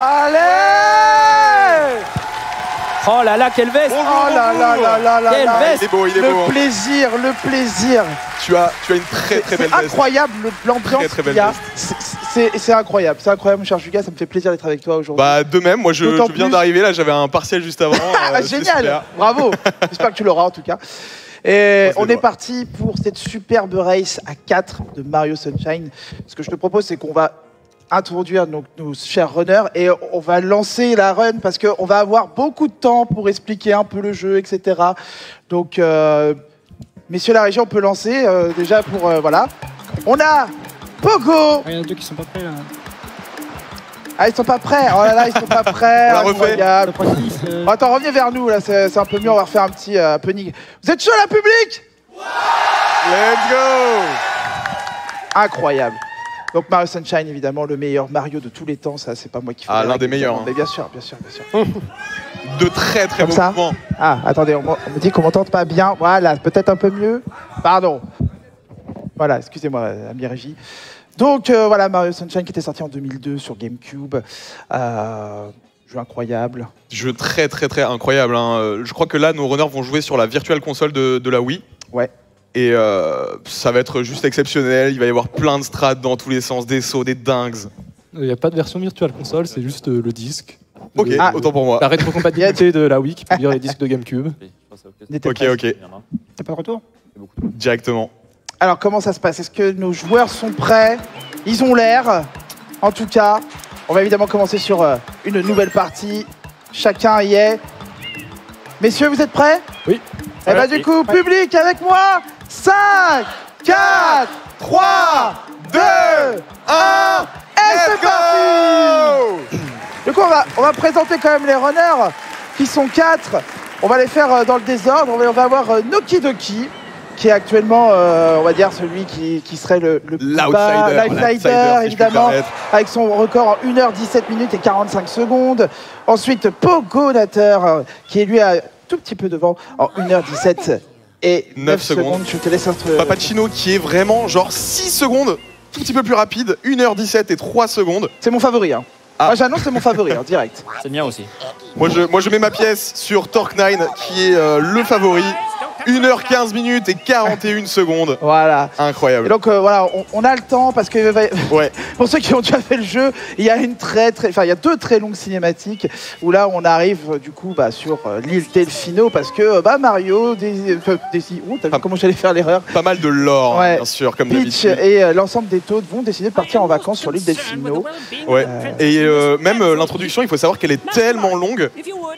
Allez Oh là là, quelle veste Oh là là là là là Quelle là veste Il est beau, il est Le beau. hein. plaisir, le plaisir Tu as, tu as une très très C'est belle veste. incroyable le- l'ambiance Très, très belle qu'il y a. veste. C'est- C'est c'est incroyable, c'est incroyable mon cher Jugas, ça me fait plaisir d'être avec toi aujourd'hui. Bah de même, moi je, D'autant je viens plus- d'arriver là, j'avais un partiel juste avant. Ah, euh, génial, super. bravo. J'espère que tu l'auras en tout cas. Et Croise les on est doigts. parti pour cette superbe race à 4 de Mario Sunshine. Ce que je te propose, c'est qu'on va introduire donc, nos chers runners et on va lancer la run parce qu'on va avoir beaucoup de temps pour expliquer un peu le jeu, etc. Donc, euh, messieurs la région, on peut lancer euh, déjà pour euh, voilà. On a Pogo. Il y en a deux qui sont pas prêts là. Ah, ils sont pas prêts. Oh là là, ils sont pas prêts. On la refait. Incroyable. Bon, attends, revenez vers nous, là, c'est c'est un peu mieux, on va refaire un petit euh, happening. Vous êtes chaud, la public? Let's go Incroyable. Donc Mario Sunshine, évidemment, le meilleur Mario de tous les temps, ça, c'est pas moi qui fais Ah, l'un des meilleurs, évidemment. hein. Mais bien sûr, bien sûr, bien sûr. De très très Comme ça mouvements. Ah, attendez, on, on me dit qu'on m'entende pas bien. Voilà, peut-être un peu mieux. Pardon. Voilà, excusez-moi, ami régie. Donc euh, voilà, Mario Sunshine qui était sorti en 2002 sur GameCube. Euh, jeu incroyable. Jeu très très très incroyable. hein. Euh, Je crois que là, nos runners vont jouer sur la virtual console de, de la Wii. Ouais. Et euh, ça va être juste exceptionnel. Il va y avoir plein de strats dans tous les sens, des sauts, des dingues. Il n'y a pas de version virtuelle console, c'est juste euh, le disque. Ok, Le- Ah. autant pour moi. La rétrocompatibilité de la Wii qui peut lire les disques de GameCube. N'était Ok, pas- ok, T'as pas de retour? Directement. Alors comment ça se passe? Est-ce que nos joueurs sont prêts? Ils ont l'air. En tout cas, on va évidemment commencer sur euh, une nouvelle partie. Chacun y est. Messieurs, vous êtes prêts? Oui. Eh ben du coup, public avec moi 5, 4, 3, 2, 1, et c'est parti Du coup, on va, on va présenter quand même les runners qui sont quatre. On va les faire euh, dans le désordre. On va, on va avoir euh, Noki Doki, qui est actuellement, euh, on va dire, celui qui, qui serait le, le L'outsider. si évidemment, avec son record en 1h17 minutes et 45 secondes. Ensuite, Pogo Natter, euh, qui est lui à tout petit peu devant en 1h17 et 9, 9 secondes. secondes. Je te laisse instru- Papacino qui est vraiment genre 6 secondes, tout petit peu plus rapide, 1h17 et 3 secondes. C'est mon favori. Hein. Ah. Moi, j'annonce c'est mon favori, hein, direct. C'est bien aussi. Moi je, moi je mets ma pièce sur Torque9 qui est euh, le favori. 1h15 minutes et 41 secondes. Voilà. Et Incroyable. donc euh, voilà, on, on a le temps parce que va- Ouais. pour ceux qui ont déjà fait le jeu, il y a une très très, enfin il y a deux très longues cinématiques où là on arrive euh, du coup bah, sur euh, l'île Delfino parce que bah Mario, des, des, oh, t'as vu comment j'allais faire l'erreur? Pas mal de lore, hein, Ouais. bien sûr, comme Peach et euh, l'ensemble des Toads vont décider de partir en vacances sur l'île Delfino. Ouais. Et même l'introduction, il faut savoir qu'elle est tellement longue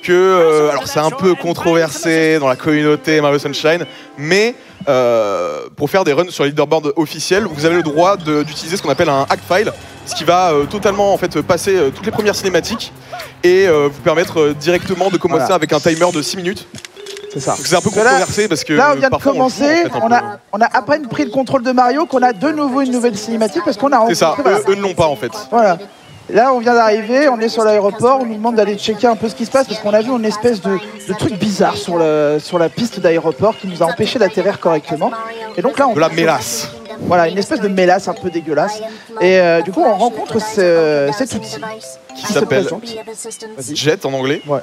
que, alors c'est un peu controversé dans la communauté Mario Sunshine, mais euh, pour faire des runs sur leaderboard officiel, vous avez le droit d'utiliser ce qu'on appelle un hack file, ce qui va euh, totalement en fait passer euh, toutes les premières cinématiques et vous permettre directement de commencer Voilà. avec un timer de 6 minutes. C'est ça. C'est un peu que là- controversé parce que Là, on vient de commencer, le joue, en fait, un on, a, on a à peine pris le contrôle de Mario qu'on a de nouveau une nouvelle cinématique parce qu'on a C'est ça, eux ne l'ont pas en fait. Voilà. Là, on vient d'arriver, on est sur l'aéroport, on nous demande d'aller checker un peu ce qui se passe parce qu'on a vu une espèce de, de truc bizarre sur, le, sur la piste d'aéroport qui nous a empêché d'atterrir correctement. Et donc là, on De la mélasse. Voilà, une espèce de mélasse un peu dégueulasse. Et euh, du coup, on rencontre ce- cet outil Qui s'appelle. Jet en anglais, Ouais.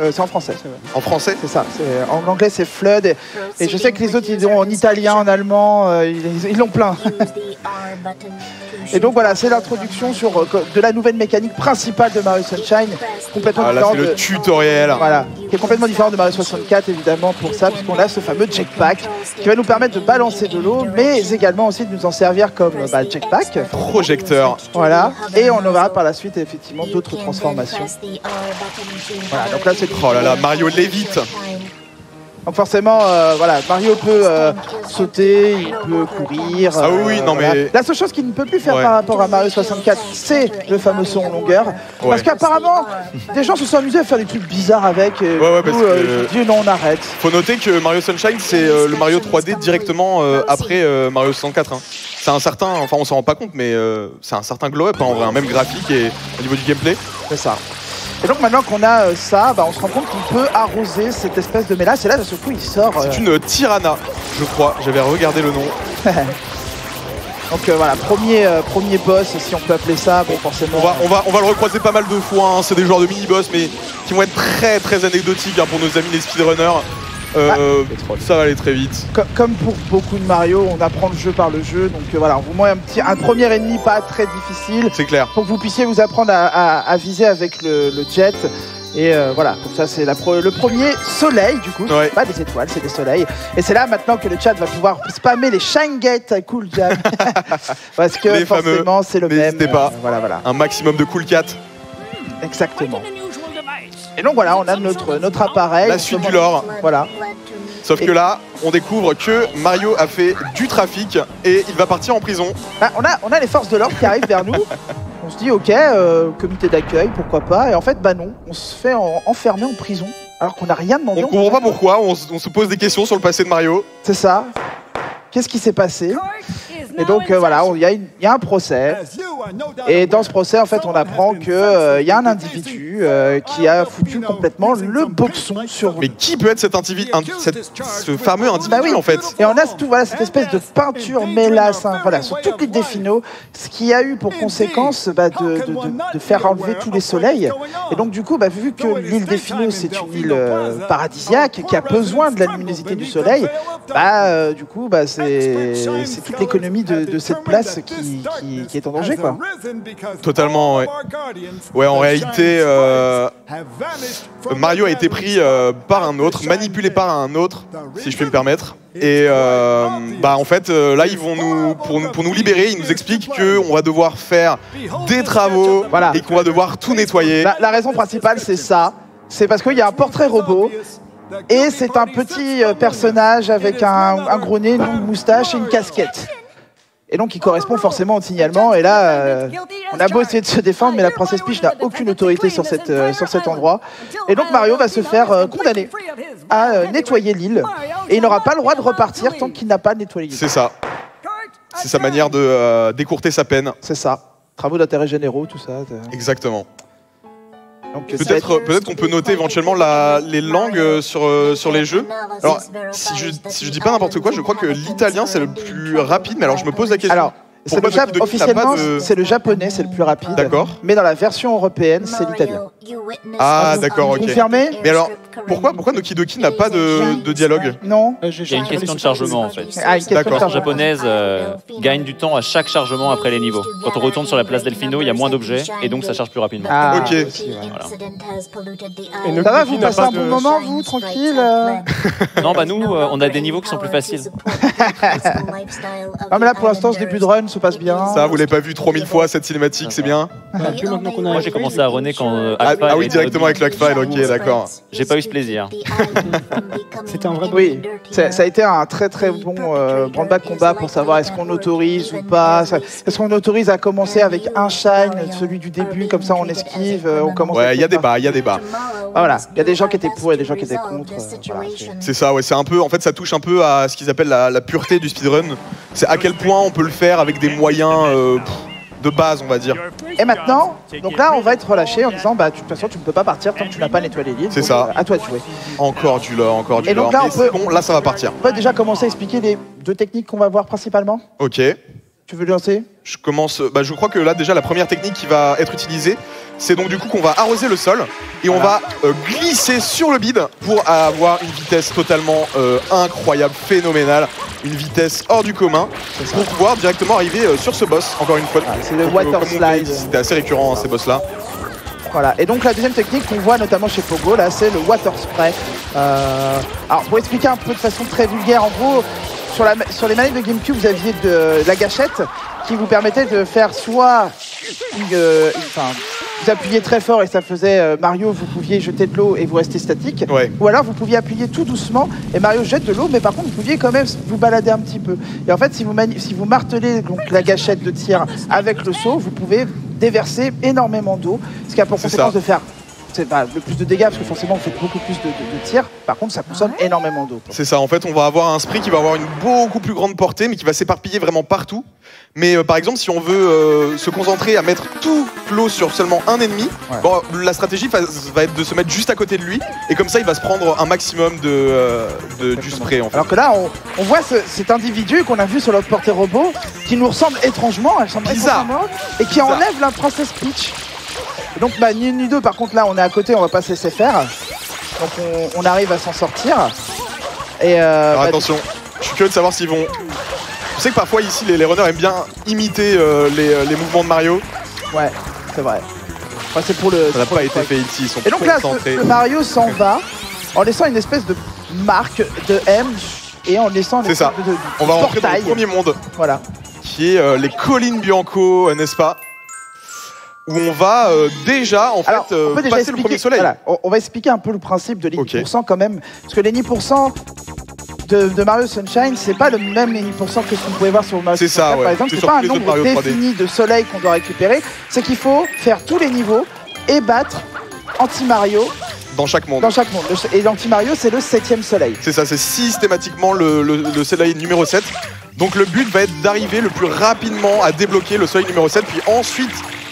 Euh, c'est en français, en français. c'est ça. En anglais, c'est Flood. Et, et je sais que les autres, ils ont en italien, en allemand, euh, ils l'ont plein. Et donc voilà, c'est l'introduction sur euh, de la nouvelle mécanique principale de Mario Sunshine, complètement Ah, différente c'est le de, tutoriel. voilà, qui est complètement différent de Mario 64 évidemment pour ça, puisqu'on a ce fameux jetpack qui va nous permettre de balancer de l'eau, mais également aussi de nous en servir comme bah, jetpack. Projecteur. Voilà, et on aura par la suite effectivement d'autres transformations. Voilà, donc là c'est Oh là là, Mario lévite. Donc forcément, euh, voilà, Mario peut euh, sauter, il peut courir. Ah oui, non, voilà. mais- La seule chose qu'il ne peut plus faire Ouais. par rapport à Mario 64, c'est le fameux son en longueur. Parce qu'apparemment, des gens se sont amusés à faire des trucs bizarres avec. Et Ouais, ouais, du coup, parce que- euh, dis non, on arrête. Faut noter que Mario Sunshine, c'est euh, le Mario 3D directement euh, après euh, Mario 64. hein. C'est un certain, enfin on s'en rend pas compte, mais euh, c'est un certain glow-up hein, en vrai, même graphique et au niveau du gameplay. C'est ça. Et donc maintenant qu'on a euh, ça, bah, on se rend compte qu'on peut arroser cette espèce de mélasse. Et là, d'un seul coup, il sort. euh, C'est une Tirana, je crois. J'avais regardé le nom. Donc euh, voilà, premier, euh, premier boss, si on peut appeler ça, bon forcément. On va, on, va, on va le recroiser pas mal de fois, hein. c'est des joueurs de mini-boss mais qui vont être très très anecdotiques hein, pour nos amis les speedrunners. Euh, ça va aller très vite. Co- Comme pour beaucoup de Mario, on apprend le jeu par le jeu. Donc euh, voilà, on vous met un, petit, un premier ennemi pas très difficile C'est clair. pour que vous puissiez vous apprendre à, à- à viser avec le, le jet. Et euh, voilà, comme ça c'est pro- le premier soleil du coup, Ouais. c'est pas des étoiles, c'est des soleils. Et c'est là maintenant que le chat va pouvoir spammer les Shine Gate à Cool Jam. Parce que Les forcément c'est le même. N'hésitez pas. Euh, voilà, voilà, Un maximum de cool cat. exactement. Et donc voilà, on a notre, notre appareil. La suite du lore. Voilà. Sauf que là, on découvre que Mario a fait du trafic et il va partir en prison. Bah, on, a, on a les forces de l'ordre qui arrivent vers nous. On se dit, ok, euh, comité d'accueil, pourquoi pas. Et en fait, bah non, on se fait en- enfermer en prison. Alors qu'on n'a rien demandé. On comprend pas pourquoi, on se pose des questions sur le passé de Mario. C'est ça. Qu'est-ce qui s'est passé Et donc euh, voilà, il y, a y un procès. Et dans ce procès, en fait, on apprend qu'il y a un individu euh, qui a foutu complètement le boxon sur Mais qui peut être cet individu, un- cette- ce fameux individu Bah oui. en fait Et on a tout, voilà, cette espèce de peinture mélasse hein, voilà, sur toute l'île des finaux, ce qui a eu pour conséquence bah, de, de- de- de faire enlever tous les soleils. Et donc du coup, bah, vu que l'île des finaux, c'est une île euh, paradisiaque qui a besoin de la luminosité du soleil, bah, euh, du coup, bah, c'est toute l'économie de, de cette place qui, qui- qui est en danger. Quoi. Totalement, ouais. Ouais, en réalité, euh, Mario a été pris euh, par un autre, manipulé par un autre, si je puis me permettre. Et euh, bah en fait, euh, là, ils vont nous pour, nous pour nous libérer, ils nous expliquent que on va devoir faire des travaux Voilà. et qu'on va devoir tout nettoyer. La, la raison principale, c'est ça. C'est parce qu'il y a un portrait robot. Et c'est un petit euh, personnage avec un, un gros nez, une longue moustache et une casquette. Et donc il correspond forcément au signalement. Et là, euh, on a beau essayer de se défendre, mais la princesse Peach n'a aucune autorité sur, cette, euh, sur cet endroit. Et donc Mario va se faire euh, condamner à nettoyer l'île. Et il n'aura pas le droit de repartir tant qu'il n'a pas nettoyé l'île. C'est ça, c'est sa manière de décourter sa peine. C'est ça. Travaux d'intérêt généraux, tout ça. Exactement. Peut-être être- peut-être qu'on peut noter éventuellement la- les langues euh, sur, euh, sur les jeux. Alors, si je, si je dis pas n'importe quoi, je crois que l'italien c'est le plus rapide, mais alors je me pose la question. Alors, c'est le Jap- officiellement, de- c'est le japonais, c'est le plus rapide. D'accord. Mais dans la version européenne, c'est l'italien. Ah, d'accord, ok. Confirmé Mais alors, pourquoi, pourquoi Noki Doki n'a pas de, de dialogue Non Euh, j'ai Il y a une question de chargement en fait. Ah, une question D'accord. de chargement. japonaise euh, gagne du temps à chaque chargement après les niveaux. Quand on retourne sur la place Delfino, il y a moins d'objets et donc ça charge plus rapidement. Ah, Ok. Noki Ça va, vous passez pas un de- bon moment, vous, tranquille euh Non, bah nous, euh, on a des niveaux qui sont plus faciles. Non, mais là, pour l'instant, ce début de run se passe bien. Ça, vous l'avez pas vu 3000 fois cette cinématique, c'est bien Bah, Moi j'ai commencé à runner quand euh, ah, ah oui, directement avec le ok, d'accord. J'ai pas eu ce plaisir. C'était un vrai Oui, ça, ça a été un très très bon euh, branle-bas de combat pour savoir est-ce qu'on autorise ou pas. Est-ce qu'on autorise à commencer avec un shine, celui du début, comme ça on esquive, euh, on commence. Ouais, il y a débat, il y a débat. Ah, voilà, il y a des gens qui étaient pour et des gens qui étaient contre. euh, voilà, c'est- C'est ça, ouais, c'est un peu, en fait, ça touche un peu à ce qu'ils appellent la, la pureté du speedrun. C'est à quel point on peut le faire avec des moyens euh, pff, de base, on va dire. Et maintenant, donc là, on va être relâché en disant, bah, de toute façon, tu ne peux pas partir tant que tu n'as pas nettoyé l'île. C'est Donc, ça. À toi de jouer. Encore du lore, encore du Et donc lore. là, Mais on peut- c'est bon, là, ça va partir. On va déjà commencer à expliquer les deux techniques qu'on va voir principalement. Ok. Tu veux lancer Je commence. Bah, je crois que là, déjà, la première technique qui va être utilisée, c'est donc du coup qu'on va arroser le sol et on va euh, glisser sur le bide pour avoir une vitesse totalement euh, incroyable, phénoménale, une vitesse hors du commun pour pouvoir directement arriver euh, sur ce boss. Encore une fois. Ah, c'est le water slide. C'était assez récurrent hein, ces boss-là. Voilà. Et donc la deuxième technique qu'on voit notamment chez Pogo, là, c'est le water spray. Euh, alors pour expliquer un peu de façon très vulgaire, en gros, sur, la, sur les manettes de GameCube, vous aviez de, la gâchette qui vous permettait de faire soit une, euh, une- enfin, vous appuyez très fort et ça faisait euh, Mario, vous pouviez jeter de l'eau et vous restez statique. Ouais. Ou alors vous pouviez appuyer tout doucement et Mario jette de l'eau, mais par contre vous pouviez quand même vous balader un petit peu. Et en fait, si vous, mani- si vous martelez donc, la gâchette de tir avec le seau, vous pouvez déverser énormément d'eau, ce qui a pour conséquence ça. de faire bah, le plus de dégâts parce que forcément on fait beaucoup plus de, de- de tirs. Par contre, ça consomme énormément d'eau. C'est ça, en fait, on va avoir un spree qui va avoir une beaucoup plus grande portée, mais qui va s'éparpiller vraiment partout. Mais euh, par exemple, si on veut euh, se concentrer à mettre tout l'eau sur seulement un ennemi, Ouais. bon, la stratégie va, va être de se mettre juste à côté de lui, et comme ça, il va se prendre un maximum de, euh, de- du spray. En fait. Alors que là, on, on voit ce- cet individu qu'on a vu sur notre portée robot qui nous ressemble étrangement, elle ressemble Bizarre. étrangement, et qui Bizarre. enlève la Princess Peach. Donc, bah, ni une ni deux, par contre, là, on est à côté, on va pas se laisser faire. Donc, on, on arrive à s'en sortir. Et euh, Alors bah, attention, je suis curieux de savoir s'ils vont. Je sais que parfois ici, les, les runners aiment bien imiter euh, les, euh, les mouvements de Mario. ouais, c'est vrai. Enfin, c'est pour le. Ça n'a pas le été fait ici, ils sont Et donc là, ce, ce Mario s'en va en laissant une espèce de marque de M et en laissant C'est ça. de, de- On va rentrer dans le premier monde, Voilà. qui est euh, les collines Bianco, n'est-ce pas? Où on va euh, déjà, en fait, euh, déjà passer le premier soleil. voilà, on, on va expliquer un peu le principe de l'Eni% quand même. Parce que l'Eni% de, de Mario Sunshine, c'est pas le même Eni% que ce qu'on pouvait voir sur Mario C'est ça, 64 ouais. par exemple. C'est pas un les nombre 3D. défini de soleil qu'on doit récupérer. C'est qu'il faut faire tous les niveaux et battre anti-Mario Dans chaque monde. dans chaque monde. Et l'anti-Mario, c'est le septième soleil. C'est ça, c'est systématiquement le, le, le soleil numéro 7. Donc le but va être d'arriver le plus rapidement à débloquer le soleil numéro 7, puis ensuite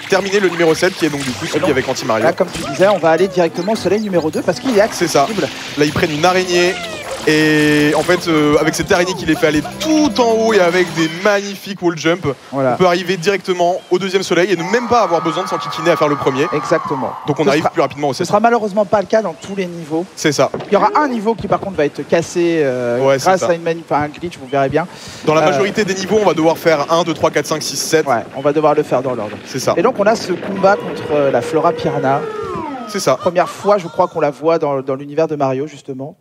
terminer le numéro 7 qui est donc du coup celui avec Anti-Mario. Là, comme tu disais, on va aller directement au soleil numéro 2 parce qu'il est C'est ça. accessible. Là, ils prennent une araignée. Et en fait, euh, avec cette araignée qui les fait aller tout en haut et avec des magnifiques wall jump, on Voilà. peut arriver directement au deuxième soleil et ne même pas avoir besoin de s'enquiquiner à faire le premier. Exactement. Donc on Ce arrive sera- plus rapidement au Ce 7. sera malheureusement pas le cas dans tous les niveaux. C'est ça. Il y aura un niveau qui par contre va être cassé euh, Ouais, grâce à une enfin, un glitch, vous verrez bien. Dans la Euh, majorité des niveaux, on va devoir faire 1, 2, 3, 4, 5, 6, 7. Ouais, on va devoir le faire dans l'ordre. C'est ça. Et donc on a ce combat contre euh, la Flora Piranha. C'est ça. Première fois, je crois qu'on la voit dans, dans l'univers de Mario justement.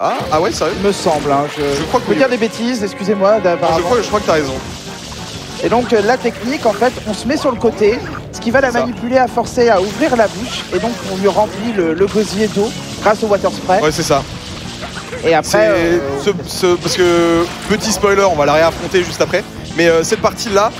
Ah, ah ouais, sérieux me semble. Hein, je, Je crois que peux oui. dire des bêtises, excusez-moi. je crois, je crois que t'as raison. Et donc euh, la technique, en fait, on se met sur le côté, ce qui va la manipuler à forcer à ouvrir la bouche, et donc on lui remplit le, le gosier d'eau grâce au water spray. Ouais, c'est ça. Et après, euh, ce- ce- parce que petit spoiler, on va la réaffronter juste après. Mais euh, cette partie-là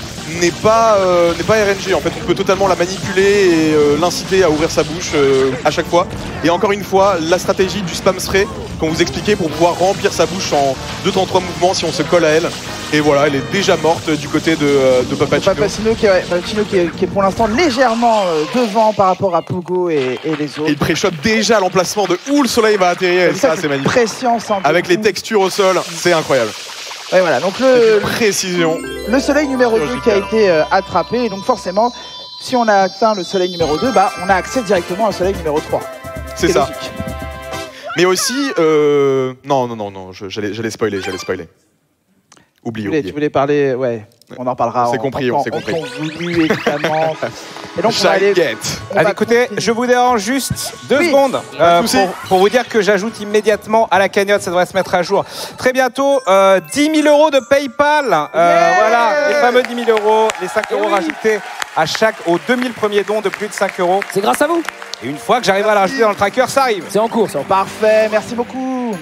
n'est pas euh, n'est pas RNG. En fait, on peut totalement la manipuler et euh, l'inciter à ouvrir sa bouche euh, à chaque fois. Et encore une fois, la stratégie du spam spray qu'on vous expliquait pour pouvoir remplir sa bouche en 2 temps 3 mouvements si on se colle à elle. Et voilà, elle est déjà morte du côté de, euh, de Papacino. Papacino qui, est- ouais, Papacino qui est, qui est pour l'instant légèrement euh, devant par rapport à Pogo et, et les Et autres. il préchote déjà l'emplacement de où le soleil va atterrir. Et Ça, ça, c'est magnifique. Peu Avec les textures au sol, c'est incroyable. Ouais, voilà, donc le, précision. le soleil numéro 2 qui a été euh, attrapé, et donc forcément, si on a atteint le soleil numéro 2, bah, on a accès directement au soleil numéro 3. C'est ça. logique. Mais aussi, euh... non, non, non, non, je- j'allais spoiler, j'allais spoiler. Oublie, Tu voulais, oublie. tu voulais parler, ouais, on en parlera. C'est compris, on s'est compris. temps voulu, évidemment. et donc, on va aller. On Allez, écoutez, continuer. je vous dérange juste deux Oui. secondes euh, pour, pour vous dire que j'ajoute immédiatement à la cagnotte, ça devrait se mettre à jour très bientôt, euh, 10 000 euros de PayPal. Euh, Yeah Voilà, les fameux 10 000 euros, les 5 euros oui. rajoutés à chaque, aux 2000 premiers dons de plus de 5 euros. C'est grâce à vous. Et une fois que j'arriverai à la rajouter dans le tracker, ça arrive. C'est en cours, ça. Parfait, merci beaucoup.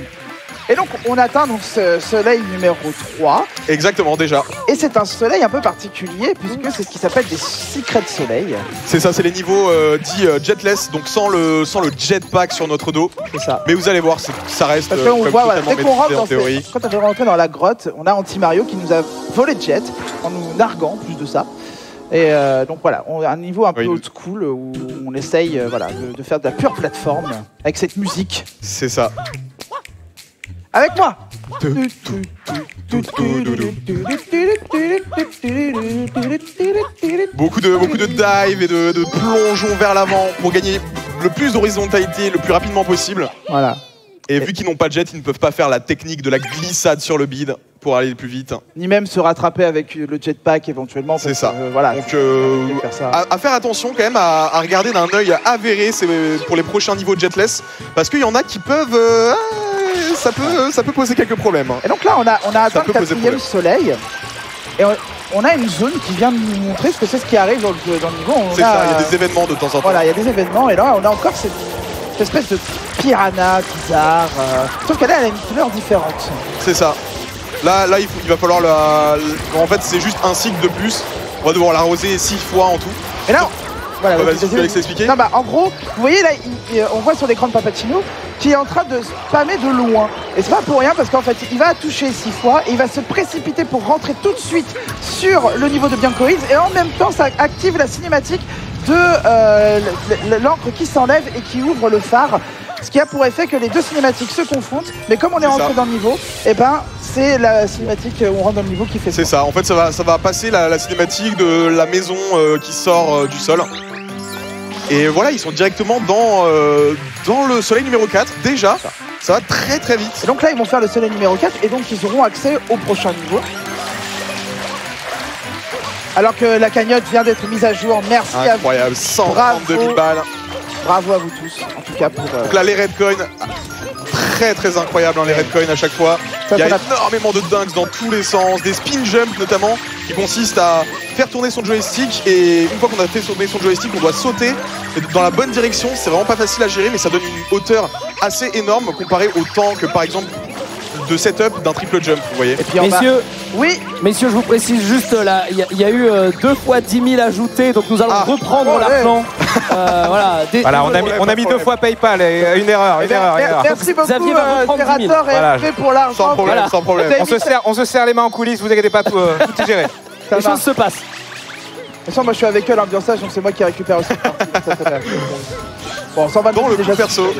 Et donc, on atteint donc ce soleil numéro 3. Exactement, déjà. Et c'est un soleil un peu particulier, puisque c'est ce qui s'appelle des secrets de soleil. C'est ça, c'est les niveaux euh, dits euh, jetless, donc sans le, sans le jetpack sur notre dos. C'est ça. Mais vous allez voir, ça reste Parce euh, qu'on voit, voilà, dès qu'on rentre dans quand on est rentré dans la grotte, on a Anti-Mario qui nous a volé de jet, en nous narguant, plus de ça. Et euh, donc voilà, on a un niveau un peu Oui. old school où on essaye voilà, de, de faire de la pure plateforme avec cette musique. C'est ça. Avec moi Beaucoup de, beaucoup de dive et de, de plongeons vers l'avant pour gagner le plus d'horizontalité le plus rapidement possible. Voilà. Et vu qu'ils n'ont pas de jet, ils ne peuvent pas faire la technique de la glissade sur le bide pour aller plus vite. Ni même se rattraper avec le jetpack éventuellement. C'est ça. euh, voilà. Donc euh, faut faire ça. à, à faire attention quand même à, à regarder d'un œil avéré c'est pour les prochains niveaux de jetless parce qu'il y en a qui peuvent euh, ça peut ça peut poser quelques problèmes. hein. Et donc là, on a, on a atteint le quatrième soleil. Et on, on a une zone qui vient de nous montrer ce que c'est ce qui arrive dans le, dans le niveau. C'est ça, il y a- des événements de temps en temps. Voilà, il y a des événements et là on a encore cette, cette espèce de piranha bizarre. euh, sauf qu'elle elle a une couleur différente. C'est ça. Là, là il, faut- il va falloir la. En fait, c'est juste un cycle de plus. On va devoir l'arroser six fois en tout. Et là, Voilà, Bah, Vas-y, Non bah en gros, vous voyez là, il- il- on voit sur l'écran de Papacino qui est en train de spammer de loin. Et c'est pas pour rien parce qu'en fait il va toucher six fois et il va se précipiter pour rentrer tout de suite sur le niveau de Biancoids et en même temps ça active la cinématique de euh, l'encre qui s'enlève et qui ouvre le phare. Ce qui a pour effet que les deux cinématiques se confondent, mais comme on est rentré ça. dans le niveau, et ben c'est la cinématique où on rentre dans le niveau qui fait C'est ça. ça, en fait ça va, ça va passer la, la cinématique de la maison euh, qui sort euh, du sol. Et voilà, ils sont directement dans, euh, dans le soleil numéro 4, déjà. Ça va très très vite. Et donc là, ils vont faire le soleil numéro 4 et donc ils auront accès au prochain niveau. Alors que la cagnotte vient d'être mise à jour. Merci à vous. Incroyable, 132 000 Bravo. balles. Bravo à vous tous, en tout cas pour. euh, Donc là, les red coins, très très incroyable, hein, les red coins à chaque fois. Il y a énormément de dunks dans tous les sens, des spin jumps notamment, qui consistent à faire tourner son joystick. Et une fois qu'on a fait tourner son joystick, on doit sauter dans la bonne direction. C'est vraiment pas facile à gérer, mais ça donne une hauteur assez énorme comparé au temps que par exemple de setup d'un triple jump, vous voyez. Et puis Messieurs, Oui, messieurs, je vous précise juste là, il y, a- il y a eu euh, deux fois 10 000 ajoutés, donc nous allons Ah. reprendre Oh, ouais. l'argent. Euh, voilà, dé- Voilà, on a mis, on a deux fois PayPal, et, une erreur, une erreur, une erreur. merci beaucoup, Xavier va euh, reprendre 10 000. Terrator et Voilà, pour l'argent. Sans problème, Voilà. sans problème. On se, serre, on se serre les mains en coulisses, vous inquiétez pas, tout, euh, tout est géré. Ça les marche. choses se passent. De toute façon, moi je suis avec eux l'ambiançage, donc c'est moi qui récupère aussi. Bon, 122 Dans le déjà coup perso.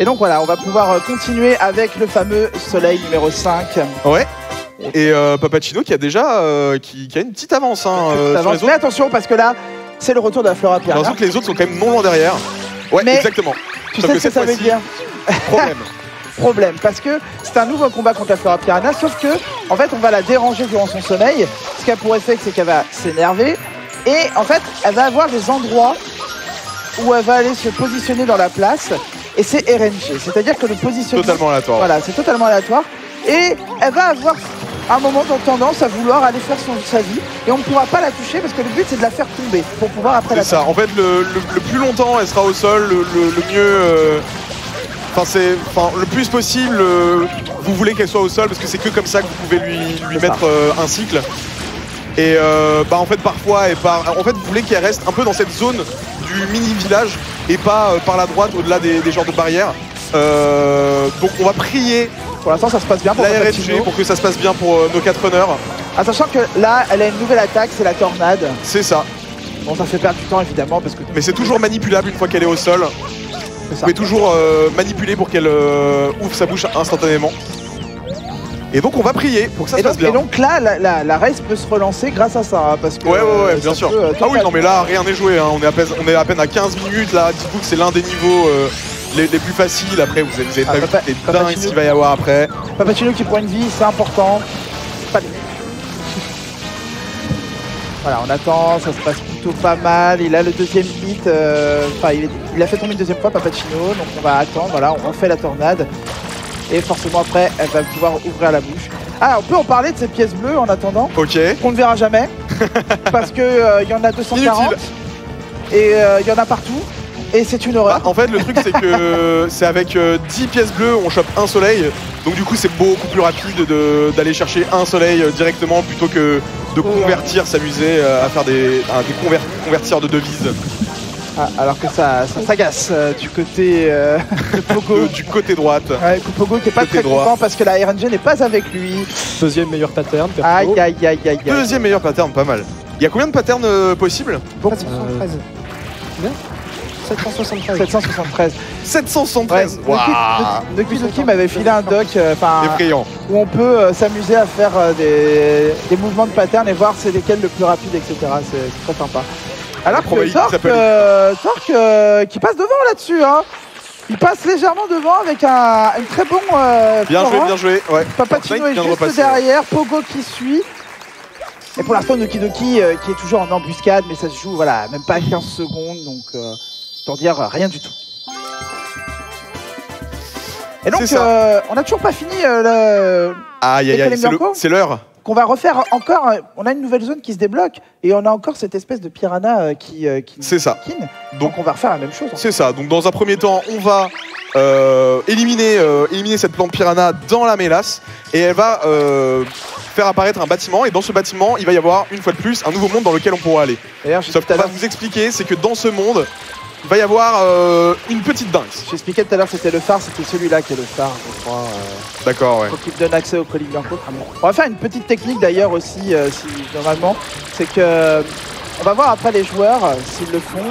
Et donc voilà, on va pouvoir euh, continuer avec le fameux soleil numéro 5. Ouais. Et euh, Papacino qui a déjà euh, qui, qui a une petite avance hein, euh, sur Mais attention parce que là, c'est le retour de la Flora l'impression que les autres sont quand même non loin derrière. Ouais, Mais- exactement. Tu Sauf sais ce que ça veut dire Problème. Problème, parce que c'est un nouveau combat contre la Flora Piranha, sauf que en fait on va la déranger durant son sommeil. Ce qui a pour effet c'est qu'elle va s'énerver et en fait elle va avoir des endroits où elle va aller se positionner dans la place et c'est RNG, c'est-à-dire que le positionnement Totalement aléatoire. Voilà, c'est totalement aléatoire. Et elle va avoir un moment de tendance à vouloir aller faire son, sa vie. Et on ne pourra pas la toucher parce que le but c'est de la faire tomber pour pouvoir après la C'est ça. En fait, le, le- le plus longtemps elle sera au sol, le, le- mieux. euh, Enfin, c'est, enfin, le plus possible. euh, vous voulez qu'elle soit au sol parce que c'est que comme ça que vous pouvez lui, lui C'est mettre euh, un cycle. Et euh, bah en fait parfois et par, en fait vous voulez qu'elle reste un peu dans cette zone du mini village et pas euh, par la droite au-delà des, des genres de barrières. Euh, donc on va prier Pour l'instant ça se passe bien pour la. RNG pour que ça se passe bien pour euh, nos 4 runners. Ah, sachant que là elle a une nouvelle attaque, c'est la tornade. C'est ça. Bon ça fait perdre du temps évidemment parce que Mais c'est toujours manipulable une fois qu'elle est au sol. c'est Vous pouvez toujours euh, manipuler pour qu'elle ouvre sa bouche instantanément. Et donc on va prier pour que ça Et se passe donc, et bien. donc là la, la- la race peut se relancer grâce à ça hein, parce que Ouais ouais ouais euh, bien sûr. euh, Ah oui non mais là rien n'est joué, hein. on, est à peine, on est à peine à 15 minutes là, dites-vous que c'est l'un des niveaux euh, les, les plus faciles, après vous avez, vous avez Ah, pas vu Papa- les dingues qu'il va y avoir après. Papacino qui prend une vie, c'est important. Pas Voilà, on attend, ça se passe plutôt pas mal. Il a le deuxième hit, euh, enfin il, il a fait tomber une deuxième fois Papacino, donc on va attendre, voilà, on fait la tornade. Et forcément après, elle va pouvoir ouvrir la bouche. Ah, on peut en parler de ces pièces bleues en attendant, Ok. qu'on ne verra jamais, parce que euh, il y en a 240 Inutile. et euh, il y en a partout. Et c'est une horreur. Bah, en fait le truc c'est que c'est avec euh, 10 pièces bleues on chope un soleil. Donc du coup c'est beaucoup plus rapide de- d'aller chercher un soleil euh, directement plutôt que de convertir, s'amuser euh, à faire des, à des conver- convertisseurs de devises Ah, alors que ça, ça s'agace euh, du côté euh, de Pogo. de- du côté droite. Ouais, Pogo qui est pas Côté très droit. content parce que la RNG n'est pas avec lui. Deuxième meilleur pattern, perso. Aïe aïe aïe aïe aïe. Deuxième meilleur pattern, pas mal. Il y a combien de patterns euh, possibles Bon, 773. 773. 773. 773 Ouais, Doki m'avait filé un doc euh, enfin, Effrayant. où on peut euh, s'amuser à faire euh, des, des mouvements de pattern et voir c'est lesquels le plus rapide, etc. C'est très sympa. Alors que Torque, euh, Torque, euh, qui passe devant là-dessus. Hein. Il passe légèrement devant avec un, un très bon. euh, Bien joué, bien joué. Ouais. Papacino Fortnite est de juste repasser. derrière, Pogo qui suit. Et pour l'instant, Doki Doki euh, qui est toujours en embuscade, mais ça se joue, voilà, même pas 15 secondes, donc euh, pour dire rien du tout. Et donc, euh, on n'a toujours pas fini euh, le- Aïe aïe aïe, c'est le- Bianco c'est l'heure. Qu'on va refaire encore. On a une nouvelle zone qui se débloque et on a encore cette espèce de piranha euh, qui, euh, qui C'est ça. Donc- Donc on va refaire la même chose. C'est ça. Donc dans un premier temps, on va euh, éliminer, euh, éliminer cette plante piranha dans la mélasse et elle va euh, faire apparaître un bâtiment et dans ce bâtiment, il va y avoir une fois de plus un nouveau monde dans lequel on pourra aller. Sauf qu'on va vous expliquer, c'est que dans ce monde, va y avoir euh, une petite dingue. j'expliquais tout à l'heure, c'était le phare, c'était celui-là qui est le phare, je crois. euh, D'accord, ouais. Faut qu'il donne accès au colis Blanco. On va faire une petite technique d'ailleurs aussi, euh, si, normalement, c'est que on va voir après les joueurs euh, s'ils le font.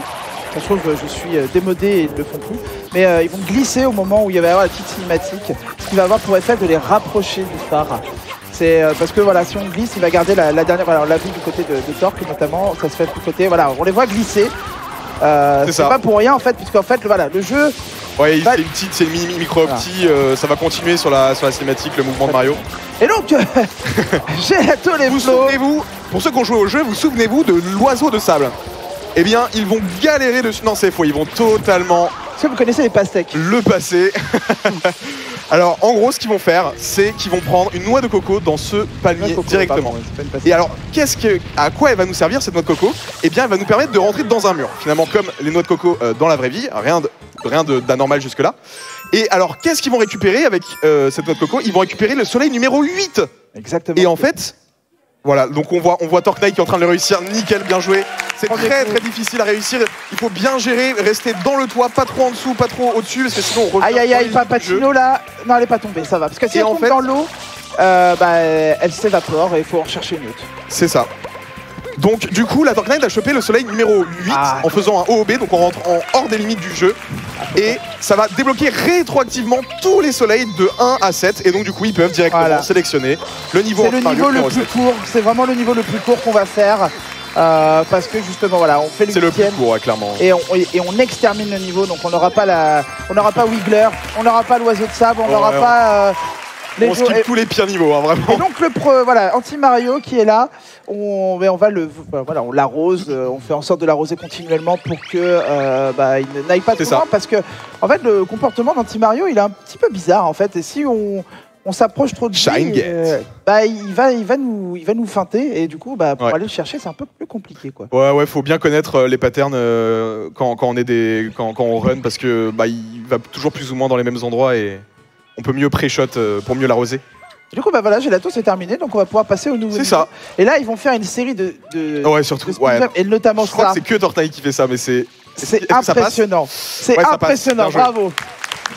Ça se trouve, je, je suis euh, démodé et ils ne le font plus. Mais euh, ils vont glisser au moment où il va y avoir la petite cinématique, ce qui va avoir pour effet de les rapprocher du phare. C'est euh, parce que voilà, si on glisse, il va garder la, la dernière. On l'a vu du côté de, de Torque notamment, ça se fait du côté. Voilà, on les voit glisser. Euh, C'est pas pour rien en fait, puisqu'en fait, voilà, le jeu Ouais, il- Bah- c'est une petite, c'est une mini micro opti, euh, ça va continuer sur la, sur la cinématique, le mouvement de Mario. Et donc, Gelato les Vous souvenez-vous, pour ceux qui ont joué au jeu, vous souvenez-vous de l'oiseau de sable? Eh bien, ils vont galérer dessus. Non, c'est faux, ils vont totalement Est-ce que vous connaissez les pastèques? le passer. alors, en gros, ce qu'ils vont faire, c'est qu'ils vont prendre une noix de coco dans ce palmier Coco, directement. pardon. Et alors, qu'est-ce que, à quoi elle va nous servir cette noix de coco? Eh bien, elle va nous permettre de rentrer dans un mur. Finalement, comme les noix de coco euh, dans la vraie vie, rien de- rien de- d'anormal jusque-là. Et alors, qu'est-ce qu'ils vont récupérer avec euh, cette noix de coco? Ils vont récupérer le soleil numéro 8 Exactement. Et en fait, voilà, donc on voit, on voit Tork Knight qui est en train de le réussir, nickel, bien joué. C'est très très difficile à réussir. Il faut bien gérer, rester dans le toit, pas trop en dessous, pas trop au-dessus, parce que sinon on revient Aïe aïe aïe, pas. Patino là. Non, elle est pas tombée, ça va. Parce que si Et elle tombe fait- dans l'eau, euh, bah, elle s'évapore et il faut en rechercher une autre. C'est ça. Donc du coup, la Tork Knight a chopé le soleil numéro 8 Ah. en faisant un OOB, donc on rentre en hors des limites du jeu. Et ça va débloquer rétroactivement tous les soleils de 1 à 7. Et donc du coup, ils peuvent directement Voilà. sélectionner le niveau C'est le niveau le plus 7. court. C'est vraiment le niveau le plus court qu'on va faire. euh, parce que justement, voilà, on fait le C'est le plus court, ouais, clairement. Et on, et on extermine le niveau, donc on n'aura pas la, on n'aura pas Wiggler, on n'aura pas l'oiseau de sable, on n'aura ouais. pas euh, On skip tous les pires niveaux, hein, Et vraiment. donc le pro, voilà, anti Mario qui est là, on, mais on va le, voilà, on l'arrose, euh, on fait en sorte de l'arroser continuellement pour que euh, bah, il n'aille pas trop loin, parce que en fait le comportement d'anti Mario il est un petit peu bizarre en fait, et si on on s'approche trop de lui, Shine Get. euh, bah il va il va nous il va nous feinter et du coup bah pour Ouais. aller le chercher c'est un peu plus compliqué quoi. Ouais, ouais, faut bien connaître euh, les patterns euh, quand, quand on est des, quand, quand on run parce que bah, il va toujours plus ou moins dans les mêmes endroits et on peut mieux pré-shot euh, pour mieux l'arroser. Du coup bah voilà Gelato c'est terminé donc on va pouvoir passer au nouveau. C'est ça. Et là ils vont faire une série de, de, Ouais, surtout. Ouais. et notamment Je crois ça. que c'est que Tortail qui fait ça, mais c'est. C'est impressionnant. C'est Ouais, impressionnant, bravo.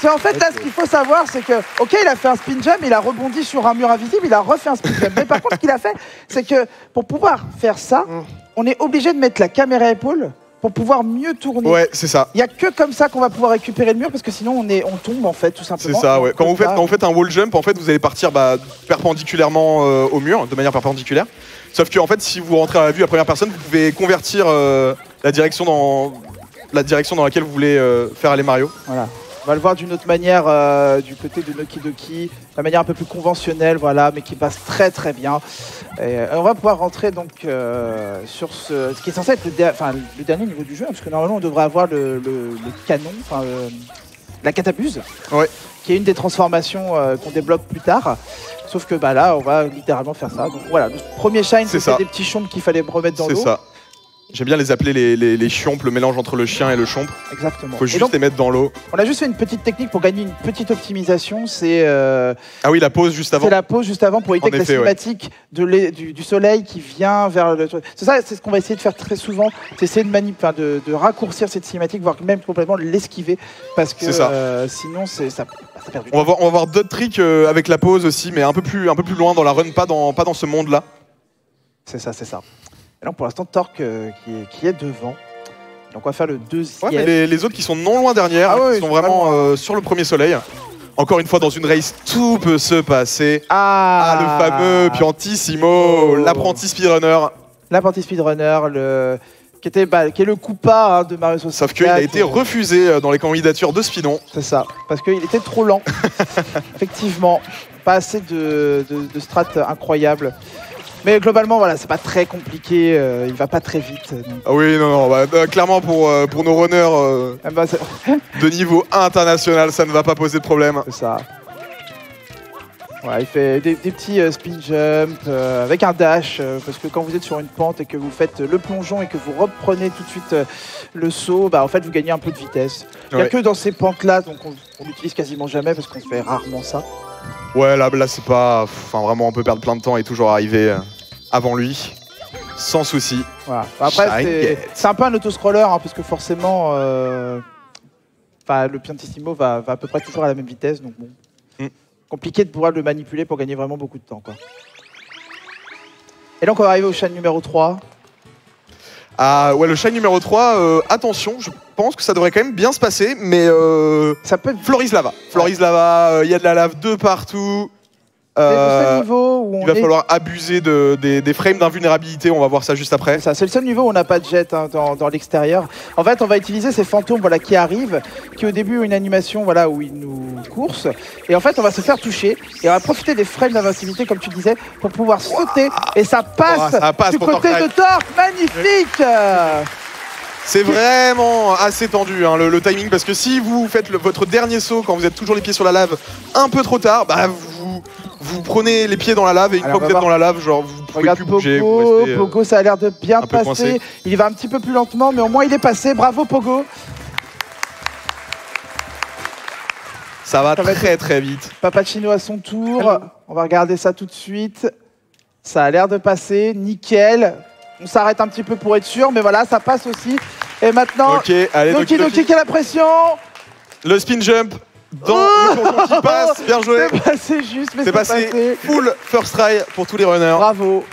C'est en fait là ce qu'il faut savoir, c'est que ok il a fait un spin jump, il a rebondi sur un mur invisible, il a refait un spin jump. Mais par contre ce qu'il a fait, c'est que pour pouvoir faire ça, Mm. on est obligé de mettre la caméra épaule pour pouvoir mieux tourner. Ouais, c'est ça. Il y a que comme ça qu'on va pouvoir récupérer le mur parce que sinon on est on tombe en fait tout C'est simplement. ça, Et ouais. Quand vous, faites, pas- quand vous faites un wall jump, en fait, vous allez partir bah, perpendiculairement euh, au mur, de manière perpendiculaire. Sauf que, en fait, si vous rentrez à la vue à première personne, vous pouvez convertir euh, la, direction dans, la direction dans laquelle vous voulez euh, faire aller Mario. Voilà. On va le voir d'une autre manière euh, du côté de Noki Doki, la manière un peu plus conventionnelle, voilà, mais qui passe très très bien. Et, euh, on va pouvoir rentrer donc euh, sur ce, ce qui est censé être le, der- enfin, le dernier niveau du jeu, hein, parce que normalement on devrait avoir le, le- le canon, la catapuse, Ouais. qui est une des transformations qu'on débloque plus tard. Sauf que bah là, on va littéralement faire ça. Donc voilà, le premier shine, C'est c'était des petits chompes qu'il fallait remettre dans C'est l'eau. ça. J'aime bien les appeler les, les, les chiompes, le mélange entre le chien et le chompe. Exactement. Faut juste donc, les mettre dans l'eau. on a juste fait une petite technique pour gagner une petite optimisation. C'est euh, Ah oui, la pause juste avant. C'est la pause juste avant pour éviter que la ouais. cinématique de du, du soleil qui vient vers le. C'est ça, c'est ce qu'on va essayer de faire très souvent. C'est essayer de, manip, enfin, de, de raccourcir cette cinématique, voire même complètement l'esquiver. Parce que C'est ça. euh, sinon, ça, ça perd du On va temps. voir, on va voir d'autres tricks euh, avec la pause aussi, mais un peu plus, un peu plus loin dans la run, pas dans, pas dans ce monde-là. C'est ça, c'est ça. Et donc pour l'instant, Torque euh, qui, est, qui est devant. Donc on va faire le deuxième. Ouais, mais les, les autres qui sont non loin derrière, Ah ouais, qui sont vraiment euh, sur le premier soleil. Encore une fois, dans une race, tout peut se passer. Ah, Ah, le fameux Piantissimo, Oh. l'apprenti speedrunner. L'apprenti speedrunner, le... Qui, était, bah, qui est le coupa hein, de Mario 64. Sauf qu'il a été refusé euh, dans les candidatures de Spidon. C'est ça, parce qu'il était trop lent. Effectivement, pas assez de, de, de strats incroyables. Mais globalement, voilà, c'est pas très compliqué, euh, il va pas très vite. donc, Ah oui, non, non, bah, euh, clairement pour, euh, pour nos runners euh, ah bah, c'est de niveau international, ça ne va pas poser de problème. c'est ça. Voilà, il fait des, des petits euh, spin jump euh, avec un dash, euh, parce que quand vous êtes sur une pente et que vous faites le plongeon et que vous reprenez tout de suite euh, le saut, bah, en fait vous gagnez un peu de vitesse. Il n'y a Ouais. que dans ces pentes-là, donc on, on l'utilise quasiment jamais parce qu'on fait rarement ça. Ouais, là, là c'est pas. Enfin, vraiment, on peut perdre plein de temps et toujours arriver euh, avant lui. Sans souci. Voilà. Après, c'est- un peu un autoscroller, hein, parce que forcément, euh, enfin, le Piantissimo va, va à peu près toujours à la même vitesse. Donc bon, Mm. compliqué de pouvoir le manipuler pour gagner vraiment beaucoup de temps. Quoi. Et donc, on va arriver au chaîne numéro 3. Ah, ouais, le shine numéro 3, euh, attention, je pense que ça devrait quand même bien se passer, mais. Euh, Ça peut être Floris Lava. Floris Lava, euh, il y a de la lave de partout. C'est le seul Euh, niveau où on il va est- falloir abuser de- des, des frames d'invulnérabilité, on va voir ça juste après. C'est le seul niveau où on n'a pas de jet hein, dans, dans l'extérieur. En fait, on va utiliser ces fantômes voilà, qui arrivent, qui au début ont une animation voilà, où ils nous coursent. Et en fait, on va se faire toucher et on va profiter des frames d'invincibilité, comme tu disais, pour pouvoir sauter. Et ça passe, Ouah, ça passe du côté de Torque. Magnifique C'est vraiment assez tendu hein, le, le timing parce que si vous faites le- votre dernier saut quand vous êtes toujours les pieds sur la lave un peu trop tard, bah vous, vous prenez les pieds dans la lave et une Alors, fois que vous êtes dans la lave, genre vous pouvez Regarde plus bouger. vous Pogo, restez, euh, Pogo, ça a l'air de bien peu passer. coincé. Il va un petit peu plus lentement, mais au moins il est passé. Bravo Pogo. ça va ça va très très vite. Papacino à son tour. On va regarder ça tout de suite. Ça a l'air de passer. Nickel. On s'arrête un petit peu pour être sûr, mais voilà, ça passe aussi. Et maintenant, Ok, allez, Doki Doki. Doki qui a la pression. Le spin jump dans Oh le canton qui passe, bien joué. C'est passé juste, mais C'est c'est passé passé. full first try pour tous les runners. Bravo.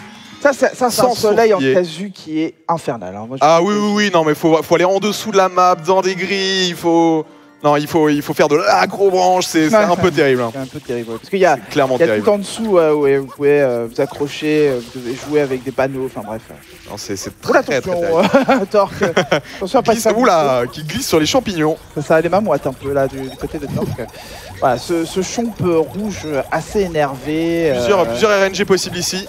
Ça, c'est ça, c'est un soleil en casu qui est infernal. hein. Moi, Ah oui, oui, oui, non, mais faut, faut aller en dessous de la map, dans des grilles, il faut. Non, il faut, il faut faire de l'agro-branche, c'est c'est un peu terrible. hein. C'est un peu terrible. Parce qu'il y a, Clairement y a terrible. tout en dessous euh, où vous pouvez euh, vous accrocher, euh, vous devez jouer avec des panneaux, enfin bref. Non, C'est très, très, euh, Torque. Attention à pas Glisse, oula, qui glisse sur les champignons. Ça, a les mamouettes un peu là du, du côté de Torque. Voilà, ce, ce chomp euh, rouge euh, assez énervé. euh, Plusieurs, plusieurs RNG possibles ici.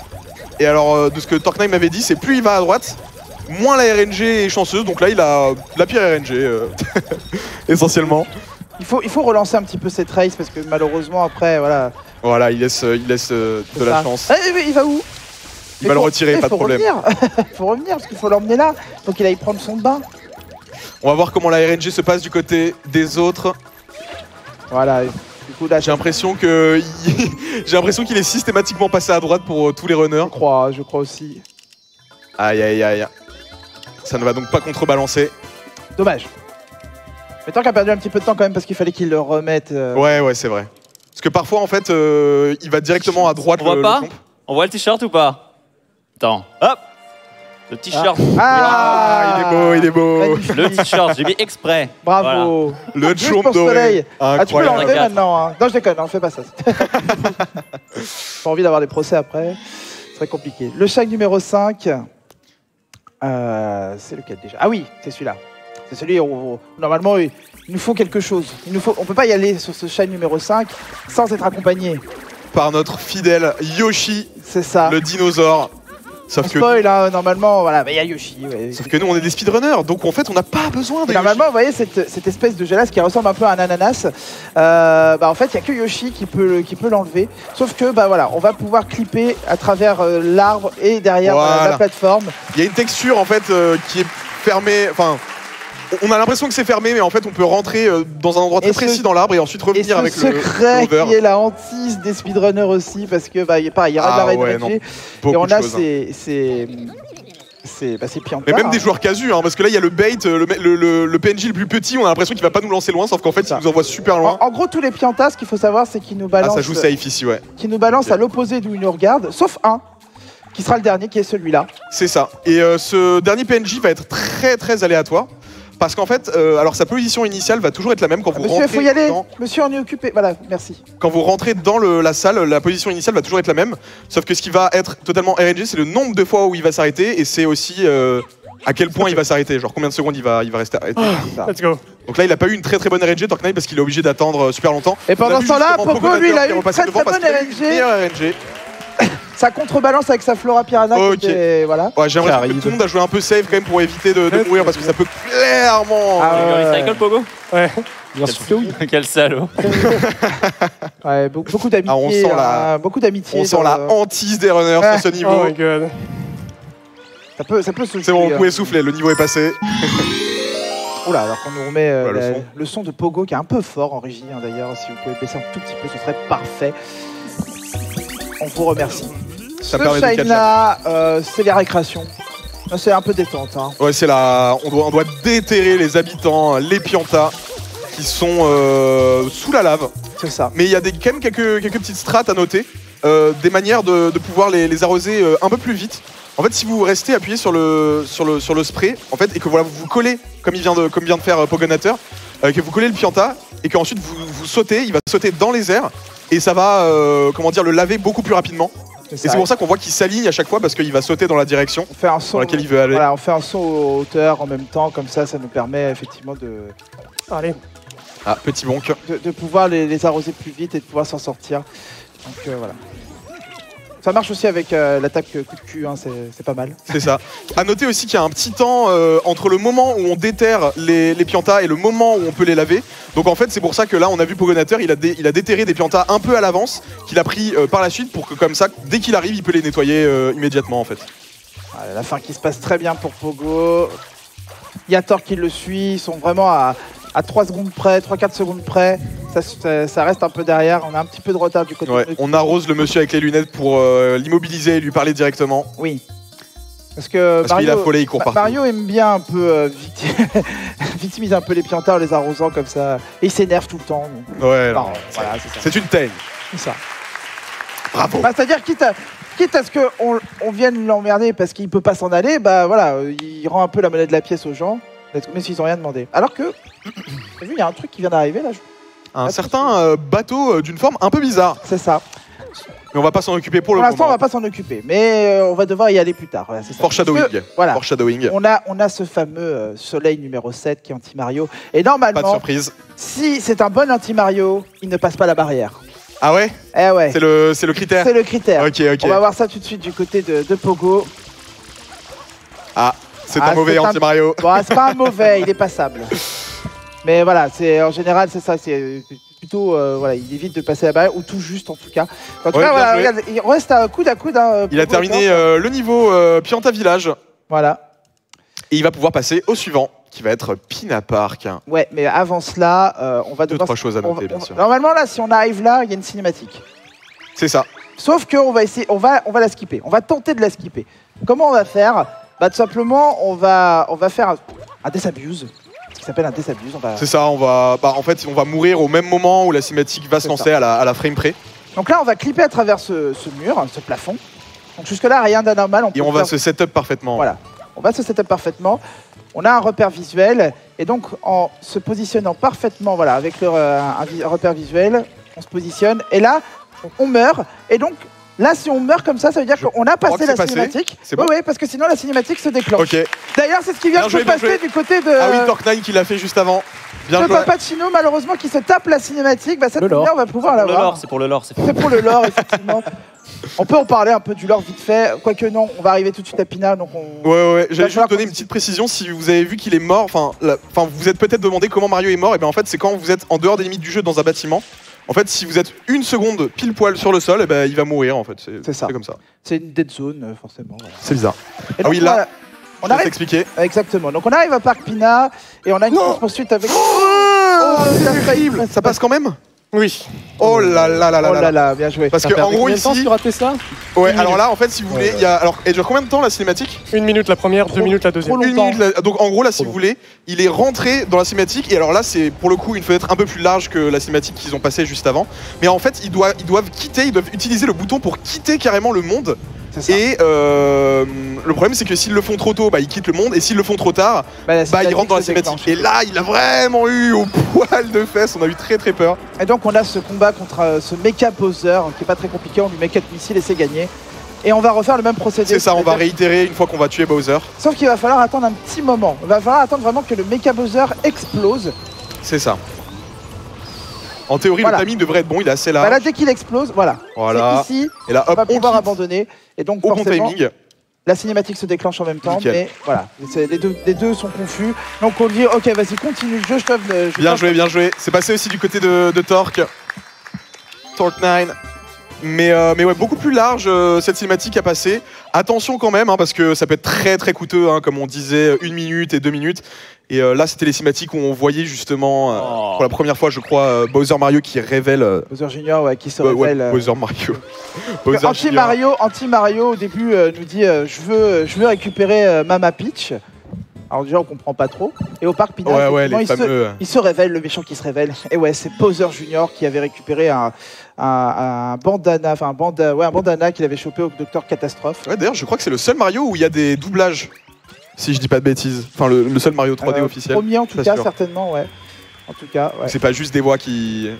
Et alors, de ce que Torknime m'avait dit, c'est plus il va à droite, moins la RNG est chanceuse. Donc là, il a la pire RNG, essentiellement. il, faut, il faut relancer un petit peu cette race parce que malheureusement après, voilà. Voilà, il laisse, il laisse euh, de la chance. Eh, il va où? Il va le retirer, pas de faut problème. Revenir. faut revenir parce qu'il faut l'emmener là. Donc il aille prendre son bain. On va voir comment la RNG se passe du côté des autres. Voilà. Du coup là, J'ai l'impression que il- j'ai l'impression qu'il est systématiquement passé à droite pour euh, tous les runners. je crois, je crois aussi. Aïe aïe aïe. Ça ne va donc pas contrebalancer. Dommage. Mais tant qu'il a perdu un petit peu de temps quand même parce qu'il fallait qu'il le remette. euh, Ouais ouais c'est vrai. Parce que parfois en fait euh, il va directement à droite On voit le, pas comp. On voit le t-shirt ou pas Attends, hop Le t-shirt. Ah, il est beau, il est beau. magnifique. Le t-shirt, j'ai mis exprès. Voilà. Bravo. Le Juste pour doré. soleil. Ah, tu peux Incroyable. l'enlever maintenant. Hein. Non, je déconne, on fait pas ça. Pas envie d'avoir des procès après. Ce serait compliqué. Le chèque numéro 5. euh, c'est lequel déjà? Ah oui, c'est celui-là. C'est celui où, normalement il nous faut quelque chose. Il nous faut, on peut pas y aller sur ce chèque numéro 5 sans être accompagné. Par notre fidèle Yoshi, C'est ça. le dinosaure. On Sauf que, spoil, hein, normalement, voilà, mais il y a Yoshi. ouais. sauf que nous on est des speedrunners, donc en fait on n'a pas besoin de normalement, vous voyez cette, cette espèce de gélasse qui ressemble un peu à un ananas. euh, bah, en fait, il n'y a que Yoshi qui peut, qui peut l'enlever. Sauf que, bah voilà, on va pouvoir clipper à travers euh, l'arbre et derrière voilà, Voilà. la plateforme. Il y a une texture en fait euh, qui est fermée. Enfin, on a l'impression que c'est fermé, mais en fait on peut rentrer euh, dans un endroit très Et précis dans l'arbre et ensuite Et revenir ce avec le secret qui est la hantise des speedrunners aussi, parce que bah, pareil, il y aura Ah de la ouais, et on a hein. ces, ces, ces, bah, piantars, Mais même des joueurs casus, hein, parce que là il y a le bait, euh, le, le, le- le PNJ le plus petit, on a l'impression qu'il va pas nous lancer loin, sauf qu'en fait il nous envoie super loin. En, en gros, tous les piantas, ce qu'il faut savoir, c'est qu'ils nous Ah, balancent, ça joue safe ici, ouais. qui nous balancent à l'opposé d'où ils nous regardent, sauf un, qui sera le dernier, qui est celui-là. C'est ça. Et euh, ce dernier PNJ va être très très aléatoire. Parce qu'en fait, euh, alors sa position initiale va toujours être la même quand vous Monsieur, il rentrez. faut y aller. dans- Monsieur, on est occupé. Voilà, merci. quand vous rentrez dans le- la salle, la position initiale va toujours être la même. Sauf que ce qui va être totalement RNG, c'est le nombre de fois où il va s'arrêter et c'est aussi euh, à quel point il va s'arrêter. Genre combien de secondes il va, il va rester arrêté. Let's go. Donc là, il a pas eu une très très bonne RNG, Torknight, parce qu'il est obligé d'attendre euh, super longtemps. Et pendant ce temps-là, Pogo, lui, il a eu une très bonne RNG. Ça contrebalance avec sa Flora Piranha. qui Ok. était- voilà. Ouais, j'ai l'impression que tout le monde a joué un peu safe quand même pour éviter de, de mourir parce que ça peut clairement. Ah ouais. recycle, Pogo Ouais. Bien sûr que oui. Quel salaud. Ouais, beaucoup, beaucoup d'amitié. Ah, on sent la- hein, beaucoup d'amitié. On sent la hantise des runners sur ce niveau. Oh my god. Ça peut, ça peut se C'est bon, vous pouvez souffler, le niveau est passé. Oula, alors qu'on nous remet euh, Voilà, le la- son. le son de Pogo qui est un peu fort en régie hein, d'ailleurs. Si vous pouvez baisser un tout petit peu, ce serait parfait. On vous remercie. Ça Ce permet de Shine-là, euh, c'est les récréations. Là, C'est un peu détente. Hein. Ouais, c'est la. On doit, on doit déterrer les habitants, les piantas, qui sont euh, sous la lave. C'est ça. Mais il y a des, quand même quelques, quelques petites strates à noter, euh, des manières de, de pouvoir les, les arroser un peu plus vite. En fait, si vous restez appuyé sur le, sur le, sur le spray, en fait, et que voilà, vous vous collez, comme il vient de, comme vient de faire Pogonator, que vous collez le pianta, et qu'ensuite vous, vous sautez, il va sauter dans les airs, et ça va, euh, comment dire, le laver beaucoup plus rapidement. Et c'est pour ça qu'on voit qu'il s'aligne à chaque fois, parce qu'il va sauter dans la direction On fait un son. dans laquelle il veut aller. Voilà, on fait un saut aux hauteur en même temps, comme ça, ça nous permet effectivement de, Allez. Ah, petit bonk. de, de pouvoir les, les arroser plus vite et de pouvoir s'en sortir. Donc euh, voilà. Ça marche aussi avec euh, l'attaque coup de cul, hein, c'est pas mal. C'est ça. À noter aussi qu'il y a un petit temps euh, entre le moment où on déterre les, les piantas et le moment où on peut les laver. Donc en fait, c'est pour ça que là, on a vu Pogonator, il a, dé- il a déterré des piantas un peu à l'avance, qu'il a pris euh, par la suite pour que comme ça, dès qu'il arrive, il peut les nettoyer euh, immédiatement en fait. Voilà, la fin qui se passe très bien pour Pogo. Il y a Thor qui le suit, ils sont vraiment à, à 3 secondes près, 3-4 secondes près. Ça, ça- ça reste un peu derrière, on a un petit peu de retard du côté Ouais, de on arrose le monsieur avec les lunettes pour euh, l'immobiliser et lui parler directement. Oui. Parce que Parce Mario, a follet, il court Ma-. Mario aime bien un peu euh, victi- victimiser un peu les piantas en les arrosant comme ça. Et il s'énerve tout le temps. donc, Ouais, non, voilà, c'est ça. c'est une teigne. C'est ça. Bravo. Bah, C'est-à-dire, quitte à, quitte à ce qu'on on vienne l'emmerder parce qu'il peut pas s'en aller, bah voilà, il rend un peu la monnaie de la pièce aux gens, mais s'ils ont rien demandé. Alors que, t'as vu, il y a un truc qui vient d'arriver là, Un certain euh, bateau euh, d'une forme un peu bizarre. c'est ça. Mais on va pas s'en occuper pour, Pour le l'instant, on moment. va pas s'en occuper, mais euh, on va devoir y aller plus tard. Voilà. Foreshadowing. Que, Voilà. Foreshadowing. On a, on a ce fameux euh, soleil numéro 7 qui est anti-Mario. Et Pas de normalement, surprise. si c'est un bon anti-Mario, il ne passe pas la barrière. Ah ouais? Eh ouais, C'est le, le critère c'est le critère. Ok, ok. On va voir ça tout de suite du côté de, de Pogo. Ah, c'est Ah, un mauvais c'est un- anti-Mario. Bon, c'est pas un mauvais, il est passable. Mais voilà, c'est en général c'est ça, c'est plutôt euh, voilà, il évite de passer la barrière ou tout juste en tout cas. En tout Ouais, cas, voilà, regarde, il reste à coude à coude. hein, Il a terminé euh, le niveau euh, Pianta Village Voilà. et il va pouvoir passer au suivant qui va être Pina Park. Ouais, mais avant cela, euh, on va Deux, devoir. trois choses à va- noter, bien sûr. Normalement là, si on arrive là, il y a une cinématique. C'est ça. Sauf qu'on va essayer, on va, on va la skipper. On va tenter de la skipper. Comment on va faire Bah tout simplement, on va, on va faire un, un. Ce qui s'appelle un disabuse. On va... C'est ça, on va bah, en fait, on va mourir au même moment où la cinématique va se lancer à la, à la frame près Donc là, on va clipper à travers ce, ce mur, ce plafond. Donc jusque-là, rien d'anormal. et on va faire- se setup parfaitement. Voilà. On va se setup parfaitement. On a un repère visuel. Et donc, en se positionnant parfaitement, voilà, avec le, euh, un repère visuel, on se positionne. Et là, on meurt. Et donc, là, si on meurt comme ça, ça veut dire Je qu'on a passé la c'est cinématique. C'est bon Oui, oui, parce que sinon, la cinématique se déclenche. D'ailleurs, c'est ce qui vient Bien de se passer du côté de, Ah oui, Tork9 qui l'a fait juste avant. Bien de joué. Papacino, malheureusement, qui se tape la cinématique. Bah, Le lore. bien, on va pouvoir Pour le lore, c'est pour le lore. c'est pour- C'est pour le lore, effectivement. On peut en parler un peu du lore vite fait. Quoique non, on va arriver tout de suite à Pina, donc on... Ouais, ouais, ouais. va J'allais juste donner une petite précision. Si vous avez vu qu'il est mort, enfin, la- enfin, vous vous êtes peut-être demandé comment Mario est mort. Et bien en fait, c'est quand vous êtes en dehors des limites du jeu dans un bâtiment. En fait, si vous êtes une seconde pile poil sur le sol, et ben il va mourir. En fait, C'est ça. comme ça. C'est une dead zone, euh, forcément. voilà. C'est bizarre. Et Ah donc, oui, là, on arrive exactement. Donc on arrive à Parc Pina et on a une course poursuite avec. Oh, terrible. Ça passe quand même Oui. Oh là là là là Oh là. là là. là, bien joué. Parce que en gros ici, tu raté ça? Ouais. Une Alors là, en fait, si vous voulez, il y a alors, elle dure combien de temps la cinématique? Une minute la première, deux minutes la deuxième. trop Une minute. la- Donc en gros là, si Trop vous voulez, il est rentré dans la cinématique et alors là, c'est pour le coup une fenêtre un peu plus large que la cinématique qu'ils ont passée juste avant. Mais en fait, ils doivent, ils doivent quitter, ils doivent utiliser le bouton pour quitter carrément le monde. Ça. Et euh, le problème, c'est que s'ils le font trop tôt, bah ils quittent le monde et s'ils le font trop tard, Bah, bah ils rentrent dans la cinématique. Et là, il a vraiment eu au poil de fesses. On a eu très très peur. Et donc on a ce combat contre euh, ce mecha Bowser hein, qui est pas très compliqué. On lui met 4 missiles et c'est gagné. Et on va refaire le même procédé. C'est ça, on va réitérer une fois qu'on va tuer Bowser. Sauf qu'il va falloir attendre un petit moment. Il va falloir attendre vraiment que le mecha Bowser explose. C'est ça. En théorie, Voilà. le timing devrait être bon. Il est assez Bah large. là, dès qu'il explose, voilà. Voilà. C'est ici, Et là, on hop, va on pouvoir quitte abandonner. Et donc au bon timing. la cinématique se déclenche en même temps. Nickel. Mais voilà, les deux, les deux sont confus. Donc on dit, ok, vas-y, continue le jeu, je le- je Bien joué, bien joué. C'est passé aussi du côté de, de Torque. Torque 9. Mais, euh, mais ouais, beaucoup plus large euh, cette cinématique à passer. Attention quand même, hein, parce que ça peut être très très coûteux, hein, comme on disait, une minute et deux minutes. Et euh, là, c'était les cinématiques où on voyait justement, euh, Oh. pour la première fois, je crois, euh, Bowser Mario qui révèle. euh, Bowser Junior, ouais, qui se ouais, révèle. euh, Bowser Mario. Bowser Anti Junior. Mario, Anti Mario au début euh, nous dit euh, je veux je veux récupérer euh, Mama Peach. Alors déjà on comprend pas trop. Et au parc Pinal, Ouais, ouais, les il, se, fameux. il se révèle, le méchant qui se révèle. Et ouais, c'est Bowser Junior qui avait récupéré un, un, un bandana, enfin un, banda, ouais, un bandana qu'il avait chopé au Docteur Catastrophe. Ouais, d'ailleurs, je crois que c'est le seul Mario où il y a des doublages. Si je dis pas de bêtises. Enfin, le, le seul Mario 3D Euh, officiel. Premier en tout cas, sûr. certainement, ouais. En tout cas, ouais. C'est pas juste des voix qui.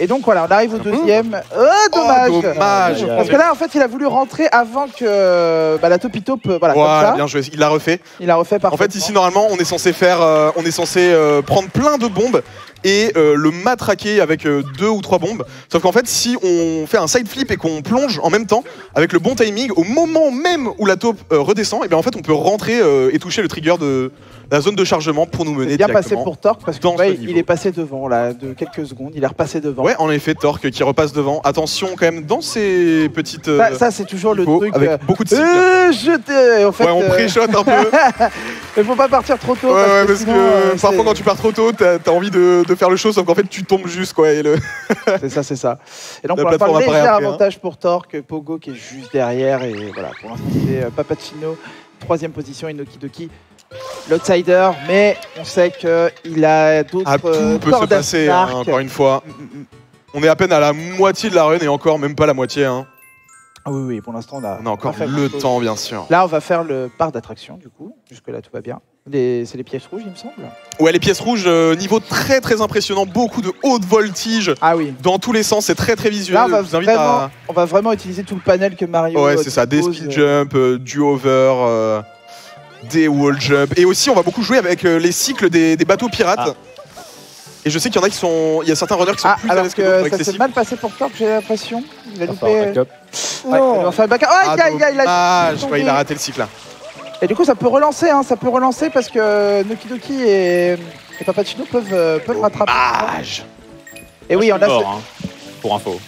Et donc voilà, on arrive au deuxième. Oh, dommage Oh, dommage. Parce que là, en fait, il a voulu rentrer avant que bah, la Topito peut. Voilà, Voilà, comme ça. bien joué. Il l'a refait. Il a refait En parfaitement. fait, ici, normalement, on est censé faire, euh, on est censé euh, prendre plein de bombes et euh, le matraquer avec euh, deux ou trois bombes. Sauf qu'en fait, si on fait un side flip et qu'on plonge en même temps, avec le bon timing, au moment même où la taupe euh, redescend, et bien en fait, on peut rentrer euh, et toucher le trigger de la zone de chargement pour nous mener bien passé pour Torque parce que ouais, il est passé devant là de quelques secondes, il est repassé devant. Ouais, en effet, Torque qui repasse devant. Attention quand même dans ces petites. ça, ça, c'est toujours le truc. avec beaucoup de cycles. euh, je en fait, ouais, on pré-shot un peu. il faut pas partir trop tôt. Ouais, ouais, parce sinon, que parfois quand tu pars trop tôt, t'as as envie de, de faire le show, sauf qu'en fait tu tombes juste quoi. Et le... c'est ça, c'est ça. Et donc La pour l'instant, plateforme léger hein. avantage pour Torque, Pogo qui est juste derrière et voilà. Pour l'instant, c'est euh, Papacino, troisième position, Inoki Doki. L'outsider, mais on sait qu'il a d'autres Ah, tout euh, peut se passer, hein, encore une fois. Mm, mm, mm. On est à peine à la moitié de la run et encore même pas la moitié. Hein. Ah oui, oui, pour l'instant, on a, On a encore le temps, bien sûr. Là, on va faire le parc d'attraction, du coup. Jusque-là, tout va bien. C'est les pièces rouges, il me semble. Ouais, les pièces rouges, euh, niveau très très impressionnant, beaucoup de haute voltige Ah oui. dans tous les sens, c'est très très visuel. Là, on va, Je vous invite vraiment, à. on va vraiment utiliser tout le panel que Mario. Ouais, euh, c'est ça, des speed euh, jump, euh, du over, euh, des wall jump. Et aussi, on va beaucoup jouer avec euh, les cycles des, des bateaux pirates. Ah. Et je sais qu'il y en a qui sont. Il y a certains runners qui sont Ah, plus à alors l'aise que que ça s'est mal passé pour Torque, j'ai l'impression. Il a loupé. Ah. Ouais, il a raté le cycle là. Et du coup, ça peut relancer, hein, ça peut relancer parce que Noki Doki et, et Papacino peuvent, euh, peuvent rattraper. Dommage. Et oui, on a. ce- mort, hein, pour info.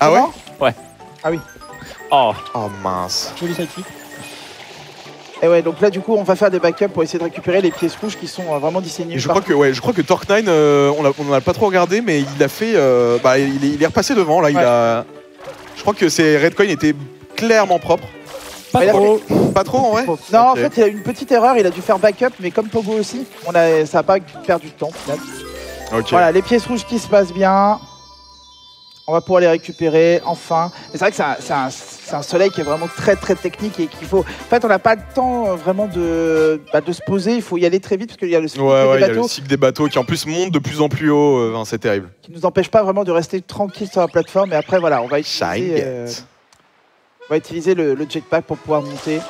Ah ouais Comment Oh, Oh mince. Joli sidekick. Et ouais, donc là, du coup, on va faire des backups pour essayer de récupérer les pièces rouges qui sont euh, vraiment disséminées. Je crois que ouais, je crois que Torque9, euh, on l'a- on en a pas trop regardé, mais il a fait, euh, bah, il, est, il est repassé devant là. Il Ouais. a, je crois que ses Redcoin étaient clairement propres. Pas trop. Pas trop en vrai. Non, en fait, il a eu une petite erreur, il a dû faire backup, mais comme Pogo aussi, on a, ça n'a pas perdu de temps. Voilà, les pièces rouges qui se passent bien. On va pouvoir les récupérer, enfin. Mais c'est vrai que c'est un, c'est un- soleil qui est vraiment très très technique et qu'il faut. En fait, on n'a pas le temps euh, vraiment de, bah, de se poser, il faut y aller très vite parce qu'il y a le cycle Ouais, des ouais, il y a le bateaux cycle des bateaux qui en plus monte de plus en plus haut. euh, enfin, c'est terrible. qui nous empêche pas vraiment de rester tranquille sur la plateforme. Et après, voilà, on va utiliser, euh. On va utiliser le, le jetpack pour pouvoir monter.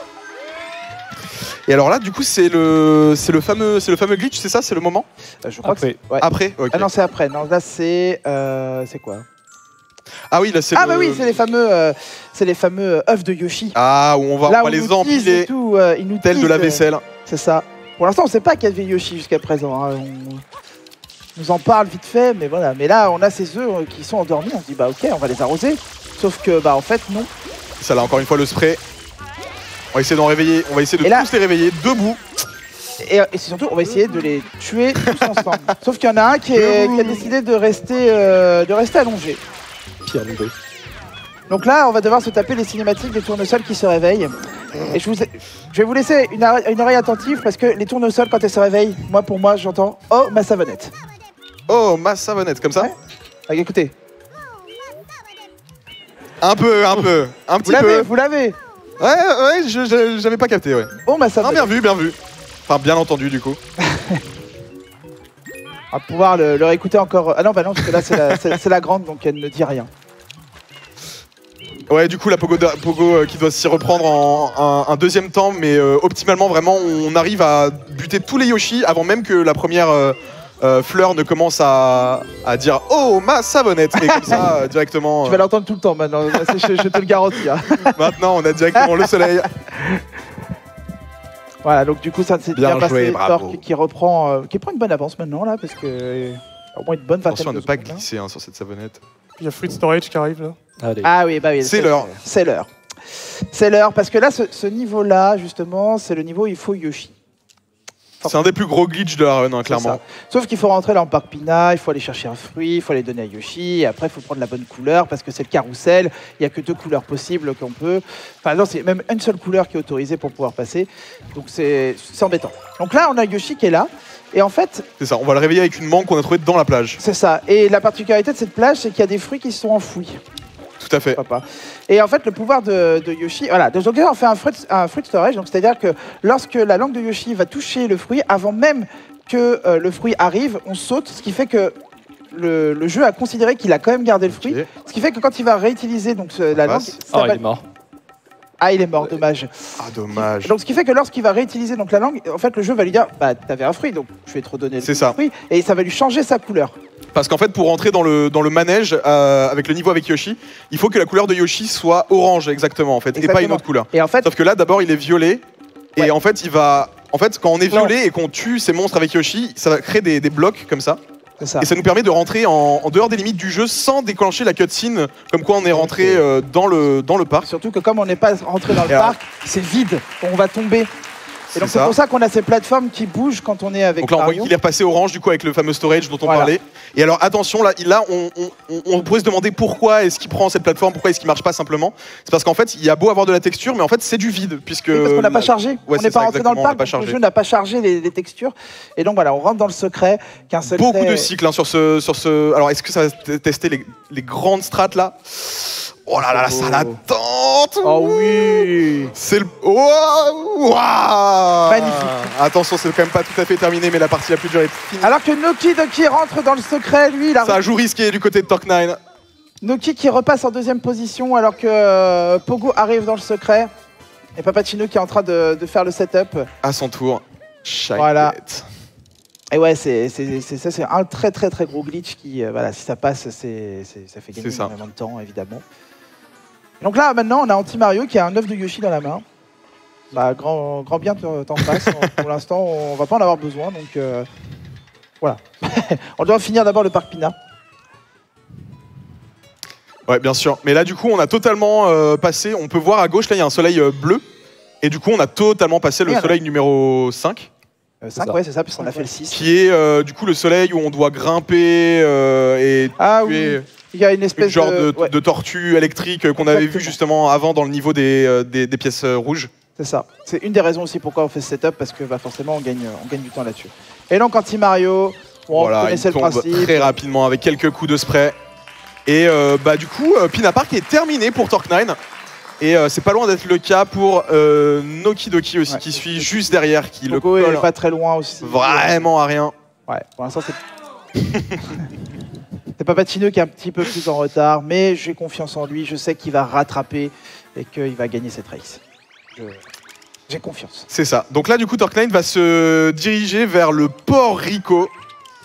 Et alors là, du coup, c'est le, c'est le fameux, c'est le fameux glitch, c'est ça, c'est le moment. Euh, je crois Après. que c'est- ouais. Après. Ah non, c'est après. Non, là, c'est. euh, c'est quoi Ah oui, là c'est. Ah, le- bah oui, c'est les fameux, euh, c'est les fameux œufs de Yoshi. Ah où on va, là, on va les empiler tout, euh, ils nous tel de la euh, vaisselle. C'est ça. Pour l'instant, on sait pas qu'il y avait Yoshi jusqu'à présent. hein. On nous en parle vite fait, mais voilà. Mais là, on a ces œufs euh, qui sont endormis. On se dit, bah ok, on va les arroser. Sauf que, bah en fait, non. Ça là encore une fois le spray. On va essayer d'en réveiller. On va essayer de là- tous les réveiller debout. Et, et surtout, on va essayer de les tuer tous ensemble. Sauf qu'il y en a un qui, est- qui a décidé de rester, euh, de rester allongé. Pierre Loubet. Donc là, on va devoir se taper les cinématiques des tournesols qui se réveillent. Et je, vous ai- je vais vous laisser une, oreille- une oreille attentive parce que les tournesols, quand elles se réveillent, moi pour moi, j'entends Oh, ma savonnette. Oh, ma savonnette, comme ça. Ouais. Ah, écoutez, Un peu, un peu, un vous petit l'avez, peu. vous l'avez. Ouais, ouais, je- j'avais pas capté, ouais. Oh, ma Ah, savonnette. bien vu, bien vu. Enfin, bien entendu, du coup. On va pouvoir le, le réécouter encore. Ah non, bah non, parce que là, c'est la, grande, donc elle ne dit rien. Ouais, du coup, la Pogo, Pogo euh, qui doit s'y reprendre en un, un deuxième temps, mais euh, optimalement, vraiment, on arrive à buter tous les Yoshi avant même que la première euh, euh, fleur ne commence à, à dire Oh, ma savonnette Et comme ça, euh, directement, Tu euh, vas l'entendre tout le temps maintenant, je, te le garantis. hein. maintenant, on a directement le soleil. Voilà, donc du coup, ça s'est Bien bien, passé. joué, bravo. Torque qui reprend, euh, qui prend une bonne avance maintenant, là, parce que. euh, Au moins une bonne vingtaine Attention à de ne pas secondes, hein. glisser hein, sur cette savonnette. Il y a Fruit Storage qui arrive là. Allez. Ah oui, bah oui. C'est l'heure. C'est l'heure. C'est l'heure, parce que là, ce, ce niveau-là, justement, c'est le niveau où il faut Yoshi. C'est un des plus gros glitch de la run, hein, clairement. Sauf qu'il faut rentrer là en parc Pina, il faut aller chercher un fruit, il faut aller donner à Yoshi, et après il faut prendre la bonne couleur parce que c'est le carrousel, il n'y a que deux couleurs possibles qu'on peut. Enfin non, c'est même une seule couleur qui est autorisée pour pouvoir passer, donc c'est c'est embêtant. Donc là, on a Yoshi qui est là, et en fait, C'est ça, on va le réveiller avec une mangue qu'on a trouvée dans la plage. c'est ça. Et la particularité de cette plage, c'est qu'il y a des fruits qui sont enfouis. Tout à fait. Papa. Et en fait, le pouvoir de, de Yoshi, voilà. Donc là, on fait un fruit, un fruit storage. Donc c'est-à-dire que lorsque la langue de Yoshi va toucher le fruit, avant même que euh, le fruit arrive, on saute, ce qui fait que le, le jeu a considéré qu'il a quand même gardé le fruit. Ok. Ce qui fait que quand il va réutiliser donc ce- la langue, Passe. ça Oh, va- il est mort. ah il est mort, dommage. Ah, dommage. Donc ce qui fait que lorsqu'il va réutiliser donc la langue, en fait le jeu va lui dire bah t'avais un fruit donc je vais te redonner le C'est ça. fruit et ça va lui changer sa couleur. Parce qu'en fait, pour rentrer dans le, dans le manège euh, avec le niveau avec Yoshi, il faut que la couleur de Yoshi soit orange exactement en fait, et pas une autre couleur. Et en fait, Sauf que là, d'abord, il est violet, et Ouais. en fait, il va. En fait, quand on est Non. violet et qu'on tue ces monstres avec Yoshi, ça va créer des, des blocs comme ça. Et ça nous permet de rentrer en, en dehors des limites du jeu sans déclencher la cutscene, comme quoi on est rentré euh, dans, le, dans le parc. Surtout que comme on n'est pas rentré dans le Et parc, c'est vide, on va tomber. Et donc C'est pour ça qu'on a ces plateformes qui bougent quand on est avec Donc là, on voit qu'il est repassé orange, du coup, avec le fameux storage dont on Voilà. parlait. Et alors, attention, là, là on, on- pourrait se demander pourquoi est-ce qu'il prend cette plateforme, pourquoi est-ce qu'il marche pas simplement. C'est parce qu'en fait, il y a beau avoir de la texture, mais en fait, c'est du vide, puisque. Oui, parce qu'on n'a pas chargé, Ouais, on n'est pas rentré dans le parc, le jeu n'a pas chargé les, les textures. Et donc voilà, on rentre dans le secret, qu'un secret... Beaucoup de cycles hein, sur ce, sur ce. Alors, est-ce que ça va tester les, les grandes strates là? Oh là là, la salle attente Oh oui C'est le. Ouah Magnifique. Attention, c'est quand même pas tout à fait terminé, mais la partie la plus dure est finie. Alors que Noki Doki rentre dans le secret, lui, il a... Ça joue risqué du côté de Torque 9. Noki qui repasse en deuxième position alors que euh, Pogo arrive dans le secret. Et Papacino qui est en train de, de faire le setup. À son tour. Chaque Voilà. tête. Et ouais, c'est ça, c'est un très très très gros glitch qui, euh, voilà, si ça passe, c'est ça fait gagner énormément de temps, évidemment. Donc là, maintenant, on a Anti Mario qui a un œuf de Yoshi dans la main. Bah, grand, grand bien t'en passe. Pour l'instant, on va pas en avoir besoin, donc euh, voilà. on doit finir d'abord le parc Pina. Ouais, bien sûr. Mais là, du coup, on a totalement euh, passé. On peut voir à gauche, là, il y a un soleil euh, bleu. Et du coup, on a totalement passé le soleil numéro 5, 5, ça. ouais, c'est ça, puisqu'on a fait le 6. qui est euh, du coup le soleil où on doit grimper euh, et Ah tuer oui, y a une espèce genre de... de, ouais, de tortue électrique qu'on avait vu justement avant dans le niveau des, euh, des, des pièces euh, rouges. c'est ça. C'est une des raisons aussi pourquoi on fait ce setup, parce que bah, forcément, on gagne, on gagne du temps là-dessus. Et donc, Anti Mario, bon, voilà, vous il connaissez le tombe principe. très rapidement avec quelques coups de spray. Et euh, bah du coup, Pina Park est terminé pour Torque 9. Et euh, c'est pas loin d'être le cas pour euh, Noki Doki aussi, Ouais. qui suit juste derrière, qui le Pogo est colle pas très loin aussi. vraiment à rien. Ouais, pour l'instant, c'est. c'est Papacino qui est un petit peu plus en retard, mais j'ai confiance en lui. Je sais qu'il va rattraper et qu'il va gagner cette race. J'ai confiance. C'est ça. Donc là, du coup, 9 va se diriger vers le port Rico.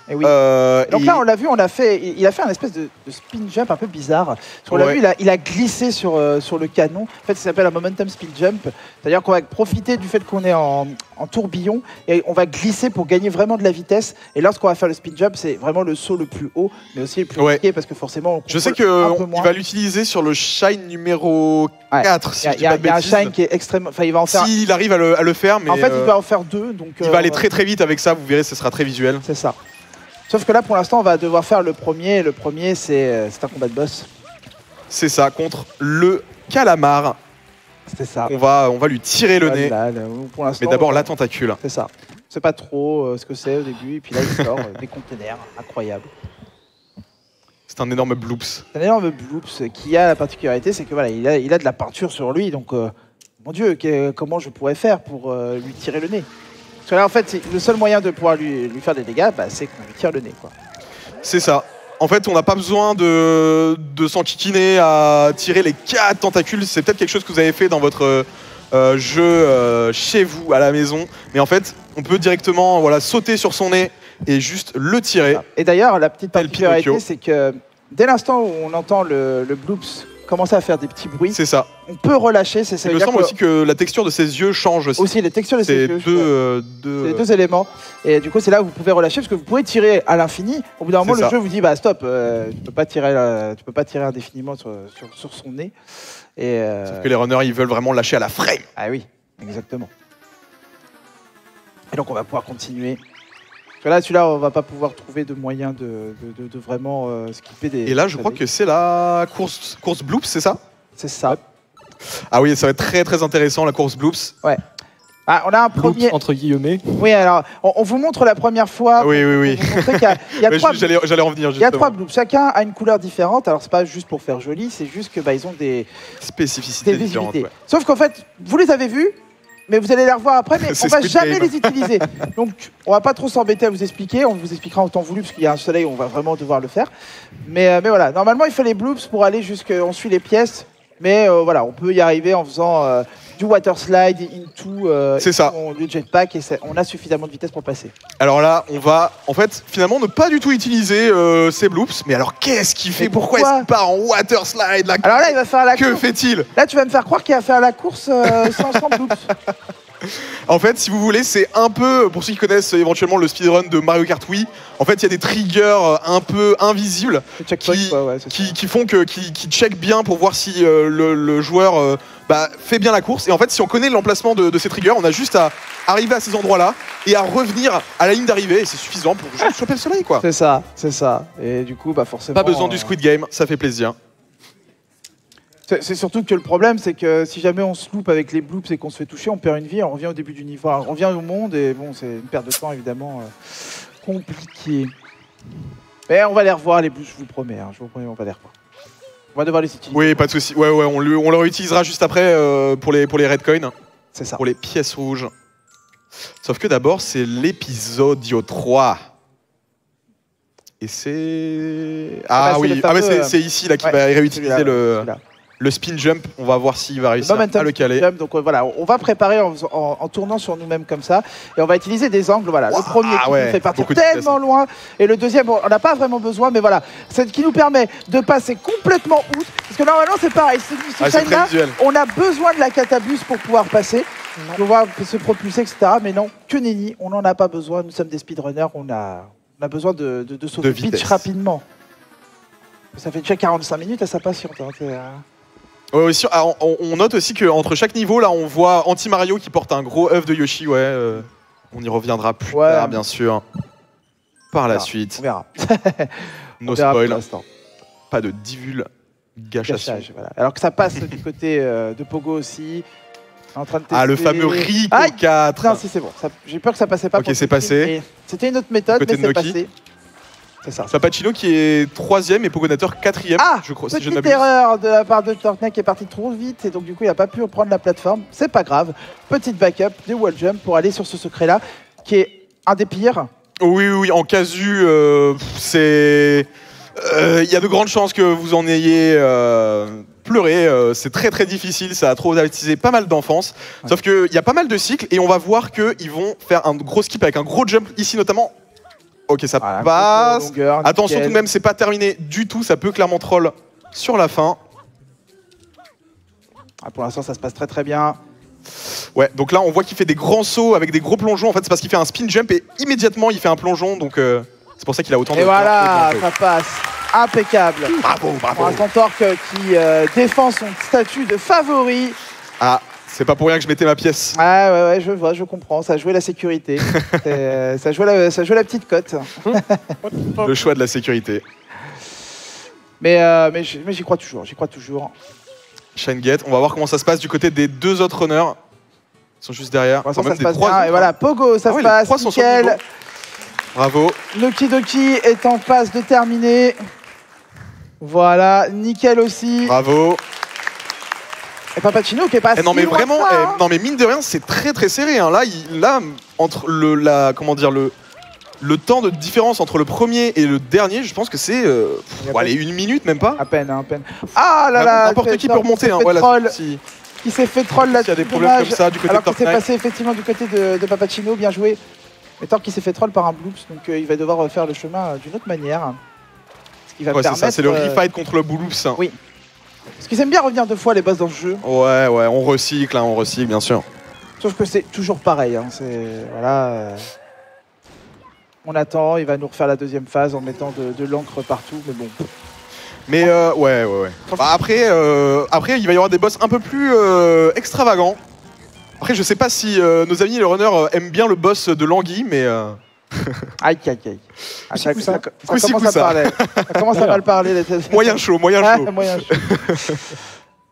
Et oui. Euh, Donc là, on l'a vu, on a fait, il a fait un espèce de, de spin jump un peu bizarre. On l'a Ouais. vu, il a, il a glissé sur, euh, sur le canon. En fait, ça s'appelle un momentum spin jump. C'est-à-dire qu'on va profiter du fait qu'on est en, en tourbillon et on va glisser pour gagner vraiment de la vitesse. Et lorsqu'on va faire le spin jump, c'est vraiment le saut le plus haut, mais aussi le plus Ouais. risqué parce que forcément, on Je sais peu qu'il moins. va l'utiliser sur le Shine numéro Ouais. 4, si Il y a, il y il un shine qui est extrêmement. Enfin, il va en faire. S'il arrive à le, à le faire, mais en fait, euh, il va en faire deux. Donc, il euh, va aller on très très vite avec ça, vous verrez, ce sera très visuel. C'est ça. Sauf que là, pour l'instant, on va devoir faire le premier. Le premier, c'est euh, c'est un combat de boss. C'est ça, contre le calamar. C'était ça. On va, on va lui tirer le nez. Là, pour Mais d'abord, on- la tentacule. C'est ça. C'est pas trop euh, ce que c'est au début. Et puis là, il sort euh, des containers. Incroyable. C'est un énorme bloops. C'est un énorme bloops qui a la particularité, c'est que voilà, il a, il a de la peinture sur lui. Donc, euh, mon Dieu, que- comment je pourrais faire pour euh, lui tirer le nez? Parce que là, en fait, le seul moyen de pouvoir lui, lui faire des dégâts, bah, c'est qu'on lui tire le nez. Quoi. C'est ça. En fait, on n'a pas besoin de, de s'enquiquiner à tirer les quatre tentacules. C'est peut-être quelque chose que vous avez fait dans votre euh, jeu euh, chez vous, à la maison. Mais en fait, on peut directement voilà, sauter sur son nez et juste le tirer. Et d'ailleurs, la petite particularité, c'est que dès l'instant où on entend le, le bloops commencer à faire des petits bruits, C'est ça. on peut relâcher. C'est ça Il me semble que- aussi que la texture de ses yeux change aussi. aussi les textures de ses C'est yeux. deux, euh, deux- C'est les deux éléments. Et du coup, c'est là où vous pouvez relâcher parce que vous pouvez tirer à l'infini. Au bout d'un moment, le ça. jeu vous dit bah stop, euh, tu peux pas tirer, euh, tu peux pas tirer indéfiniment sur, sur, sur son nez. Et euh, Sauf que les runners, ils veulent vraiment lâcher à la frame. ah oui, exactement. Et donc on va pouvoir continuer. Parce que là, celui-là, on va pas pouvoir trouver de moyen de, de- de- de vraiment euh, skipper des. Et là, je crois que c'est la course, course Bloops, c'est ça C'est ça. Ah oui, ça va être très très intéressant la course Bloops. Ah, on a un Bloops, premier. entre guillemets. Oui, alors, on, on vous montre la première fois. Oui, oui, oui. y a, il y a Ouais, trois J'allais j'allais en venir Il y a trois bloops. Chacun a une couleur différente. Alors, c'est pas juste pour faire joli, c'est juste que bah, ils ont des, Spécificités des différentes. visibilités. ouais. Sauf qu'en fait, vous les avez vus, mais vous allez les revoir après, mais on va Squid jamais Game. les utiliser. Donc, on va pas trop s'embêter à vous expliquer. On vous expliquera en temps voulu, parce qu'il y a un soleil, on va vraiment devoir le faire. Mais, euh, mais voilà, normalement, il fait les bloops pour aller jusque. On suit les pièces. Mais euh, voilà, on peut y arriver en faisant euh, du water slide into euh, C'est ça. into du jetpack et on a suffisamment de vitesse pour passer. Alors là, on va en fait finalement ne pas du tout utiliser euh, ces bloops. Mais alors qu'est-ce qu'il fait? Pourquoi, pourquoi est-ce qu'il part en water slide là Alors là, il va faire la Que course. fait-il? Là, tu vas me faire croire qu'il va faire la course euh, sans, sans bloops. En fait, si vous voulez, c'est un peu, pour ceux qui connaissent éventuellement le speedrun de Mario Kart Wii, en fait, il y a des triggers euh, un peu invisibles Qui- quoi, ouais, c'est ça. qui, qui font que, qui, qui check bien pour voir si euh, le, le joueur euh, bah, fait bien la course. Et en fait, si on connaît l'emplacement de, de ces triggers, on a juste à arriver à ces endroits-là et à revenir à la ligne d'arrivée. Et c'est suffisant pour juste choper le soleil, quoi. C'est ça, c'est ça. Et du coup, bah forcément. Pas besoin euh, du Squid Game, ça fait plaisir. C'est surtout que le problème, c'est que si jamais on se loupe avec les bloops et qu'on se fait toucher, on perd une vie, on revient au début du niveau, on revient au monde et bon, c'est une perte de temps évidemment euh, compliquée. Mais on va les revoir les bloops, je vous promets, hein, je vous promets, on va les revoir. On va devoir les utiliser. Oui, pas de souci. Ouais, ouais, on le, on le réutilisera juste après euh, pour, les, pour les red coins, C'est ça. pour les pièces rouges. Sauf que d'abord, c'est l'épisodio 3. Et c'est. Ah, bah, c'est oui, ah, fameux, c'est ici là qu'il ouais, va réutiliser le. Le spin jump. On va voir s'il va réussir Momentum à le caler. jump, donc euh, voilà, on va préparer en, faisant- en- en tournant sur nous-mêmes comme ça, et on va utiliser des angles. Voilà, le premier qui ouais, nous fait partir tellement loin, et le deuxième, on n'a pas vraiment besoin, mais voilà, c'est qui nous permet de passer complètement outre, parce que normalement c'est pareil, ce, ce Ah, visuel. on a besoin de la catabus pour pouvoir passer, on va se propulser, etc. Mais non, que nenni, on n'en a pas besoin. Nous sommes des speedrunners, on a, on a besoin de, de, de sauter De pitch rapidement. Ça fait déjà 45 minutes à sa patience. hein, c'est, euh, Ouais, aussi, ah, on, on note aussi qu'entre chaque niveau, là, on voit Anti Mario qui porte un gros œuf de Yoshi. Ouais, euh, on y reviendra plus Ouais. tard, bien sûr. Par la verra. suite, On verra. no On verra pour spoil, l'instant. pas de divulgation. Gâchage, voilà. Alors que ça passe du côté euh, de Pogo aussi. En train de Ah, le tester. fameux Rico Aïe 4. Non, si c'est bon. Ça- J'ai peur que ça passait pas. Ok, pour c'est passé. mais C'était une autre méthode, Côté mais de c'est Noki. passé. C'est ça. Papacino qui est troisième et Pogonator quatrième, Ah, je crois, si je ne Petite erreur de la part de Tortnac qui est parti trop vite et donc du coup il n'a pas pu reprendre la plateforme. C'est pas grave. Petite backup de wall jump pour aller sur ce secret là qui est un des pires. Oui, oui, oui, en casu, euh, c'est. euh, Il y a de grandes chances que vous en ayez euh, pleuré. c'est très très difficile, ça a traumatisé pas mal d'enfance. Sauf qu'il y a pas mal de cycles et on va voir qu'ils vont faire un gros skip avec un gros jump ici notamment. Ok, ça Voilà, passe. longueur, Attention nickel. tout de même, c'est pas terminé du tout, ça peut clairement troll sur la fin. Ah, pour l'instant ça se passe très très bien. Ouais, donc là on voit qu'il fait des grands sauts avec des gros plongeons. En fait, c'est parce qu'il fait un spin jump et immédiatement il fait un plongeon. Donc euh, c'est pour ça qu'il a autant de Et voilà, ça passe. Impeccable. Bravo, Pour bravo. l'instant Torque euh, qui euh, défend son statut de favori. Ah, c'est pas pour rien que je mettais ma pièce. Ah ouais, ouais, je vois, je comprends. Ça jouait la sécurité. Euh, ça, jouait la, ça jouait la petite cote. Le choix de la sécurité. Mais, euh, mais, j'y- crois toujours, j'y crois toujours. Shinegate, on va voir comment ça se passe du côté des deux autres runners. Ils sont juste derrière. Enfin, ça même se passe bien. Et voilà. Pogo, ça Ah se passe. sont nickel. Bravo. Noki Doki est en passe de terminer. Voilà, nickel aussi. Bravo. Et Papacino qui est pas Eh non mais vraiment, ça, eh, hein. non mais mine de rien, c'est très très serré. hein. Là, il- là, entre le, la, comment dire, le, le temps de différence entre le premier et le dernier, je pense que c'est, euh, Il allez, une minute même pas. À peine, hein, à peine. Ah là là N'importe qui peut remonter. qui Hein. s'est fait Voilà, troll, si- qui s'est fait troll là S'il y a des problèmes dommage. comme ça du côté Alors de qu'il s'est passé effectivement du côté de, de Papacino, bien joué. Mais Torque qui s'est fait troll par un bloops, donc euh, il va devoir refaire le chemin euh, d'une autre manière. Ce qui va Ouais, c'est permettre. ça, c'est le euh, refight contre le hein. oui. Parce qu'ils aiment bien revenir deux fois les boss dans le jeu. Ouais, ouais, on recycle, hein, on recycle, bien sûr. Sauf que c'est toujours pareil. hein, C'est voilà. euh, On attend, il va nous refaire la deuxième phase en mettant de, de l'encre partout, mais bon. Mais euh, ouais, ouais, ouais. Bah, après, euh, après, il va y avoir des boss un peu plus euh, extravagants. Après, je sais pas si euh, nos amis les runners aiment bien le boss de Langui, mais euh, Aïe, aïe, aïe. Ah, ça, ça- ça commence à parler. Ça commence à mal parler. les- moyen chaud, moyen chaud. moyen chaud.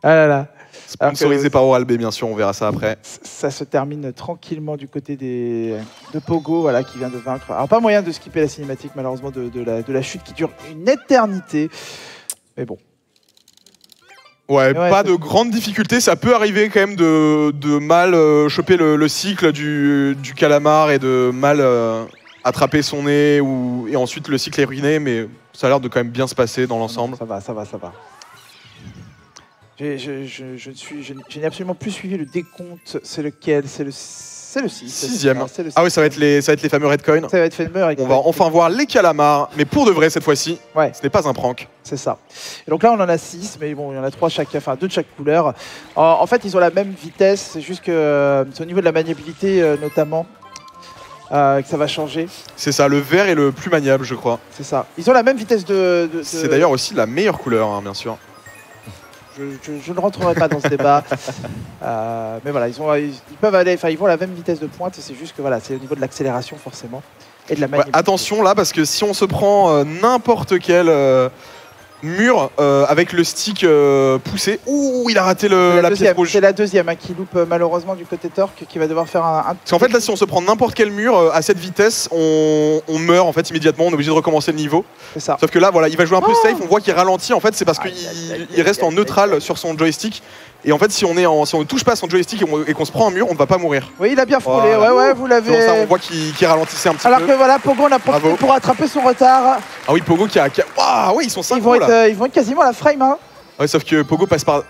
Ah là là. Que- Sponsorisé par Oral B, bien sûr, on verra ça après. ça se termine tranquillement du côté des, de Pogo, voilà, qui vient de vaincre. Alors, pas moyen de skipper la cinématique, malheureusement, de, de la, de la chute qui dure une éternité. Mais bon. Ouais, Ouais, pas de grandes difficultés. Ça peut arriver quand même de, de mal euh, choper le, le cycle du, du calamar et de mal euh, attraper son nez ou, et ensuite le cycle est ruiné, mais ça a l'air de quand même bien se passer dans l'ensemble. Ça va, ça va, ça va. Je, je, suis, je, n'ai- absolument plus suivi le décompte. C'est lequel? C'est le, c'est le 6. Sixième. Le Ah oui, ça va être les, ça va être les fameux red coins. Ça va être Fenmer. et- On va enfin voir les calamars, mais pour de vrai cette fois-ci. Ouais. Ce n'est pas un prank. C'est ça. Et donc là, on en a 6, mais bon, il y en a trois chaque, enfin deux de chaque couleur. En, en fait, ils ont la même vitesse, c'est juste que euh, c'est au niveau de la maniabilité euh, notamment euh, que ça va changer. C'est ça, le vert est le plus maniable, je crois. C'est ça. Ils ont la même vitesse de. de- de- C'est d'ailleurs aussi la meilleure couleur, hein, bien sûr. Je, je- je ne rentrerai pas dans ce débat. Euh, mais voilà, ils, ont, ils, ils peuvent aller. Enfin, ils vont à la même vitesse de pointe. C'est juste que voilà, c'est au niveau de l'accélération forcément et de la Ouais, attention là, parce que si on se prend euh, n'importe quel euh, mur euh, avec le stick euh, poussé, ouh, il a raté le- la, la pièce rouge. c'est la deuxième hein, qui loupe euh, malheureusement du côté torque, qui va devoir faire un. un Parce qu'en fait, là, si on se prend n'importe quel mur euh, à cette vitesse, on, on meurt en fait immédiatement. On est obligé de recommencer le niveau. c'est ça. Sauf que là, voilà, il va jouer un peu Oh safe. On voit qu'il ralentit. En fait, c'est parce Aïe, qu'il reste en neutral sur son joystick. Et en fait, si on est en, si on ne touche pas son joystick et on- et qu'on se prend un mur, on ne va pas mourir. Oui, il a bien frôlé. Voilà. Ouais, ouais, vous C'est pour ça, on l'avez. voit qu'il ralentissait un petit Alors peu. que voilà, Pogo on a profité Bravo. pour rattraper son retard. Ah oui, Pogo qui a. qui a- ils sont Ils 5 vont, être, là. euh, ils vont être quasiment à la frame. Hein. Ouais, sauf que Pogo passe par,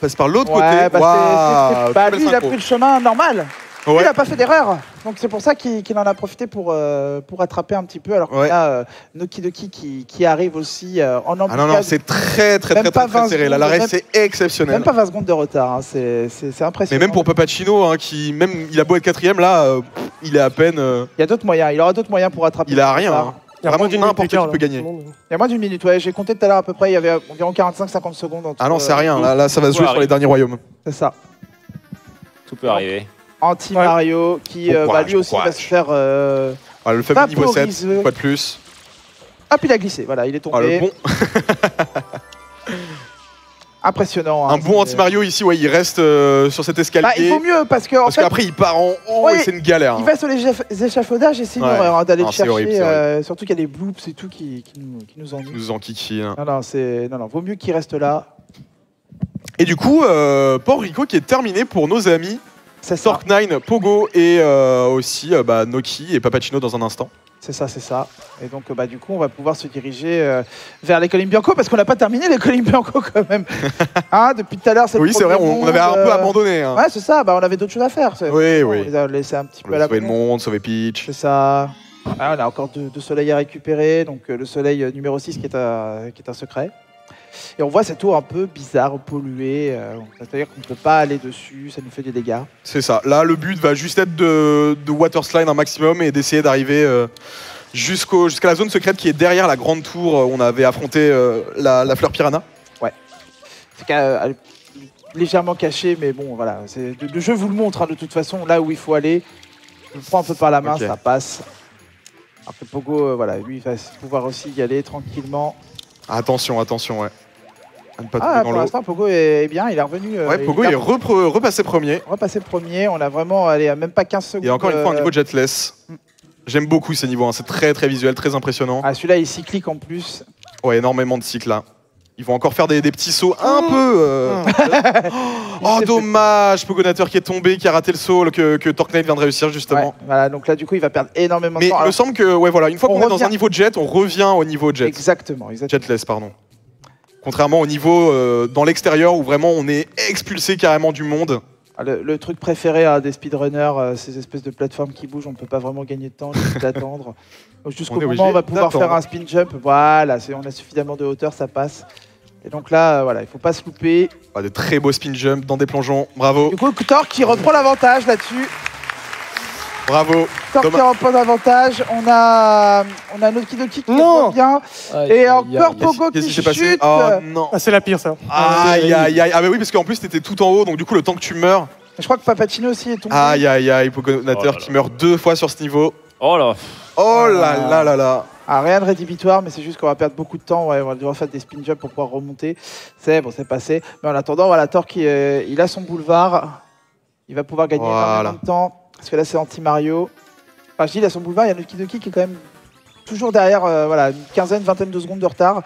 passe par l'autre Ouais, côté. bah, bah, lui, il a pris le chemin normal. Ouais. il n'a pas fait d'erreur. Donc c'est pour ça qu'il en a profité pour, euh, pour rattraper un petit peu. Alors qu'il y a euh, Noki Doki qui, qui arrive aussi euh, en Ah embuscade. non, non, c'est très, très, Même très, très, très 20 serré. Là, l'arrêt, c'est exceptionnel. Même pas 20 secondes de retard. hein. C'est c'est Mais impressionnant. même pour Papacino, hein, qui, même, il a beau être quatrième, là, euh, il est à peine. euh, Il y a d'autres moyens. Il aura d'autres moyens pour rattraper. il a rien. hein. Il y a Vraiment, moins d'une minute n'importe qui d'écart, peut gagner. Il y a moins d'une minute. Ouais, j'ai compté tout à l'heure à peu près. Il y avait environ 45-50 secondes. Entre, Ah non, c'est euh, rien. Là, là, ça va se jouer sur les derniers royaumes. C'est ça. Tout peut arriver. Anti Mario qui Bon euh, bah, lui aussi va se faire. euh, Ah, le fameux niveau 7, Vaporiseux. une fois de plus. Hop, il a glissé. Voilà, il est Ah, le tombé. bon, Impressionnant. hein. un bon anti-Mario ici, ouais, il reste euh, sur cet escalier. Bah, il vaut mieux parce que en parce fait, qu'après, il part en haut Ouais, et c'est une galère. il hein. va sur les écha- les échafaudages et c'est une Ouais. horreur hein, d'aller le c'est chercher. horrible, euh, surtout qu'il y a des bloops et tout qui, qui nous, qui nous. Nous en kiki. hein. Non, non, c'est non, non, vaut mieux qu'il reste là. Et du coup, euh, Port Rico qui est terminé pour nos amis C'est ça, Torque9, Pogo et euh, aussi euh, bah, Noki et Papacino dans un instant. c'est ça, c'est ça. Et donc, euh, bah, du coup, on va pouvoir se diriger euh, vers l'école Bianco parce qu'on n'a pas terminé l'école Bianco quand même. Hein, depuis tout à l'heure, c'est le Oui, c'est vrai, on, on avait un peu abandonné. hein. Ouais, c'est ça. Bah, on avait d'autres choses à faire. c'est- Oui, On oui. les a laissés un petit On peu à la sauvé le monde, sauvé Peach. C'est ça. Ah, on a encore deux, deux soleils à récupérer. Donc le soleil numéro 6 qui est, un, qui est un secret. Et on voit cette tour un peu bizarre, polluée. euh, C'est-à-dire qu'on ne peut pas aller dessus, ça nous fait des dégâts. C'est ça. Là, le but va juste être de, de waterslide un maximum et d'essayer d'arriver euh, jusqu'au- jusqu'à la zone secrète qui est derrière la grande tour où on avait affronté euh, la, la fleur piranha. C'est qu'à- euh, légèrement caché, mais bon, voilà. c'est- Le, le jeu vous le montre hein, de toute façon, là où il faut aller. Je le prends un peu par la main, Ok. ça passe. Après Pogo, euh, voilà, lui, il va pouvoir aussi y aller tranquillement. Attention, attention, ouais. À ne pas Ah, pour l'instant, Pogo est bien, il est revenu. euh, Ouais, Pogo, il est repre- repassé premier. Passer premier, on a vraiment allé à même pas 15 secondes. A encore une fois un niveau jetless. J'aime beaucoup ces niveaux, hein. c'est très très visuel, très impressionnant. Ah, celui-là, il cyclique en plus. Ouais, énormément de cycles là. Ils vont encore faire des, des petits sauts un peu. euh, oh, dommage Pogonateur qui est tombé, qui a raté le saut que, que Torknight vient de réussir justement. Ouais, voilà, donc là, du coup, il va perdre énormément Mais de temps. il me semble que, ouais, voilà, une fois on qu'on est dans un niveau jet, on revient au niveau jet. Exactement, exactement. Jetless, pardon. Contrairement au niveau euh, dans l'extérieur où vraiment on est expulsé carrément du monde. Ah, Le, le truc préféré hein, des speedrunners, euh, ces espèces de plateformes qui bougent, on ne peut pas vraiment gagner de temps, juste d'attendre. Donc, Jusqu'au moment où on va pouvoir faire un spin jump. Voilà, on a suffisamment de hauteur, ça passe. Et donc là, euh, voilà, il faut pas se louper. Ah, des très beaux spin jump dans des plongeons. Bravo, Du coup, Thor qui reprend l'avantage là-dessus. bravo. Thor Dommage. qui reprend l'avantage. On a, on a Noki Doki qui Non. Aïe, Et aïe, encore aïe. Pogo qui qui s'est passé chute. Oh non. Ah, c'est la pire, ça. Aïe aïe aïe. Ah bah oui parce qu'en plus t'étais tout en haut donc du coup le temps que tu meurs. Je crois que Papacino aussi est tombé. Aïe aïe aïe, Pogonator Oh qui meurt deux fois sur ce niveau. Oh là Oh là Ah. là là là. Ah, rien de rédhibitoire, mais c'est juste qu'on va perdre beaucoup de temps. Ouais, on va devoir faire des spin jumps pour pouvoir remonter. C'est bon, c'est passé. Mais en attendant, voilà, Torque, il, euh, il a son boulevard. Il va pouvoir gagner Voilà. de temps. Parce que là, c'est anti-Mario. Enfin, je dis, il a son boulevard. Il y a Nuki Doki qui est quand même toujours derrière, euh, voilà, une quinzaine, vingtaine de secondes de retard.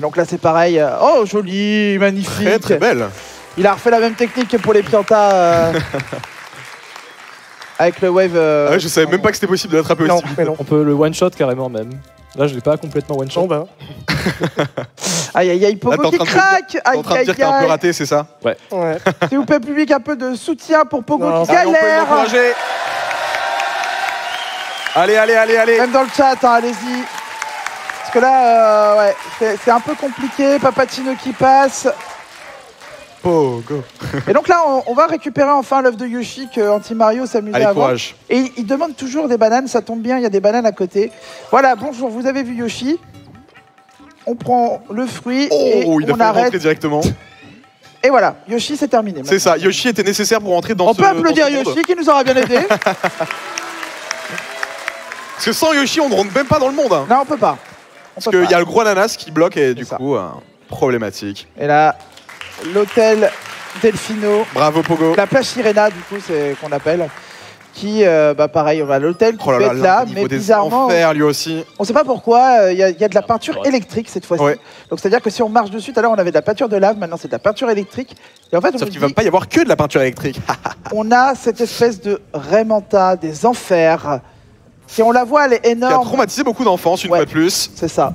Donc là, c'est pareil. Oh, joli, magnifique. Très très belle. Il a refait la même technique que pour les Pianta. euh, avec le wave. euh, Ah ouais, je savais même pas que c'était possible de l'attraper Non, aussi. mais non. On peut le one-shot carrément même. Là, je l'ai pas complètement one-shot. Non, bah, Aïe aïe aïe, Là, Pogo en qui craque T'es Aïe en train de aïe dire qu'il a un peu aïe raté, c'est ça ouais. S'il vous plaît, public, un peu de soutien pour Pogo Non, qui Allez, on peut galère l'encourager. Allez, allez, allez, allez. Même dans le chat, hein, allez-y. Parce que là, euh, ouais, c'est- c'est un peu compliqué. Papatino qui passe. Pogo. Et donc là, on, on va récupérer enfin l'œuf de Yoshi que Anti-Mario s'amusait à avoir. courage. Et il, demande toujours des bananes, ça tombe bien, il y a des bananes à côté. Voilà, bonjour, vous avez vu Yoshi. On prend le fruit Oh, et il a on fait arrête. directement. Et voilà, Yoshi, c'est terminé. C'est ça, Yoshi était nécessaire pour rentrer dans On ce peut applaudir. Yoshi qui nous aura bien aidé. Parce que sans Yoshi, on ne rentre même pas dans le monde. hein. non, on peut pas. On Parce qu'il y a le gros ananas qui bloque et du ça. coup, euh, problématique. Et là, l'hôtel Delfino, Bravo Pogo. la plage Sirena, du coup, c'est qu'on appelle, qui, euh, bah pareil, on va à l'hôtel qui Oh là peut là, être là, au niveau mais bizarrement, enfers, lui aussi. on sait pas pourquoi, euh, il y, a- il y a de la peinture électrique cette fois-ci. Ouais. Donc c'est-à-dire que si on marche dessus, tout à l'heure on avait de la peinture de lave, maintenant c'est de la peinture électrique. Et en fait, on, Sauf qu'il va dit, pas y avoir que de la peinture électrique. on a cette espèce de Raymanta des enfers. Si on la voit, elle est qui a énorme. traumatisé beaucoup d'enfants, une Ouais. fois de plus. C'est ça.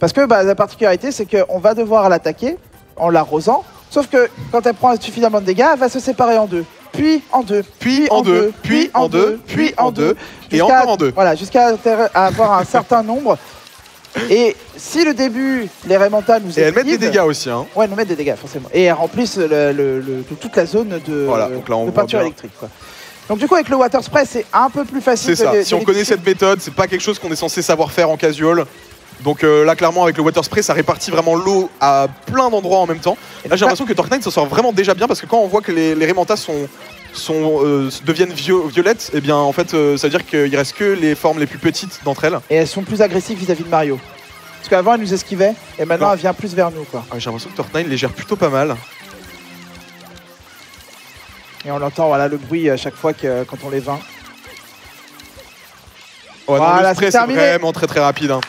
Parce que bah, la particularité, c'est qu'on va devoir l'attaquer en l'arrosant. Sauf que quand elle prend suffisamment de dégâts, elle va se séparer en deux. Puis en deux. Puis en deux, puis en deux, puis en deux, et encore en deux. Voilà, jusqu'à avoir un certain nombre. Et si le début, les Raymanta nous Et elles mettent des dégâts aussi. Hein. Ouais, nous mettent des dégâts, forcément. Et elles remplissent le- le- le- toute la zone de, Voilà, donc là, on de peinture électrique. quoi. Donc du coup, avec le water spray, c'est un peu plus facile. C'est ça. Si on connaît cette méthode, c'est pas quelque chose qu'on est censé savoir faire en casual. Donc euh, là, clairement, avec le water spray, ça répartit vraiment l'eau à plein d'endroits en même temps. Là, j'ai l'impression que Torknine s'en sort vraiment déjà bien parce que quand on voit que les, les sont, sont, euh, deviennent vio- violettes, eh bien, en fait, euh, ça veut dire qu'il reste que les formes les plus petites d'entre elles. Et elles sont plus agressives vis-à-vis de Mario. Parce qu'avant, elle nous esquivait, et maintenant, Non. elle vient plus vers nous. quoi. Ah, j'ai l'impression que Torknine les gère plutôt pas mal. Et on entend voilà, le bruit à chaque fois que, quand on les vainc. Ouais, non, Voilà, c'est vraiment très très rapide. hein.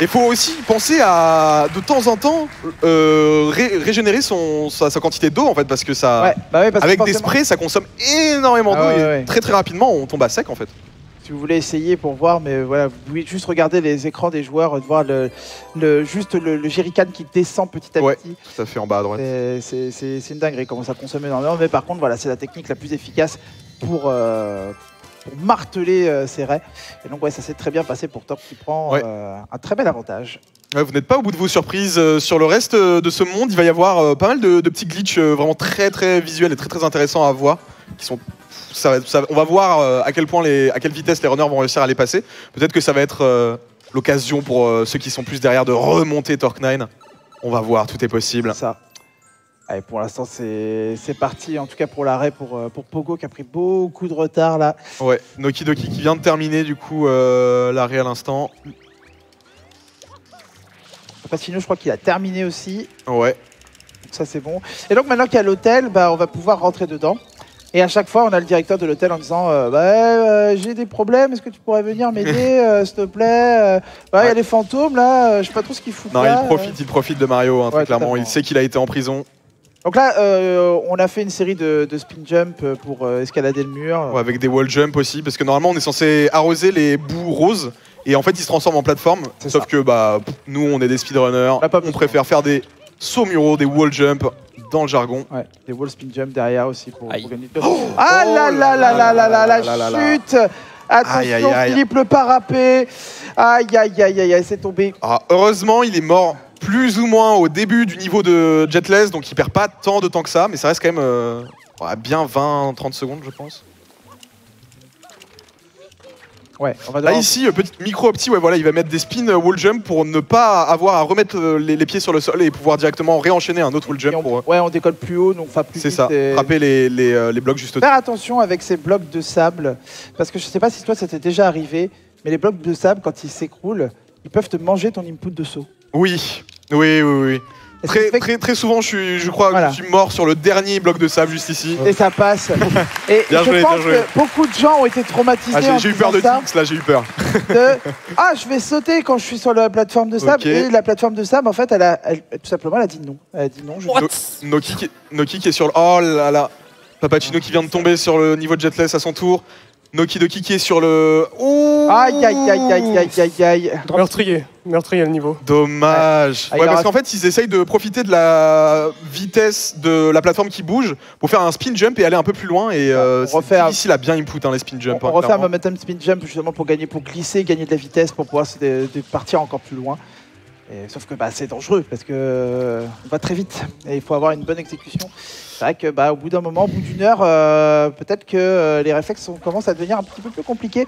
Il faut aussi penser à, de temps en temps, euh, ré- régénérer son, sa, sa quantité d'eau en fait, parce que ça, Ouais, bah ouais, parce que avec des sprays, ça consomme énormément Ah d'eau ouais, et très très rapidement, on tombe à sec en fait. Si vous voulez essayer pour voir, mais voilà, vous pouvez juste regarder les écrans des joueurs, de voir le, le- juste le, le jerrycan qui descend petit à petit. Tout à fait en bas à droite. C'est une dinguerie comment ça consomme énormément. Mais par contre, voilà, c'est la technique la plus efficace pour, euh, pour marteler euh, ses raies. Et donc, ouais, ça s'est très bien passé pour Torp qui prend Ouais. euh, un très bel avantage. Ouais, vous n'êtes pas au bout de vos surprises. euh, sur le reste de ce monde, il va y avoir pas mal de, de petits glitches vraiment très très visuels et très très intéressants à voir. Qui sont, ça ça on va voir à quel point les, à quelle vitesse les runners vont réussir à les passer. Peut-être que ça va être euh, l'occasion pour euh, ceux qui sont plus derrière de remonter Torque 9. On va voir, tout est possible. Ça. Allez, pour l'instant, c'est parti. En tout cas, pour l'arrêt, pour, euh, pour Pogo qui a pris beaucoup de retard là. Ouais, Noki Doki qui vient de terminer du coup euh, l'arrêt à l'instant. Pacino, je crois qu'il a terminé aussi. Ouais, Donc ça, c'est bon. Et donc, maintenant qu'il y a l'hôtel, bah, on va pouvoir rentrer dedans. Et à chaque fois, on a le directeur de l'hôtel en disant euh, bah, euh, J'ai des problèmes, est-ce que tu pourrais venir m'aider, s'il te plaît Il y a Ouais. les fantômes là, je sais pas trop ce qu'ils foutent non, là. il profite, il profite de Mario, hein, très Ouais, clairement. Il sait qu'il a été en prison. Donc là, euh, on a fait une série de, de spin jump euh, pour euh, escalader le mur. Ouais, avec des wall jump aussi, parce que normalement on est censé arroser les bouts roses et en fait ils se transforment en plateforme. Sauf ça. que bah nous on est des speedrunners, On on préfère faire des sauts muraux, des wall jump dans le jargon. Ouais, des wall spin jump derrière aussi pour, gagner. ah Oh là là là là là là la là là. chute Attention, Aïe, aïe, aïe. Philippe le parapé. Aïe aïe aïe aïe aïe, c'est tombé. Ah, heureusement il est mort plus ou moins au début du niveau de Jetless, donc il perd pas tant de temps que ça, mais ça reste quand même euh, ouais, bien 20-30 secondes je pense. Ouais, on va Là ici, euh, petite micro opti, ouais voilà, il va mettre des spins euh, wall jump pour ne pas avoir à remettre les, les pieds sur le sol et pouvoir directement réenchaîner un autre wall jump on- pour. Ouais, on décolle plus haut, donc enfin plus C'est ça, et- frapper les, les, les blocs juste. Faire attention avec ces blocs de sable, parce que je sais pas si toi ça t'est déjà arrivé, mais les blocs de sable, quand ils s'écroulent, ils peuvent te manger ton input de saut. Oui, oui, oui, oui. Et Très, très, très souvent, je, suis, je crois Voilà. que je suis mort sur le dernier bloc de sable juste ici. Et ça passe. Et Bien je joué, pense bien joué. que beaucoup de gens ont été traumatisés Ah, j'ai en j'ai eu disant peur de ça, Tix, là, j'ai eu peur. de Ah, je vais sauter quand je suis sur la plateforme de sable. Ok. Et la plateforme de sable, en fait, elle a, elle- tout simplement, elle a dit non. Elle a dit non. Je... No- Noki, qui, Noki qui est sur le. Oh là là Papacino qui vient de tomber sur le niveau de Jetless à son tour. Noki Doki qui est sur le. Ouh Aïe, aïe, aïe, aïe, aïe, aïe, aïe. Meurtrier, meurtrier le niveau. Dommage. Ouais. Parce qu'en fait, ils essayent de profiter de la vitesse de la plateforme qui bouge pour faire un spin jump et aller un peu plus loin. Et euh, On c'est difficile à bien input hein, les spin jump. On, on hein, refait un momentum spin jump justement pour gagner, pour glisser, gagner de la vitesse, pour pouvoir se partir encore plus loin. Et, sauf que bah, c'est dangereux parce que euh, on va très vite et il faut avoir une bonne exécution. C'est vrai que bah, au bout d'un moment, au bout d'une heure, euh, peut-être que euh, les réflexes sont- commencent à devenir un petit peu plus compliqués.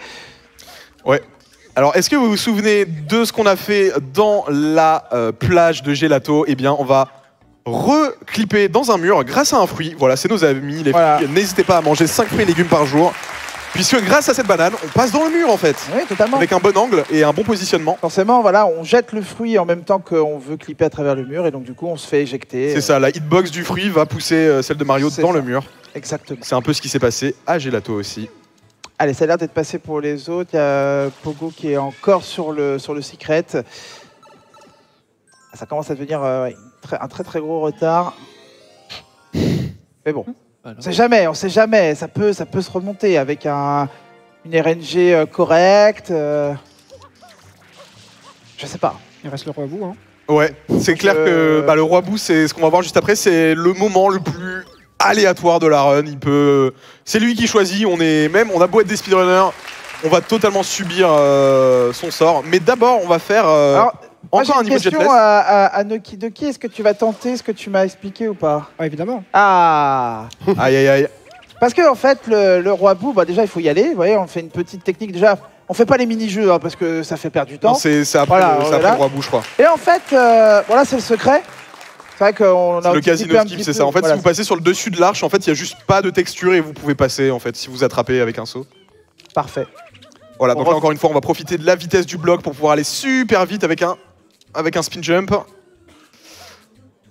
Alors, est-ce que vous vous souvenez de ce qu'on a fait dans la euh, plage de Gelato? Eh bien, on va reclipper dans un mur grâce à un fruit. Voilà, c'est nos amis, les Voilà. fruits. N'hésitez pas à manger 5 fruits et légumes par jour. Puisque grâce à cette banane, on passe dans le mur en fait. Oui, totalement. Avec un bon angle et un bon positionnement. Forcément, voilà, on jette le fruit en même temps qu'on veut clipper à travers le mur et donc du coup, on se fait éjecter. C'est ça, la hitbox du fruit va pousser euh, celle de Mario dans ça. le mur. Exactement. C'est un peu ce qui s'est passé à Gelato aussi. Allez, ça a l'air d'être passé pour les autres. Il y a Pogo qui est encore sur le, sur le secret. Ça commence à devenir euh, un très très gros retard. Mais bon, Voilà. on sait jamais, on sait jamais. Ça peut, ça peut se remonter avec un, une RNG euh, correcte. euh, Je sais pas. Il reste le roi bout. Hein. Ouais, c'est clair Euh, que bah, le roi bout, c'est ce qu'on va voir juste après, c'est le moment le plus aléatoire de la run. Il peut, c'est lui qui choisit. On est même, on a beau être des speedrunners, on va totalement subir euh, son sort. Mais d'abord, on va faire euh, Alors, encore un une niveau de question jetless. à, à, à Noki Doki. Est-ce que tu vas tenter ce que tu m'as expliqué ou pas? Ah, évidemment. Ah Aïe aïe aïe. Parce que en fait, le, le roi bout, bah déjà il faut y aller. Vous voyez, on fait une petite technique. Déjà, on fait pas les mini-jeux hein, parce que ça fait perdre du temps. c'est c'est après, Voilà, le, c'est après le roi bout, je crois. Et en fait, euh, voilà, c'est le secret. C'est vrai qu'on a C'est le anticipé casino un skip, petit c'est peu. ça. En fait, Voilà, si vous passez sur le dessus de l'arche, en fait, il y a juste pas de texture et vous pouvez passer en fait si vous attrapez avec un saut. parfait. Voilà, On donc là ref- encore une fois, on va profiter de la vitesse du bloc pour pouvoir aller super vite avec un, avec un spin jump.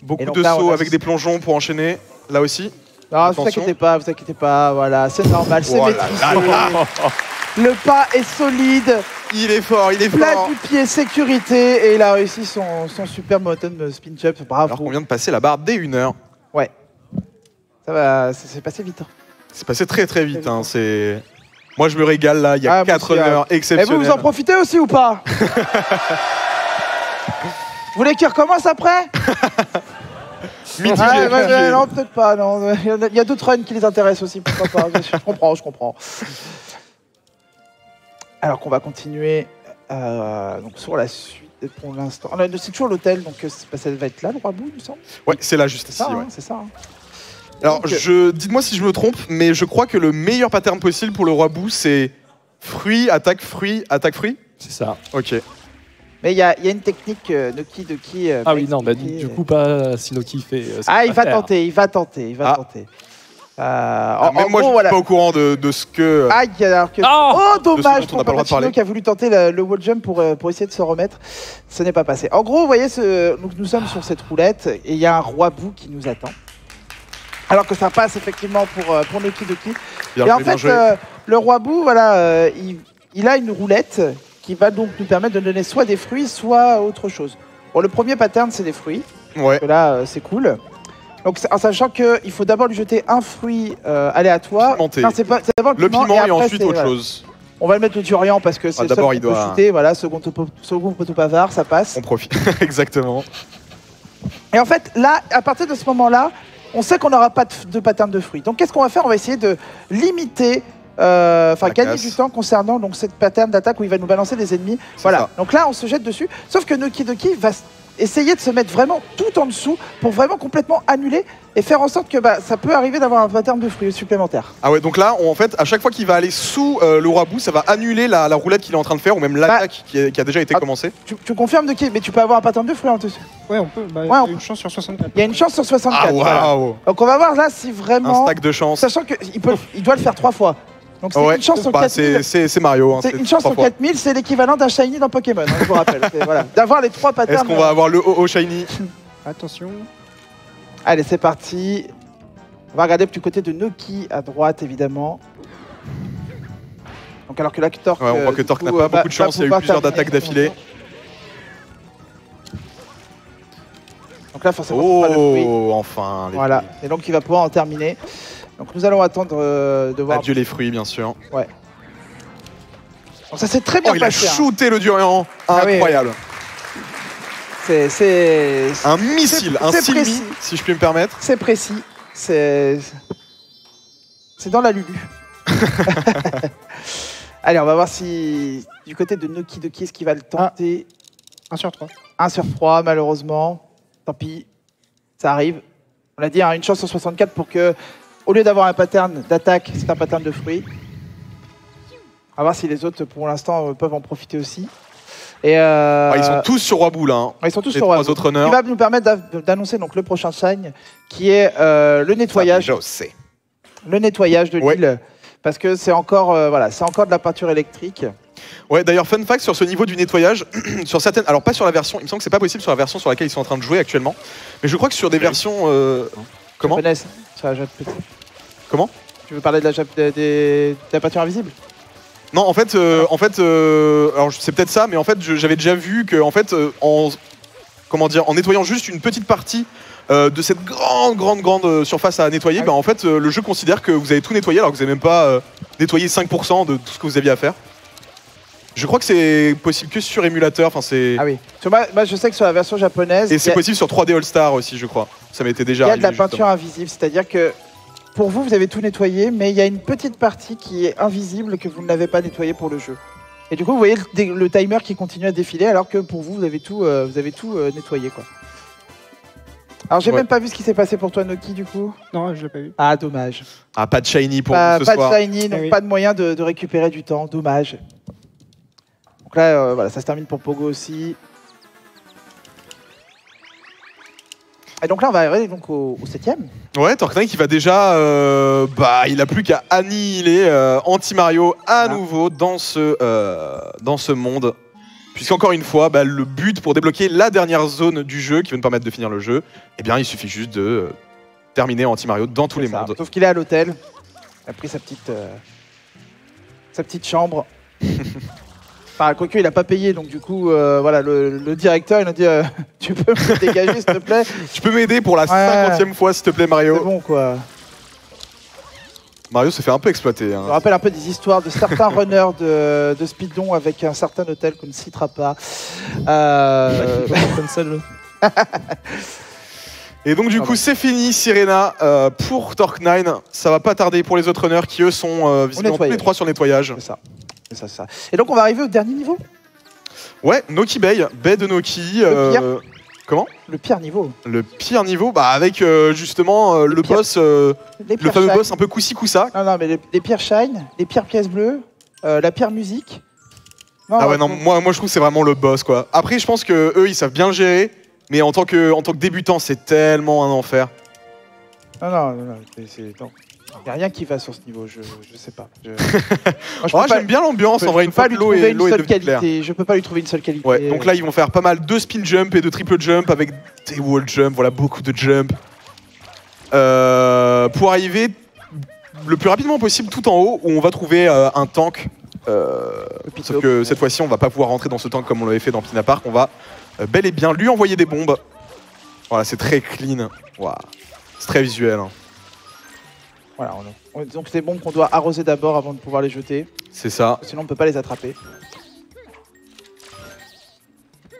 Beaucoup donc de là, sauts avec des plongeons pour enchaîner. Là aussi. Non, vous inquiétez pas, vous inquiétez pas. Voilà, c'est normal, c'est Oh Le pas est solide, Il est fort, il est plat fort. du pied, sécurité, et il a réussi son, son super momentum spin jump. Alors qu'on Bravo. vient de passer la barre dès une heure. Ça va, ça s'est passé vite. hein. C'est passé très très vite. hein, C'est. Moi, je me régale là. Il y a Ah, moi 4 aussi, ah. heures Et vous, exceptionnelles. vous en profitez aussi ou pas? Vous voulez qu'il recommence après Mitigé, non, peut-être pas. Non. Il y a- d'autres runs qui les intéressent aussi, pourquoi pas. Je, comprends, je comprends. Alors qu'on va continuer euh, donc sur la suite pour l'instant. Ah, C'est toujours l'hôtel, donc euh, bah, ça va être là, le roi bout, il me semble. Ouais, c'est là juste C'est ici. ça, ouais. hein, c'est ça. hein. Alors, Donc, je... dites-moi si je me trompe, mais je crois que le meilleur pattern possible pour le roi bout, c'est fruit, attaque, fruit, attaque, fruit? C'est ça. Ok. Mais il y a, il y a une technique euh, Noki Doki. euh, Ah oui, non, bah, du, du coup, pas Sinoki fait. euh, Ah, il va faire. tenter, il va tenter, il va Ah. tenter. Euh, Ah, en- même en moi, gros, je voilà. suis pas au courant de, de ce que. Aïe, alors que. Ah oh, De dommage pour n'a pas le droit de Papacino parler. qui a voulu tenter le, le wall jump pour, euh, pour essayer de se remettre. Ce n'est pas passé. En gros, vous voyez, ce... Donc, nous sommes sur cette roulette et il y a un roi bout qui nous attend. Alors que ça passe effectivement pour, euh, pour Noki Doki. Bien et en fait, euh, le roi bout, voilà, euh, il, il a une roulette qui va donc nous permettre de donner soit des fruits, soit autre chose. Bon, le premier pattern, c'est des fruits. Ouais. Là, euh, c'est cool. Donc, c'est- en sachant qu'il faut d'abord lui jeter un fruit euh, aléatoire. Pimenté. Non, c'est pas, c'est d'abord Le piment et, après, ensuite c'est- autre voilà. chose. On va le mettre le durian parce que c'est le seul Ah, d'abord, il peut doit- shooter. Voilà, second, topo- second poteau pavard, ça passe. On profite. Exactement. Et en fait, là, à partir de ce moment-là, on sait qu'on n'aura pas de, de pattern de fruits. Donc, qu'est-ce qu'on va faire? On va essayer de limiter, enfin, La gagner du temps concernant donc cette pattern d'attaque où il va nous balancer des ennemis. Voilà. ça. Donc là, on se jette dessus. Sauf que Noki Doki va essayer de se mettre vraiment tout en dessous pour vraiment complètement annuler et faire en sorte que bah, ça peut arriver d'avoir un pattern de fruits supplémentaire. Ah ouais, donc là, on- en fait, à chaque fois qu'il va aller sous euh, le rabou, ça va annuler la, la roulette qu'il est en train de faire, ou même l'attaque qui, est- qui a déjà été Ah. commencée. Tu, tu confirmes de qui Mais tu peux avoir un pattern de fruits en dessous. Ouais, on peut. Bah, Ouais, il y a on- une chance sur 64. Il y a une chance sur 64. Ah voilà. waouh Donc on va voir là si Un vraiment... stack de chance. Sachant qu'il peut, il doit le faire trois fois. Donc c'est Ouais, une chance sur bah, 4000. c'est c'est- Mario. hein, C'est une chance sur fois. 4000, c'est l'équivalent d'un shiny dans Pokémon, hein, je vous rappelle. Voilà. D'avoir les trois patterns. Est-ce qu'on va avoir le OO Shiny Attention. Allez, c'est parti. On va regarder du côté de Noki à droite, évidemment. Donc alors que là, Torque... Ouais, on voit euh, que Torque du n'a pas euh, beaucoup de chance, il y a eu plusieurs attaques d'affilée. Donc là, forcément, ce sera le fruit. Oh, enfin. les Voilà. Et donc, il va pouvoir en terminer. Donc nous allons attendre euh, de voir. Adieu les fruits, bien sûr. Donc ça s'est très bien Oh, il a passé. hein. shooté le Durian Ah oui. Incroyable C'est- C'est Un missile, un c'est Silmi, si je puis me permettre. c'est précis. C'est c'est dans la lulu. Allez, on va voir si du côté de Noki Doki, est-ce qu'il va le tenter? 1 sur 3. 1 sur 3, malheureusement. Tant pis, ça arrive. On l'a dit, hein, une chance sur 64 pour que, au lieu d'avoir un pattern d'attaque, c'est un pattern de fruits. On va voir si les autres, pour l'instant, euh, peuvent en profiter aussi. Et euh, Ah, ils sont tous sur Roi Boule, hein. ils sont tous Les sur trois Waboo. autres Qui runners. va nous permettre d'annoncer donc le prochain shine, qui est euh, le nettoyage, Je sais. le nettoyage de Ouais. l'île, parce que c'est encore, euh, voilà, c'est encore de la peinture électrique. Ouais, d'ailleurs, fun fact sur ce niveau du nettoyage, sur certaines, alors pas sur la version, il me semble que c'est pas possible sur la version sur laquelle ils sont en train de jouer actuellement, mais je crois que sur des versions, euh, comment Japonaise, sur la Jap Petit. Comment Tu veux parler de la, de, des- de la peinture invisible? Non, en fait, euh, en fait, euh, alors c'est peut-être ça, mais en fait, j'avais déjà vu que, en fait, euh, en comment dire, en nettoyant juste une petite partie de cette grande, grande, grande surface à nettoyer, Ah bah, en fait, le jeu considère que vous avez tout nettoyé alors que vous n'avez même pas nettoyé 5% de tout ce que vous aviez à faire. Je crois que c'est possible que sur émulateur, enfin c'est Ah oui. Sur moi, moi, je sais que sur la version japonaise, et il y c'est a- possible sur 3D All Star aussi, je crois. Ça m'était il déjà y a de la justement. peinture invisible, c'est-à-dire que pour vous, vous avez tout nettoyé, mais il y a une petite partie qui est invisible que vous ne l'avez pas nettoyée pour le jeu. Et du coup, vous voyez le, dé- le timer qui continue à défiler, alors que pour vous, vous avez tout, euh, vous avez tout euh, nettoyé, quoi. Alors, j'ai Ouais. même pas vu ce qui s'est passé pour toi, Noki, du coup. Non, je l'ai pas vu. Ah, dommage. Ah, pas de shiny pour pas vous ce pas soir. de shiny, donc Eh oui. pas de moyen de, de récupérer du temps, dommage. Donc là, euh, voilà, ça se termine pour Pogo aussi. Et donc là, on va arriver donc au, au septième. Ouais, Torknight qui va déjà, euh, bah, il a plus qu'à annihiler euh, Anti Mario à nouveau dans ce euh, dans ce monde. Puisqu'encore une fois, bah, le but pour débloquer la dernière zone du jeu qui va nous permettre de finir le jeu, eh bien, il suffit juste de terminer Anti Mario dans tous les ça. mondes. Sauf qu'il est à l'hôtel. Il a pris sa petite, sa petite chambre. Enfin, quoique, il a pas payé, donc du coup, euh, voilà, le, le directeur, il a dit euh, Tu peux me dégager, s'il te plaît Tu peux m'aider pour la Ouais. cinquantième fois, s'il te plaît, C'est Mario. bon, quoi. Mario se fait un peu exploiter. Je hein. me rappelle un peu des histoires de certains runners de, de speedrun avec un certain hôtel qu'on ne citera pas. Euh, Et donc du Ah coup c'est fini Sirena euh, pour Tork9. Ça va pas tarder pour les autres runners qui eux sont euh, visiblement tous les trois sur nettoyage. c'est ça. Ça, ça. Et donc, on va arriver au dernier niveau. Ouais, Noki Bay, baie de Noki. euh, comment Le pire niveau. Le pire niveau, bah avec euh, justement euh, le, pire. boss, le fameux shine. boss un peu coussi coussa. Non, non, mais les, les pires shine, les pires pièces bleues, la pire musique. Ah ouais non, moi moi je trouve que c'est vraiment le boss quoi. Après je pense que eux ils savent bien le gérer, mais en tant que en tant que débutant c'est tellement un enfer. Non, non, non, non, c'est-. Il n'y a rien qui va sur ce niveau, je, je sais pas. Je, Moi, j'aime bien l'ambiance en vrai une fois que l'eau est une seule qualité. Je peux pas lui trouver une seule qualité. Ouais, donc là ils vont faire pas mal de spin jump et de triple jump avec des wall jump, voilà beaucoup de jump. Euh, pour arriver le plus rapidement possible tout en haut où on va trouver euh, un tank. Euh, sauf que cette fois-ci on va pas pouvoir rentrer dans ce tank comme on l'avait fait dans Pina Park, on va euh, bel et bien lui envoyer des bombes. Voilà, c'est très clean. Waouh. C'est très visuel. hein. Voilà, on- on- donc c'est bon qu'on doit arroser d'abord avant de pouvoir les jeter. C'est ça. Sinon, on peut pas les attraper.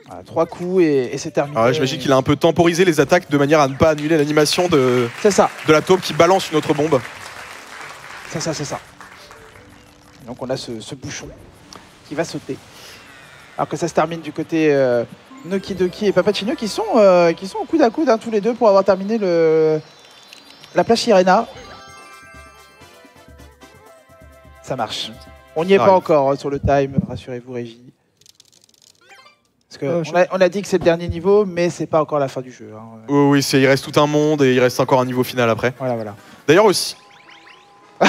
Voilà, trois coups et, et c'est terminé. Là, J'imagine qu'il a un peu temporisé les attaques de manière à ne pas annuler l'animation de, C'est ça, de la taupe qui balance une autre bombe. c'est ça, c'est ça. Donc on a ce, ce bouchon qui va sauter. Alors que ça se termine du côté euh, Noki Doki et Papacino qui sont, euh, qui sont au coude à coude hein, tous les deux pour avoir terminé le... la plage Irena. Ça marche. On n'y est pas encore hein, sur le time, rassurez-vous Régie. Parce que Euh, on, a, on a dit que c'est le dernier niveau, mais c'est pas encore la fin du jeu. hein. Oui, oui, c'est- il reste tout un monde et il reste encore un niveau final après. Voilà, voilà. D'ailleurs aussi.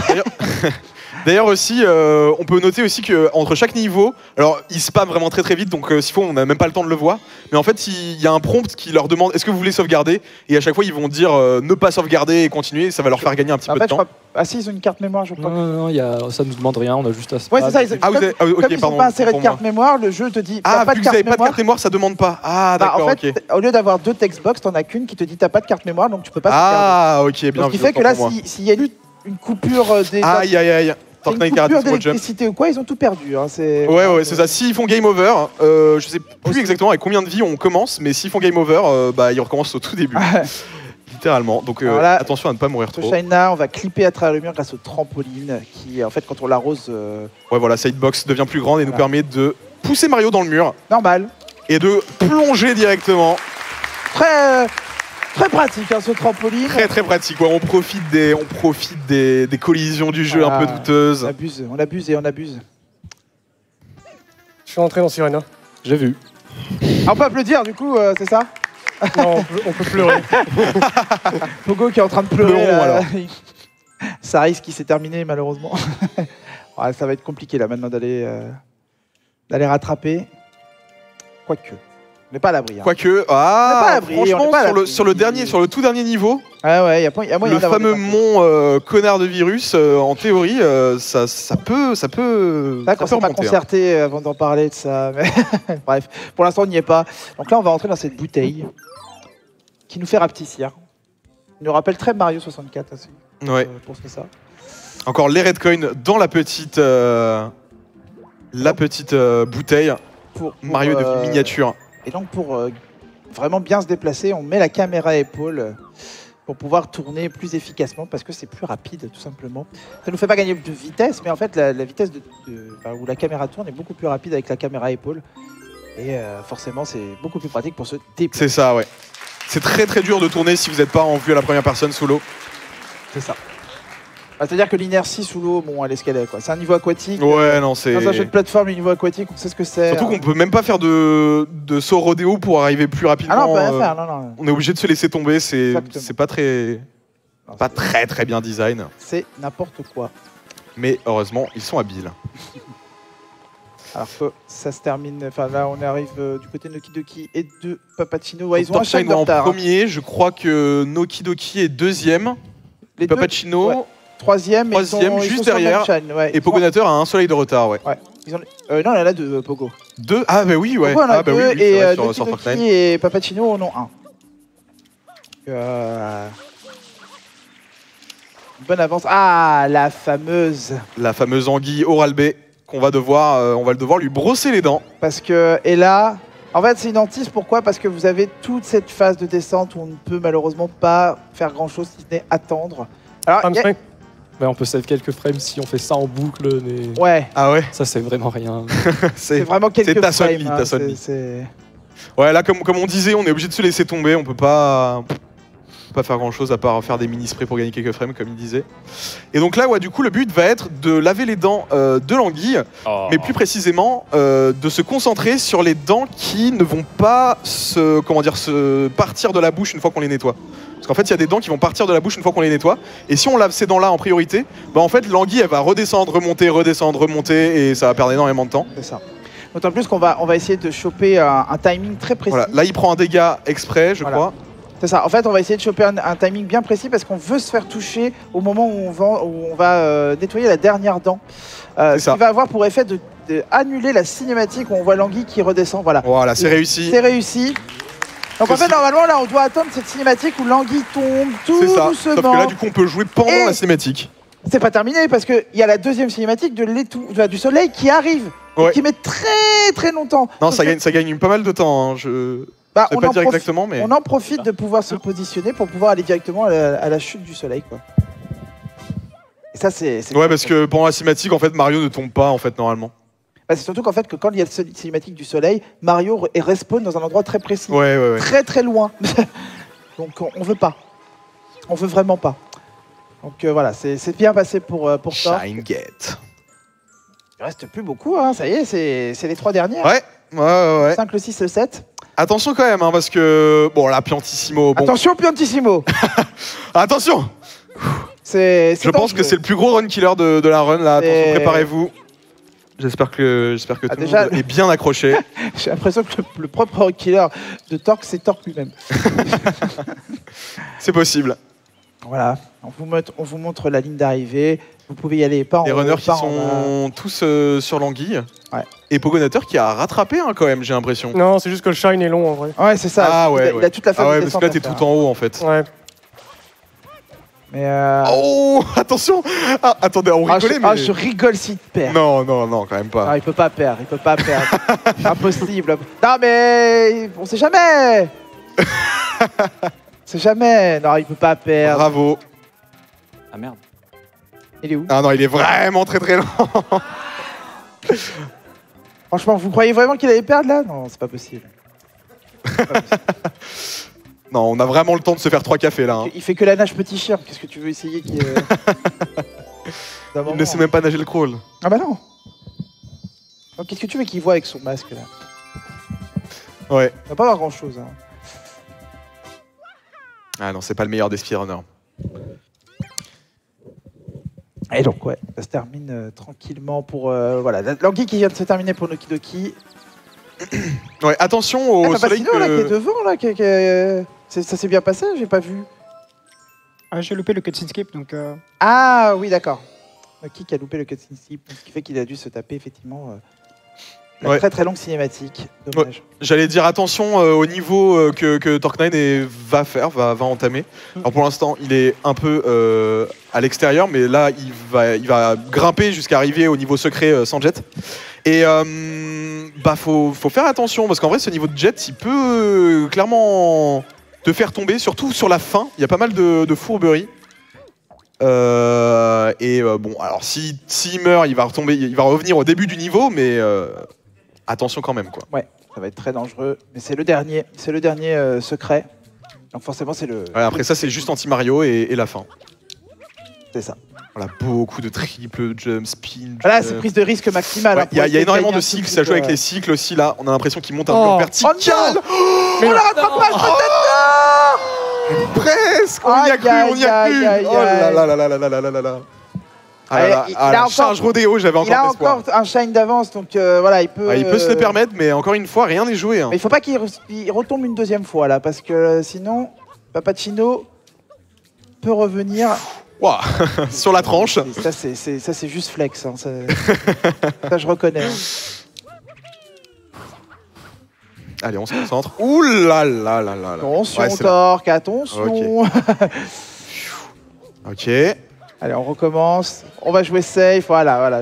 D'ailleurs- aussi, euh, on peut noter aussi que entre chaque niveau, alors ils spamment vraiment très très vite, donc euh, s'il faut, on n'a même pas le temps de le voir. Mais en fait, il y a un prompt qui leur demande est-ce que vous voulez sauvegarder? Et à chaque fois, ils vont dire euh, ne pas sauvegarder et continuer. Ça va leur faire gagner un petit En peu fait, de temps. crois... Ah si, ils ont une carte mémoire, je crois. Non, non, non, il y a, ça nous demande rien, on a juste à se Ouais, c'est ça. Ils, Ah, vous comme, avez- ah, ok, comme ils pardon, pas inséré de moi. carte mémoire, le jeu te dit Ah, pas vu de que vous pas de mémoire. carte mémoire, ça demande pas. Ah, Bah, d'accord, en fait, ok. au lieu d'avoir deux textbox, t'en as qu'une qui te dit t'as pas de carte mémoire, donc tu peux pas sauvegarder. Ah, ok, bien Donc, ce qui fait que là, s'il y a une, une coupure des Aïe, aïe, aïe. Une Dark Knight Karate Squad Jump. ou quoi, ils ont tout perdu. hein, Ouais, ouais, c'est ça. S'ils font game over, euh, je sais plus exactement avec combien de vies on commence, mais s'ils font game over, euh, bah, ils recommencent au tout début. Littéralement. Donc euh, là, attention à ne pas mourir trop. Shaina, on va clipper à travers le mur grâce au trampoline qui, en fait, quand on l'arrose, euh, Ouais, voilà, Sidebox devient plus grande et nous permet de pousser Mario dans le mur normal. et de plonger directement. Très, très pratique, hein, ce trampoline. Très très pratique. Ouais, on profite des, on profite des, des collisions du jeu un peu. On douteuses. abuse, on abuse et on abuse. Je suis rentré dans Sirena. J'ai vu. Ah, on peut applaudir, du coup, euh, c'est ça? Non, on peut, on peut pleurer. Pogo qui est en train de pleurer. Pleurons, là. alors. ça risque qui s'est terminé, malheureusement. Ouais, ça va être compliqué, là, maintenant, d'aller euh, d'aller rattraper. Quoique. On n'est pas à l'abri. hein. Quoique, On n'est pas à ah, l'abri, on n'est franchement, pas à sur le, sur le dernier, sur le tout dernier niveau, Ah ouais, il y a, pas- y a moyen le fameux mont euh, connard de virus, euh, en théorie, euh, ça, ça peut, ça peut, ça peut c'est pas hein. concerté avant d'en parler de ça. mais Bref, pour l'instant, on n'y est pas. Donc là, on va rentrer dans cette bouteille qui nous fait rapetissir. Il nous rappelle très Mario 64 aussi, Ouais. pour ce ça. Encore les red coins dans la petite, la petite bouteille. Pour, pour, Mario devenu miniature. Et donc, pour euh, vraiment bien se déplacer, on met la caméra à épaule pour pouvoir tourner plus efficacement parce que c'est plus rapide, tout simplement. Ça nous fait pas gagner de vitesse, mais en fait, la, la vitesse de, de- enfin, où la caméra tourne est beaucoup plus rapide avec la caméra à épaule. Et euh, forcément, c'est beaucoup plus pratique pour se déplacer. C'est ça, ouais. C'est très très dur de tourner si vous n'êtes pas en vue à la première personne sous l'eau. C'est ça. Bah, C'est-à-dire que l'inertie sous l'eau, bon, elle est ce qu'elle est. quoi. C'est un niveau aquatique. Ouais, non, c'est. Dans un jeu de plateforme, le niveau aquatique, on sait ce que c'est. Surtout qu'on peut même pas faire de, de saut rodéo pour arriver plus rapidement. Ah non, on peut rien euh, faire, non, non. On est obligé de se laisser tomber, c'est pas très Non, pas très très bien design, C'est n'importe quoi. mais heureusement ils sont habiles. Alors que ça se termine. Enfin là, on arrive euh, du côté de Noki Doki et de Papacino. Ouais, ils ont un en hein. premier, je crois que Noki Doki est deuxième, Les deux, Papacino ouais. Troisième, ils sont- juste derrière, ouais. et Pogonator a un soleil de retard, ouais. ils ont- euh, non, il y en a deux, euh, Pogo. Deux Ah bah oui, ouais. Pogo en a ah bah deux, oui, oui, c'est et vrai, euh, sur, sur et Papacino en ont un. Euh, Bonne avance. Ah, la fameuse. La fameuse anguille Oral B qu'on va devoir, euh, on va le devoir lui brosser les dents. Parce que, et là, en fait, c'est une hantise. Pourquoi? Parce que vous avez toute cette phase de descente où on ne peut malheureusement pas faire grand chose si ce n'est attendre. Alors, Frame y a- 5. Mais on peut save quelques frames si on fait ça en boucle, mais ouais, Ah ouais, ça c'est vraiment rien. c'est vraiment quelques c'est ta frames. Sonly, hein, ta c'est- Ouais, là, comme, comme on disait, on est obligé de se laisser tomber. On peut pas, pas faire grand chose à part faire des mini sprays pour gagner quelques frames, comme il disait. Et donc là, ouais, du coup, le but va être de laver les dents euh, de l'anguille, Oh. mais plus précisément euh, de se concentrer sur les dents qui ne vont pas se, comment dire, se partir de la bouche une fois qu'on les nettoie. Parce qu'en fait, il y a des dents qui vont partir de la bouche une fois qu'on les nettoie. Et si on lave ces dents-là en priorité, bah en fait, l'anguille, elle va redescendre, remonter, redescendre, remonter, et ça va perdre énormément de temps. C'est ça. D'autant plus qu'on va, on va essayer de choper un, un timing très précis. Voilà. Là, il prend un dégât exprès, je Voilà. crois. C'est ça. En fait, on va essayer de choper un, un timing bien précis parce qu'on veut se faire toucher au moment où on va, où on va euh, nettoyer la dernière dent. Euh, ce ça. qui va avoir pour effet de, de annuler la cinématique où on voit l'anguille qui redescend. Voilà. Voilà, c'est réussi. C'est réussi. Donc en fait, normalement, là, on doit attendre cette cinématique où l'anguille tombe tout C'est ça. doucement. Sauf que là, du coup, on peut jouer pendant Et- la cinématique. C'est pas terminé parce qu'il y a la deuxième cinématique de l'étou- enfin, du soleil qui arrive. Ouais. Qui met très très longtemps. Non, ça gagne, ça gagne pas mal de temps. hein. Je bah, on, pas en dire profite- exactement, mais on en profite de pouvoir se positionner pour pouvoir aller directement à la, à la chute du soleil. Quoi. Et ça, c'est. c'est- ouais, parce que pendant la cinématique, en fait, Mario ne tombe pas, en fait, normalement. Bah, c'est surtout qu'en fait, que quand il y a le cinématique du soleil, Mario est respawn dans un endroit très précis. Ouais, ouais, ouais. Très très loin. Donc on, on veut pas. On veut vraiment pas. Donc euh, voilà, c'est bien passé pour, euh, pour. Shine Gate. Il reste plus beaucoup, hein. ça y est, c'est les trois dernières. Ouais, ouais, ouais. ouais. 5, le 6, le 7. Attention quand même, hein, parce que. Bon, là, Piantissimo. Bon. Attention, Piantissimo Attention. Je pense que c'est le plus gros run killer de, de la run, là. Attention, préparez-vous. J'espère que, j'espère que Ah, tout déjà- le monde est bien accroché. J'ai l'impression que le, le propre killer de Torque, c'est Torque lui-même. C'est possible. Voilà, on vous, montre, on vous montre la ligne d'arrivée. Vous pouvez y aller pas en Les runners qui sont tous euh, sur l'anguille. Ouais. Et Pogonator qui a rattrapé hein, quand même, j'ai l'impression. Non, c'est juste que le shine est long en vrai. Ouais, c'est ça. Ah il, ouais, a, il a toute la Ah ouais, parce que là, t'es tout en haut en fait. Ouais. Mais euh... Oh, attention ah, Attendez, on ah, je, rigolait, ah, mais... je rigole s'il perd. Non, non, non, quand même pas. Ah, il peut pas perdre, il peut pas perdre. Impossible. Non, mais on sait jamais. c'est jamais. Non, il peut pas perdre. Bravo. Ah merde. Il est où? Ah non, il est vraiment très très lent. Franchement, vous croyez vraiment qu'il allait perdre là? Non, c'est pas possible. C'est pas possible. Non, on a vraiment le temps de se faire trois cafés là. hein. Il fait que la nage petit chien. Qu'est-ce que tu veux essayer qui euh, d'un Il ne sait même pas nager le crawl. Ah bah non. Donc, Qu'est-ce que tu veux qu'il voit avec son masque là? Ouais. Il va pas avoir grand chose. Hein. Ah non, c'est pas le meilleur des speedrunners. Et donc ouais, ça se termine euh, tranquillement pour euh, voilà la- l'anguille qui vient de se terminer pour Noki Doki. Ouais, attention au Ah, soleil Papacino, là qui est que... devant là, qui, qui- euh, c'est- ça s'est bien passé, j'ai pas vu. Ah, j'ai loupé le cutscene skip, donc... euh, Ah oui d'accord. Noki qui a loupé le cutscene skip, ce qui fait qu'il a dû se taper effectivement euh, la Ouais. très très longue cinématique. Dommage. J'allais dire attention euh, au niveau euh, que, que Torque9 est- va faire, va, va entamer. Alors pour l'instant, il est un peu euh, à l'extérieur, mais là, il va, il va grimper jusqu'à arriver au niveau secret euh, sans jet. Et euh, bah faut, faut faire attention parce qu'en vrai, ce niveau de jet, il peut euh, clairement te faire tomber, surtout sur la fin. Il y a pas mal de, de fourberies. Euh, et euh, bon, alors si s'il meurt, il va retomber, il va revenir au début du niveau, mais euh, attention quand même quoi. Ouais, ça va être très dangereux, mais c'est le dernier, c'est le dernier secret. Donc forcément c'est le. Ouais, après ça, c'est juste anti-Mario et, et la fin. C'est ça. Voilà, beaucoup de triple jump, spin. Voilà, jump. c'est prise de risque maximale. Ouais, hein, Il y, a- il y a énormément de cycles, ça joue avec les cycles aussi là. On a l'impression qu'il monte un Oh. peu en Oh vertical. non Oh le rattrapage Presque, on y a cru, on y a cru. Oh là là là là là là là là là là. Ah là Allez, là, il- ah, il a la encore- charge rodéo, j'avais Il a encore un shine d'avance, donc euh, voilà, il peut. Ah, il peut se euh, le permettre, mais encore une fois, rien n'est joué. hein. Mais il faut pas qu'il re- il retombe une deuxième fois là, parce que euh, sinon, Papacino peut revenir. Sur la tranche. Ça, c'est- c'est ça, c'est juste flex. hein, ça, ça, je reconnais. hein. Allez, on se concentre. Ouh là là là là là. Attention, Ouais. Torque, attention. Ok. Allez, on recommence. On va jouer safe. Voilà, voilà.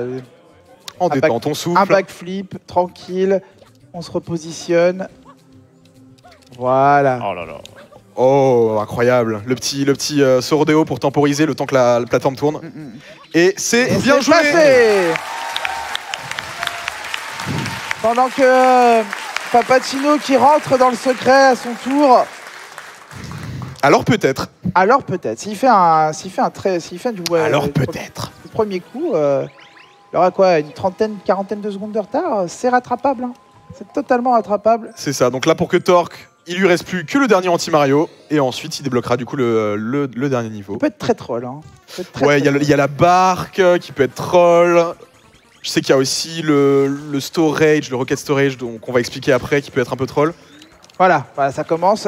En détend back- ton Un souffle. backflip, tranquille. On se repositionne. Voilà. Oh là là. Oh, incroyable. Le petit, le petit euh, saut rodéo pour temporiser le temps que la, la plateforme tourne. Mm, mm. Et c'est bien c'est joué. passé Pendant que Papacino qui rentre dans le secret à son tour. Alors peut-être. Alors peut-être. S'il fait un, s'il fait un très, s'il fait du ouais, Alors peut-être. le premier coup, euh, il aura quoi, une trentaine, quarantaine de secondes de retard. C'est rattrapable. hein. C'est totalement rattrapable. C'est ça. Donc là, pour que Torque, il lui reste plus que le dernier anti-Mario. Et ensuite, il débloquera du coup le, le- le dernier niveau. Il peut être très troll. Hein. Il peut être très, Ouais, il y, a très le- il y a la barque euh, qui peut être troll. Je sais qu'il y a aussi le, le storage, le rocket storage, donc on va expliquer après, qui peut être un peu troll. Voilà, voilà, ça commence.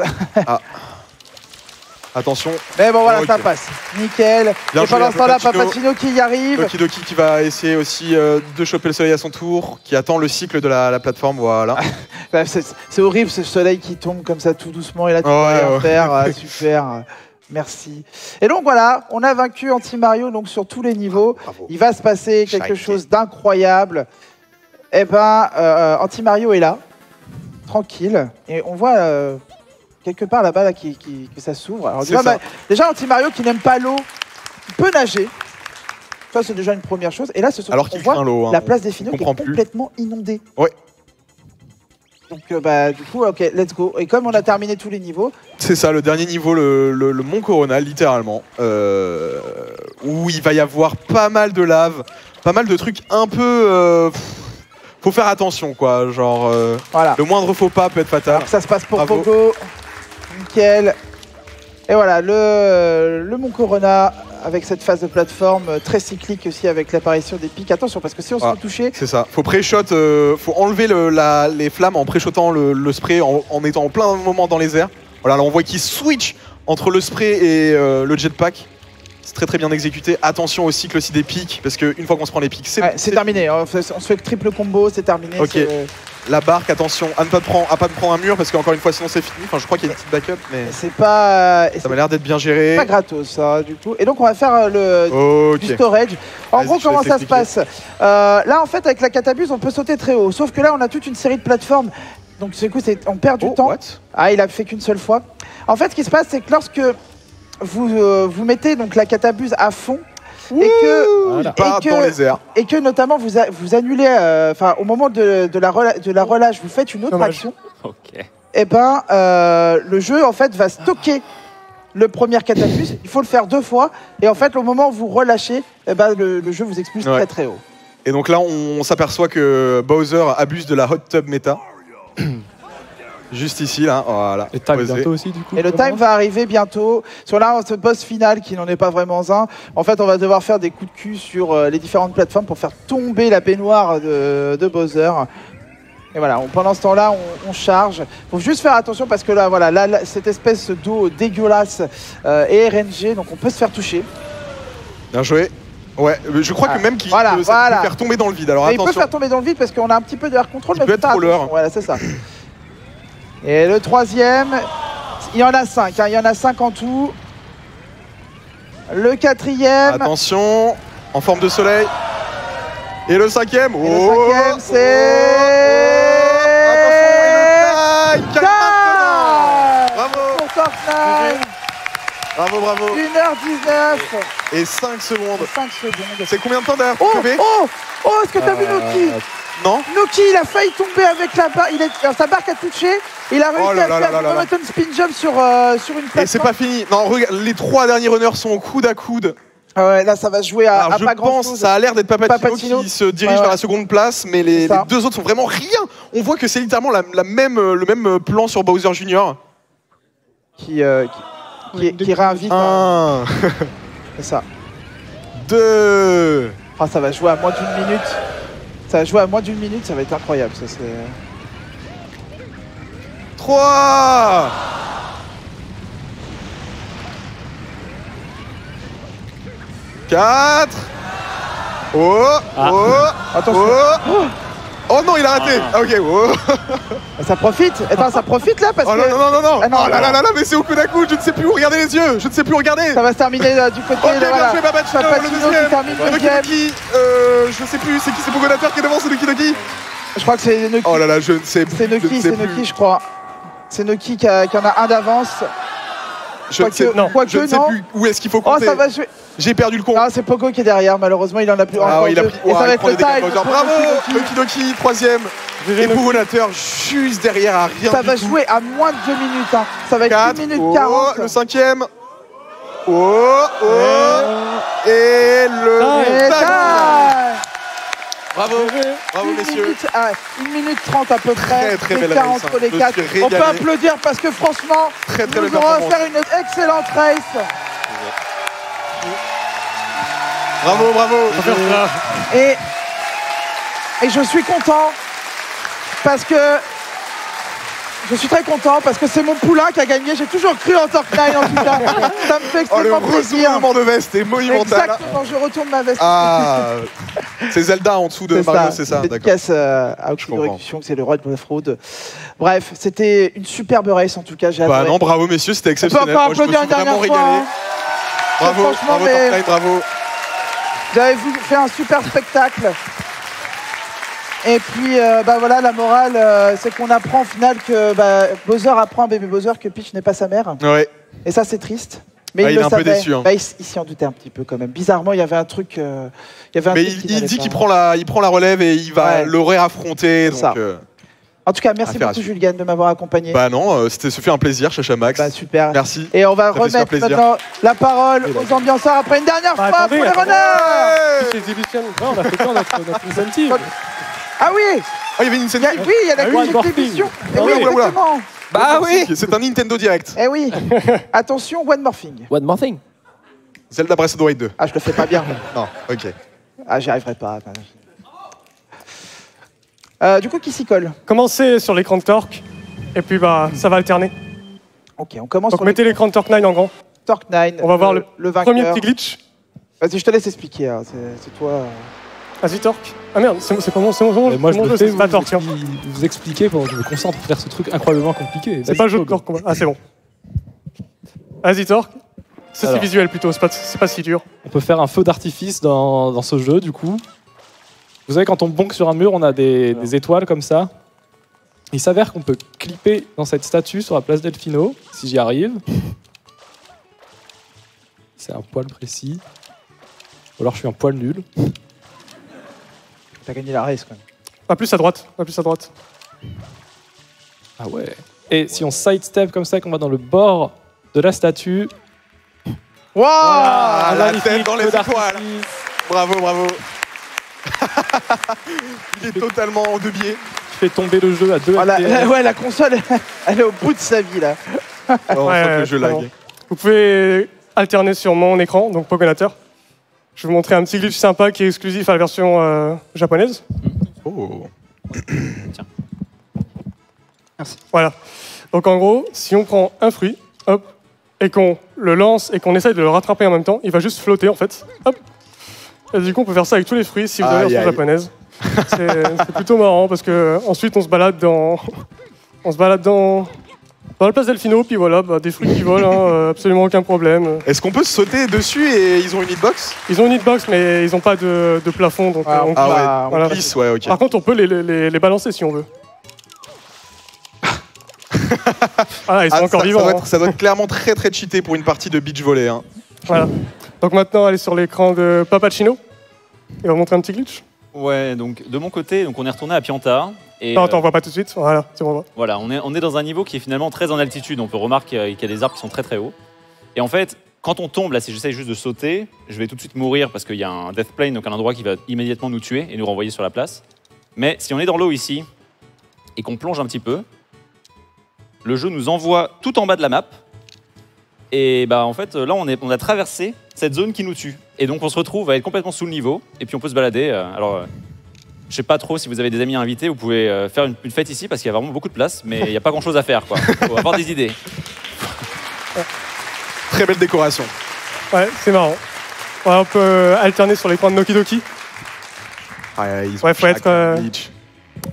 Attention, Mais bon, voilà, ça passe. Nickel. Bien Et pendant ce temps-là, Papacino. Qui y arrive. Doki Doki qui va essayer aussi euh, de choper le soleil à son tour, qui attend le cycle de la, la plateforme, voilà. Ouais, C'est horrible ce soleil qui tombe comme ça tout doucement et là tu Ouais, ouais. faire. Ah, super. Merci. Et donc voilà, on a vaincu Anti-Mario donc sur tous les niveaux. Bravo. Il va se passer quelque chose d'incroyable. Eh ben, euh, Anti-Mario est là, tranquille. Et on voit euh, quelque part là-bas là, qui, qui- que ça s'ouvre. Déjà, bah, déjà Anti-Mario qui n'aime pas l'eau, qui peut nager. Ça, c'est déjà une première chose. Et là, ce Alors on voit l'eau. hein. la place des finaux qui est complètement inondée. Ouais. Donc, euh, bah, du coup, ok, let's go. Et comme on a terminé tous les niveaux, C'est ça, le dernier niveau, le, le- le Mont Corona, littéralement, euh, où il va y avoir pas mal de lave, pas mal de trucs un peu. euh, faut faire attention, quoi. Genre, euh, voilà. le moindre faux pas peut être fatal. Alors, ça se passe pour Bravo. Pogo. Nickel. Et voilà, le, le Mont Corona avec cette phase de plateforme euh, très cyclique aussi avec l'apparition des pics. Attention, parce que si on se Ah. fait toucher, C'est ça. Faut pré-shot, euh, faut enlever le- la- les flammes en pré-shotant le, le spray, en, en étant en plein moment dans les airs. Voilà, là on voit qu'il switch entre le spray et euh, le jetpack. C'est très très bien exécuté. Attention au cycle aussi des pics, parce qu'une fois qu'on se prend les pics, c'est ouais, terminé. On, se fait triple combo, c'est terminé. Ok. Euh, La barque, attention, à ne pas prendre, à pas prendre un mur, parce qu'encore une fois, sinon c'est fini. Enfin, je crois qu'il y a une petite backup, mais C'est pas, et ça m'a l'air d'être bien géré. pas gratos, ça, du tout. Et donc, on va faire euh, le, du storage. En gros, comment ça se passe? Euh, Là, en fait, avec la catabuse, on peut sauter très haut. Sauf que là, on a toute une série de plateformes. Donc, du coup, c'est- on perd du Oh, temps. what? Ah, il a fait qu'une seule fois. En fait, ce qui se passe, c'est que lorsque vous, euh, vous mettez donc la catabuse à fond et que, Voilà. Et que- dans les airs. et que notamment vous, a- vous annulez, euh, enfin, au moment de, de la rela- de la relâche, vous faites une autre Dommage. action, Ok. et ben euh, le jeu en fait va stocker le premier catapulte. Il faut le faire deux fois, et en fait, au moment où vous relâchez, et ben le, le jeu vous expulse Ouais. très très haut. Et donc là, on s'aperçoit que Bowser abuse de la hot tub méta. Juste ici, là, voilà. Et time posé. bientôt aussi, du coup. Et le time va arriver bientôt. Sur là, ce boss final qui n'en est pas vraiment un. En fait, on va devoir faire des coups de cul sur euh, les différentes plateformes pour faire tomber la baignoire de, de Bowser. Et voilà, on- pendant ce temps-là, on, on charge. Faut juste faire attention parce que là, voilà, là, là, cette espèce d'eau dégueulasse euh, est RNG, donc on peut se faire toucher. Bien joué. Ouais, je crois Ah, que même qu'il voilà, peut, faire tomber dans le vide. Alors Mais il peut faire tomber dans le vide parce qu'on a un petit peu de air control. Il mais peut être troller. Voilà, c'est ça. Et le troisième, il y en a cinq. hein, il y en a cinq en tout. Le quatrième. Attention, en forme de soleil. Et le cinquième. Et le oh, cinquième, oh, c'est. Attention, il le taille. Time Bravo, Pour Fortnite, bravo, bravo. 1h19 Et 5 secondes. 5 secondes. C'est combien de temps derrière Oh, oh, oh, est-ce que t'as vu Euh, Noki Non Noki, il a failli tomber avec la barre. Il est... euh, Sa barque a touché. Il a réussi Oh là à là faire là un spin jump sur, euh, sur une Et plateforme. c'est pas fini. Non, regarde, les trois derniers runners sont au coude à coude. Ah ouais, là, ça va se jouer à, Alors à je pas grand pense, chose. ça a l'air d'être Papatino, Papatino. qui se dirige Ouais, ouais. vers la seconde place, mais les, deux autres sont vraiment rien. On voit que c'est littéralement la, la même, euh, le même plan sur Bowser Jr. Qui, euh, qui, qui, qui réinvite. hein. Un, C'est ça. deux, Ah, ça va jouer à moins d'une minute. Ça va jouer à moins d'une minute, ça va être incroyable. Ça, c'est... trois. Quatre. Oh, Ah. oh, Attention. oh. Oh non, il a raté. Ah, ok. Oh. Ça profite. Attends, ça profite là parce Oh que non, non, non, non, non. Ah, non, oh là non. là là là, mais c'est au coup d'un coup. Je ne sais plus où regarder les yeux. Je ne sais plus où regarder. ça va se terminer là, du côté Ok, de bien joué, Babacino, le Papatino qui deuxième. termine deuxième. Noki, euh, je sais plus, c'est qui c'est Pogonateur qui est devant, c'est Noki Noki Je crois que c'est Noki. Oh là là, je ne sais c'est je ne Noki, c'est plus. Noki, je crois. C'est Noki qui, a- qui en a un d'avance. Je ne sais, non, quoique je ne sais non. plus où est-ce qu'il faut Oh, compter. ça va jouer. J'ai perdu le compte. Ah, c'est Pogo qui est derrière, malheureusement, il en a plus. Ah ouais, il a pris. Et ça ouais, va il être le time. Bravo, Noki, troisième. Et Pogonateur juste derrière à rien Ça va tout. jouer à moins de 2 minutes. hein. Ça va être Quatre. 1 minute Oh, 40. le cinquième. Oh, oh. Et le Et time Bravo, bravo Une messieurs. minute, ah, une minute 30 à peu près. Très, très Les belle 40 race, entre hein. les 4. suis On peut applaudir parce que franchement, Très très belle nous aurons faire une excellente race. Bravo, bravo. Et, et je suis content parce que je suis très content parce que c'est mon poulain qui a gagné. J'ai toujours cru en Torknine en tout cas. Ça me fait Oh, le extrêmement retournement de veste est monumental. Exactement, je retourne ma veste. Ah, c'est Zelda en dessous de Mario, c'est ça, d'accord. Dédicace euh, à c'est le roi de fraude. Bref, c'était une superbe race en tout cas. J'ai Bah adoré. non, bravo messieurs, c'était exceptionnel. Moi, je me suis vraiment dernière fois, régalé. hein. Bravo, bravo mais- bravo. Vous avez fait un super spectacle. Et puis, euh, bah voilà, la morale, euh, c'est qu'on apprend au final que bah, Bowser apprend à bébé Bowser que Peach n'est pas sa mère. Ouais. Et ça, c'est triste. Mais Ah, il, il est le un peu savait. déçu, hein. Bah, il, s- il s'y en doutait un petit peu quand même. Bizarrement, il y avait un truc. euh, il y avait un Mais truc il, qui il n'allait dit pas. qu'il prend la, il prend la relève et il va Ouais. le réaffronter. Ça. Euh, En tout cas, merci Affaire à beaucoup, suivre. Julien, de m'avoir accompagné. bah non, euh, c'était, ce fait un plaisir, Chacha Max. Bah, super. Merci. Et on va Ça fait super remettre plaisir. maintenant la parole aux ambianceurs après une dernière Bah, fois attendez, pour les attendez. runners. Toutes les. Ouais, on a fait quoi notre, notre incentive? Ah oui, Ah, il y avait une il y a, incentive oui, il y a la Ah oui, Morphing. d'émission. Eh Ah oui, oui, exactement. Bah oui C'est un Nintendo Direct. Eh oui. Attention, one more thing. One more thing. Zelda Breath of the Wild 2. Ah, je le fais pas bien. Non, ok. Ah, j'y arriverai pas. Euh, du coup, qui s'y colle? Commencez sur l'écran de Torque. Et puis bah ça va alterner. Ok, on commence Donc sur mettez l'écran de Torque 9 en grand. Torque 9. On va voir le le vainqueur. Premier petit glitch. Vas-y, je te laisse expliquer. hein, C'est c'est toi. euh. Vas-y Torque. Ah merde, c'est pas mon, c'est mon, Moi, je jeu, c'est vous, pas vous, Torque. vous expliquez que je me concentre pour faire ce truc incroyablement compliqué. C'est pas jeu de qu'on va- Ah c'est bon. Vas-y Torque. Ça c'est visuel plutôt, c'est pas, c'est pas si dur. On peut faire un feu d'artifice dans, dans ce jeu, du coup. Vous savez, quand on bonque sur un mur, on a des, des étoiles comme ça. Il s'avère qu'on peut clipper dans cette statue sur la place Delfino, si j'y arrive. C'est un poil précis. Ou alors je suis un poil nul. T'as gagné la race quand même. Pas plus à droite, pas plus à droite. Ah ouais. Et si on sidestep comme ça, qu'on va dans le bord de la statue. Waouh Ah, la tête dans les étoiles. Bravo, bravo. il est totalement en deux biais. Je fais tomber le jeu à 2 Ah, la- la- Ouais, la console, elle est au bout de sa vie là. Oh, Ouais, que le jeu lag. Vous pouvez alterner sur mon écran, donc Pogonator. Je vais vous montrer un petit glitch sympa qui est exclusif à la version euh, japonaise. Oh. Voilà. Donc en gros, si on prend un fruit, hop, et qu'on le lance et qu'on essaye de le rattraper en même temps, il va juste flotter en fait. Hop. Et du coup, on peut faire ça avec tous les fruits si vous avez la version japonaise. C'est c'est plutôt marrant parce que ensuite on se balade dans, on se balade dans, dans la place Delfino, puis voilà, bah, des fruits qui volent, hein, euh, absolument aucun problème. Est-ce qu'on peut sauter dessus et ils ont une hitbox? Ils ont une hitbox, mais ils n'ont pas de, de plafond, donc Ah, euh, on Ah ouais, Bah, on voilà. glisse, ouais, ok. Par contre, on peut les, les- les balancer si on veut. voilà, ils sont Ah, encore ça, vivants. ça doit hein. être, ça doit être clairement très très cheaté pour une partie de beach volley. Hein. Voilà. Donc maintenant, allez sur l'écran de Papacino. Il va vous montrer un petit glitch. Ouais, donc de mon côté, donc on est retourné à Pianta. Et, non, attends, on euh, voit pas tout de suite. Voilà, on voit. Voilà, on est, on est dans un niveau qui est finalement très en altitude. On peut remarquer qu'il y a- qu'il y a des arbres qui sont très très hauts. Et en fait, quand on tombe, là, si j'essaye juste de sauter, je vais tout de suite mourir parce qu'il y a un death plane, donc un endroit qui va immédiatement nous tuer et nous renvoyer sur la place. Mais si on est dans l'eau ici et qu'on plonge un petit peu, le jeu nous envoie tout en bas de la map. Et bah en fait, là, on, est, on a traversé cette zone qui nous tue. Et donc on se retrouve à être complètement sous le niveau. Et puis on peut se balader. euh, alors. euh, je sais pas trop si vous avez des amis à inviter, vous pouvez euh, faire une, une fête ici parce qu'il y a vraiment beaucoup de place, mais il n'y a pas grand chose à faire. Quoi. Faut avoir des idées. Très belle décoration. Ouais, c'est marrant. Ouais, on peut alterner sur l'écran de Noki Doki. Ah, ils Ouais, faut être, euh.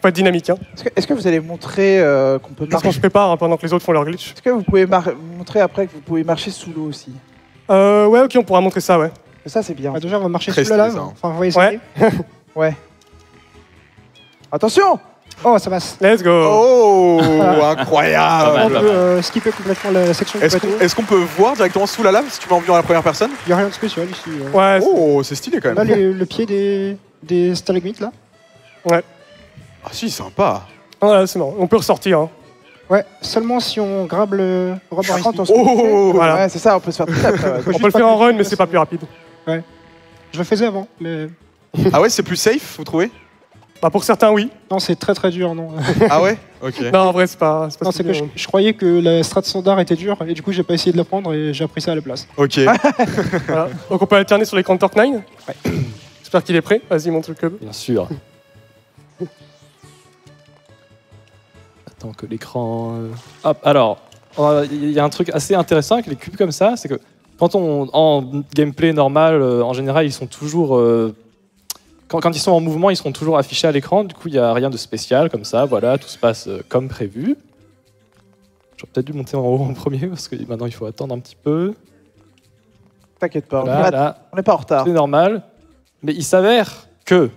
Faut être dynamique. Hein. Est-ce que, vous allez montrer euh, qu'on peut Parce qu'on marcher se prépare hein, pendant que les autres font leur glitch. Est-ce que vous pouvez montrer après que vous pouvez marcher sous l'eau aussi? Euh, ouais, ok, on pourra montrer ça, ouais. Ça, c'est bien. Bah, déjà, on va marcher Très sous la lave. ça, hein. Enfin, on va essayer. Ouais. Attention Oh, ça passe. Let's go. Oh, Pas incroyable mal, peut euh, skipper complètement la section du Est-ce bateau. qu'on est-ce qu'on peut voir directement sous la lave si tu mets en vue dans la première personne? Il n'y a rien de spécial ici. euh. Ouais, Oh, c'est stylé quand On a même. les- le pied des, des stalagmites là. Ah si, sympa. voilà, c'est marrant. On peut ressortir. Hein. Ouais, seulement si on grabe le Par rubber contre, on ici. se Oh, Voilà. Ouais, c'est ça, on peut se faire ouais. Faut On peut le faire en run, mais c'est pas plus rapide. Je le faisais avant, mais Ah ouais, c'est plus safe, vous trouvez? Bah, pour certains, oui. non, c'est très très dur, non. Ah ouais? Ok. Non, en vrai, c'est pas, pas non, c'est que je, croyais que la strat standard était dure et du coup j'ai pas essayé de la prendre et j'ai appris ça à la place. Ok. Voilà. Donc on peut alterner sur l'écran de Torque 9. J'espère qu'il est prêt. Vas-y, montre le cube. Bien sûr. Attends que l'écran. euh, Hop, alors, il y a un truc assez intéressant avec les cubes comme ça, c'est que quand on en gameplay normal, euh, en général, ils sont toujours. euh, quand, quand ils sont en mouvement, ils seront toujours affichés à l'écran. Du coup, il n'y a rien de spécial comme ça. Voilà, tout se passe euh, comme prévu. J'aurais peut-être dû monter en haut en premier parce que maintenant il faut attendre un petit peu. T'inquiète pas, Voilà, on n'est pas en retard. c'est normal. Mais il s'avère que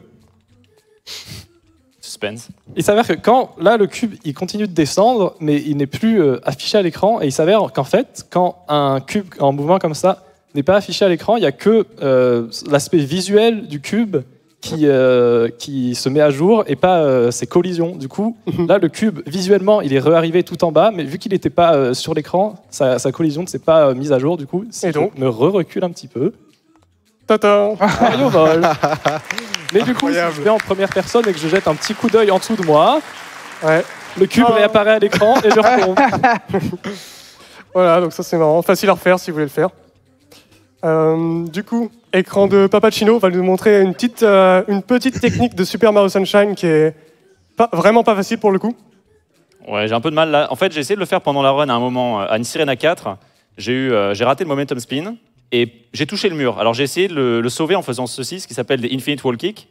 Suspense. Il s'avère que quand là le cube il continue de descendre, mais il n'est plus euh, affiché à l'écran, et il s'avère qu'en fait quand un cube en mouvement comme ça n'est pas affiché à l'écran, il n'y a que euh, l'aspect visuel du cube qui, euh, qui se met à jour et pas euh, ses collisions. Du coup, là le cube visuellement il est réarrivé tout en bas, mais vu qu'il n'était pas euh, sur l'écran, sa, sa collision ne s'est pas euh, mise à jour. Du coup, si Et je donc me re-recule un petit peu. Tata Mario vole. Mais du coup, si je vais en première personne et que je jette un petit coup d'œil en dessous de moi, Ouais. le cube Oh. réapparaît à l'écran et je retombe. Voilà, donc ça c'est marrant. Facile à refaire si vous voulez le faire. Euh, du coup, écran de Papacino va nous montrer une petite, euh, une petite technique de Super Mario Sunshine qui est pas, vraiment pas facile pour le coup. Ouais, j'ai un peu de mal là. En fait, j'ai essayé de le faire pendant la run à un moment, euh, à une Sirena 4. J'ai eu, euh, j'ai raté le momentum spin et j'ai touché le mur. Alors j'ai essayé de le, le sauver en faisant ceci, ce qui s'appelle des Infinite Wall Kick.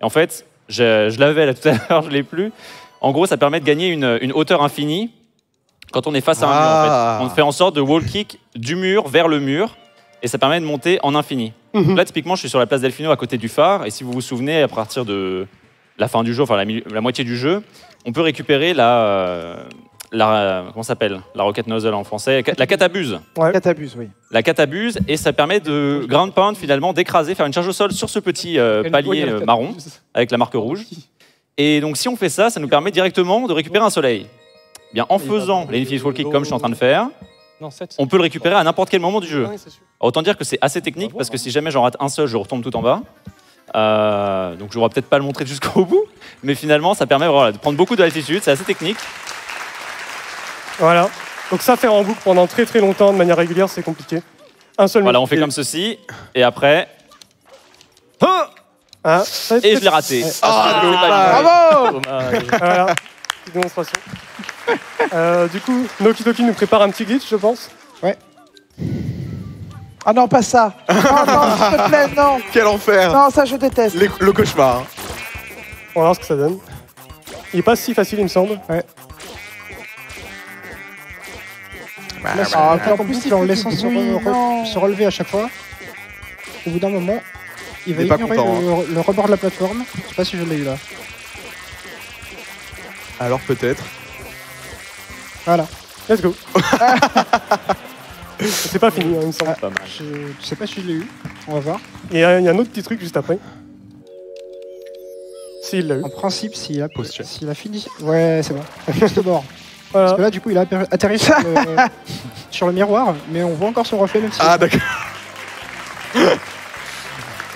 Et en fait, je, je l'avais là tout à l'heure, je l'ai plus. En gros, ça permet de gagner une, une hauteur infinie quand on est face à un Ah. mur. En fait. On fait en sorte de wall kick du mur vers le mur et ça permet de monter en infini. Donc Là, typiquement, je suis sur la place Delfino à côté du phare et si vous vous souvenez, à partir de la fin du jeu, enfin la, la moitié du jeu, on peut récupérer la, euh, la comment s'appelle La rocket nozzle en français, la catabuse. Catabuse, oui. La catabuse et ça permet de ground pound finalement d'écraser, faire une charge au sol sur ce petit euh, palier euh, marron avec la marque rouge. Et donc si on fait ça, ça nous permet directement de récupérer un soleil. Bien, en faisant l'Infinite Wall Kick comme je suis en train de faire, Non, 7. on peut le récupérer à n'importe quel moment du jeu. Autant dire que c'est assez technique parce que si jamais j'en rate un seul, je retombe tout en bas. Euh, donc je ne peut-être pas le montrer jusqu'au bout, mais finalement ça permet voilà, de prendre beaucoup d'altitude, c'est assez technique. Voilà. Donc ça faire en boucle pendant très très longtemps de manière régulière, c'est compliqué. Un seul Voilà, on fait comme ceci, et après, Ah, ça, et je l'ai raté. Ah, dommage. Bravo. Voilà. Petite démonstration. Euh, du coup, Noki Doki nous prépare un petit glitch, je pense. Ah non, pas ça. Non, non, s'il te plaît, non. Quel enfer Non, ça, je déteste. Les- Le cauchemar. On va voir ce que ça donne. Il est pas si facile, il me semble. Là, c'est Ah, un peu en plus, en laissant se, re- relever à chaque fois. Au bout d'un moment, il va Il ignorer content, hein. le, rebord de la plateforme. Je sais pas si je l'ai eu là. Alors peut-être. Voilà. Let's go. c'est pas fini, hein, il me semble. Pas mal. Je, je sais pas si je l'ai eu. On va voir. Et il y, a il y a un autre petit truc juste après. S'il l'a eu. En principe, s'il a, a fini. Ouais, c'est bon. Juste bord. Voilà. Parce que là, du coup, il a atterri- sur le, sur le miroir, mais on voit encore son reflet, même si Ah d'accord.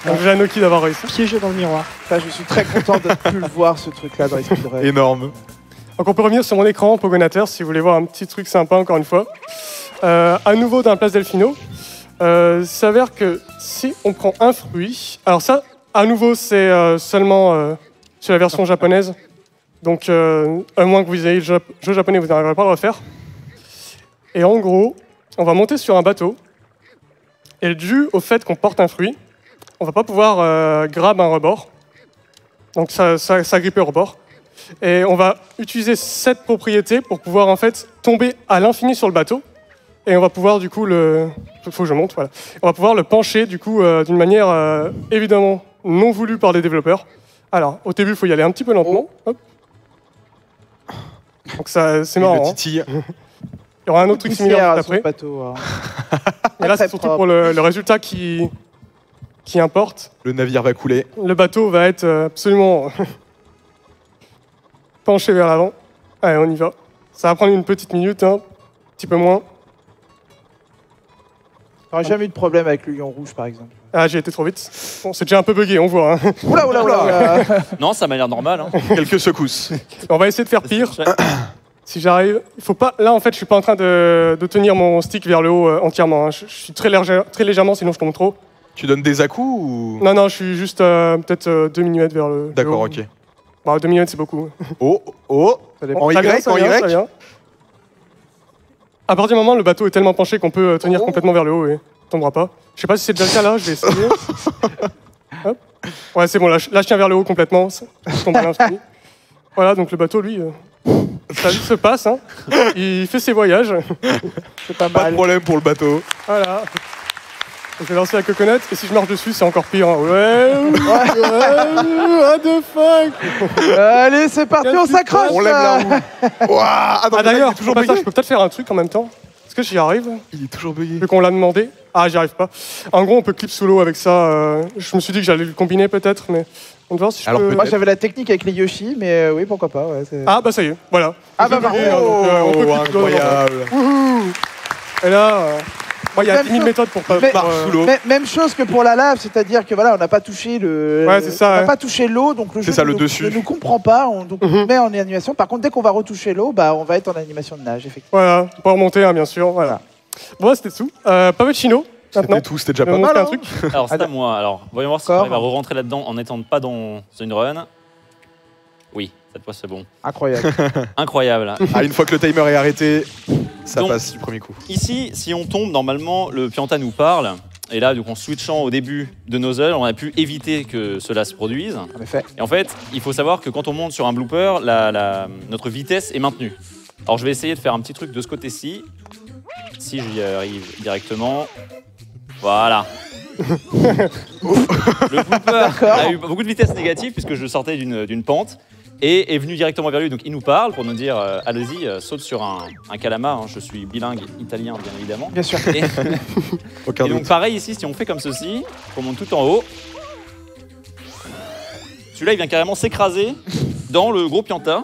Donc Noki d'avoir réussi. piégé dans le miroir. Enfin, je suis très content de ne plus le voir, ce truc-là dans les speedruns. Énorme. Donc on peut revenir sur mon écran Pogonateur si vous voulez voir un petit truc sympa encore une fois. Euh, à nouveau dans la place Delfino. Euh, il s'avère que si on prend un fruit, alors ça, à nouveau, c'est euh, seulement euh, sur la version japonaise. Donc, euh, à moins que vous ayez le jeu japonais, vous n'arriverez pas à le refaire. Et en gros, on va monter sur un bateau. Et dû au fait qu'on porte un fruit, on va pas pouvoir euh, grab un rebord. Donc ça, ça, ça grippe au rebord. Et on va utiliser cette propriété pour pouvoir en fait tomber à l'infini sur le bateau. Et on va pouvoir du coup le. Faut que je monte, voilà. On va pouvoir le pencher du coup euh, d'une manière euh, évidemment non voulue par les développeurs. Alors, au début, il faut y aller un petit peu lentement. Hop. Donc ça, c'est Le marrant. hein. Il y aura un autre truc similaire juste sur le après. bateau. hein. Mais là, c'est surtout propre. pour le, le résultat qui, qui importe. Le navire va couler. Le bateau va être euh, absolument penché vers l'avant. Allez, on y va. Ça va prendre une petite minute, hein, un petit peu moins. J'aurais jamais eu de problème avec le lion rouge, par exemple. Ah, j'ai été trop vite. Bon, c'est déjà un peu bugué, on voit. hein. Oula, oula, oula. Non, ça m'a l'air normal. hein. Quelques secousses. On va essayer de faire pire. Si j'arrive, il faut pas. Là, en fait, je suis pas en train de, de tenir mon stick vers le haut euh, entièrement. hein. Je, je suis très, léger- très légèrement, sinon je tombe trop. Tu donnes des à-coups ou? Non, non, je suis juste euh, peut-être 2 mm vers le. le D'accord, haut. ok. Bah, 2 mm, c'est beaucoup. Oh, oh. Ça dépend. En Ça Y, vient, ça en vient, ça Y. vient. À partir du moment où le bateau est tellement penché qu'on peut euh, tenir Oh. complètement vers le haut et tombera pas. Je sais pas si c'est déjà le cas là, je vais essayer. Hop. Ouais, c'est bon, là, je là, je tiens vers le haut complètement. ça- Je tombe à l'infini. Voilà, donc le bateau, lui, euh, sa vie se passe. hein. Il fait ses voyages. C'est pas Pas de mal. problème pour le bateau. Voilà. Je vais lancer la coconut et si je marche dessus, c'est encore pire. hein. Ouais, ouais, what the fuck? Allez, c'est parti, on s'accroche On lève là. la roue. Ouah, ah, Ah il d'ailleurs, est toujours au passage, bugué. je peux peut-être faire un truc en même temps. Est-ce que j'y arrive? Il est toujours bugué. Vu qu'on l'a demandé. Ah, j'y arrive pas. En gros, on peut clip sous l'eau avec ça. euh, Je me suis dit que j'allais le combiner peut-être, mais on va voir si je Alors, peux. Moi, j'avais la technique avec les Yoshi, mais euh, oui, pourquoi pas. Ouais, c'est- Ah bah ça y est, voilà. Ah, bah, donc, euh, on peut Oh, clip sous l'eau, incroyable. Et là, euh, moi, il y a Même 10 000 chose. méthodes pour pas. Mais- pour, Marche euh, sous l'eau. Même chose que pour la lave, c'est-à-dire que voilà, on n'a pas touché le, Ouais, c'est ça, on n'a ouais. pas touché l'eau, donc le jeu ça, ne le nous- dessus. ne nous comprend pas, on, donc on Mhm. met en animation. Par contre, dès qu'on va retoucher l'eau, bah, on va être en animation de nage, effectivement. Voilà, on peut remonter, hein, bien sûr. Voilà. Bon, c'était tout. Euh, maintenant. C'était tout, c'était déjà pas vous mal. un hein. truc. Alors, c'est à moi. Alors, voyons voir si on va re-rentrer là-dedans en n'étant pas dans une run. Oui, cette fois, c'est bon. Incroyable. Incroyable. Ah, une fois que le timer est arrêté, ça Donc- passe du premier coup. Ici, si on tombe, normalement, le Pianta nous parle. Et là, donc, en switchant au début de Nozzle, on a pu éviter que cela se produise. en effet. Et en fait, il faut savoir que quand on monte sur un blooper, la- la- notre vitesse est maintenue. Alors, je vais essayer de faire un petit truc de ce côté-ci. Si j'y arrive directement. Voilà. le blooper a eu beaucoup de vitesse négative puisque je sortais d'une pente et est venu directement vers lui. Donc, il nous parle pour nous dire euh, Allez-y, euh, saute sur un, un calamar. hein. Je suis bilingue italien, bien évidemment. Bien sûr. Et- Aucun et donc doute. pareil ici, si on fait comme ceci, on monte tout en haut, celui-là il vient carrément s'écraser dans le gros pianta.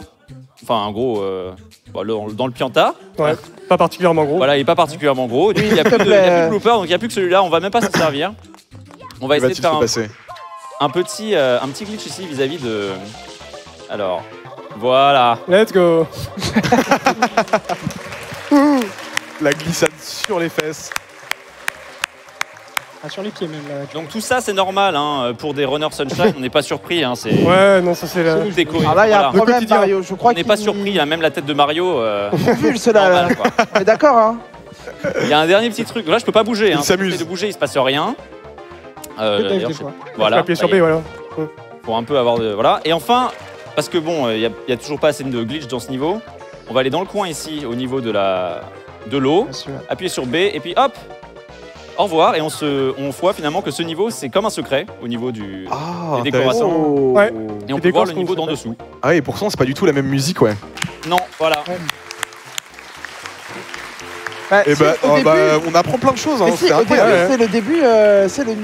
Enfin un gros... euh, bah, le- dans le pianta. Ouais, pas particulièrement gros. Voilà, il est pas particulièrement gros. Du coup, il n'y a, plus de- il y a plus de blooper, donc il n'y a plus que celui-là. On va même pas s'en servir. On va Que essayer de va-t-il faire un, passer un petit, euh, un petit glitch ici vis-à-vis de... Alors, voilà. Let's go. La glissade sur les fesses. Ah, sur les pieds même. Là. Donc tout ça c'est normal hein, pour des runners sunshine, on n'est pas surpris. Hein, c'est Ouais, non, ça c'est la. tout est. Alors là, il y a un Voilà. problème, quotidien. Mario. Je On crois n'est pas surpris, hein, même la tête de Mario. euh, Vu cela. On d'accord, hein Il y a un dernier petit truc. Là, je peux pas bouger. Il Hein. s'amuse. De bouger, il se passe rien. Euh, je- voilà. appuyer sur B, voilà. Pour un peu avoir de voilà. Et enfin, parce que bon, il y, a- y a toujours pas assez de glitch dans ce niveau. On va aller dans le coin ici, au niveau de la de l'eau. Appuyer sur B et puis hop. Au revoir et on se on voit finalement que ce niveau c'est comme un secret au niveau du Ah, décorations. Oh. Ouais. et on Les peut voir le niveau d'en dessous. Ah oui, et pourtant, c'est pas du tout la même musique, ouais. Non, voilà. Bah, Et bah, au oh, début- bah, on apprend plein de choses, hein. c'est ouais. le début, euh, c'est le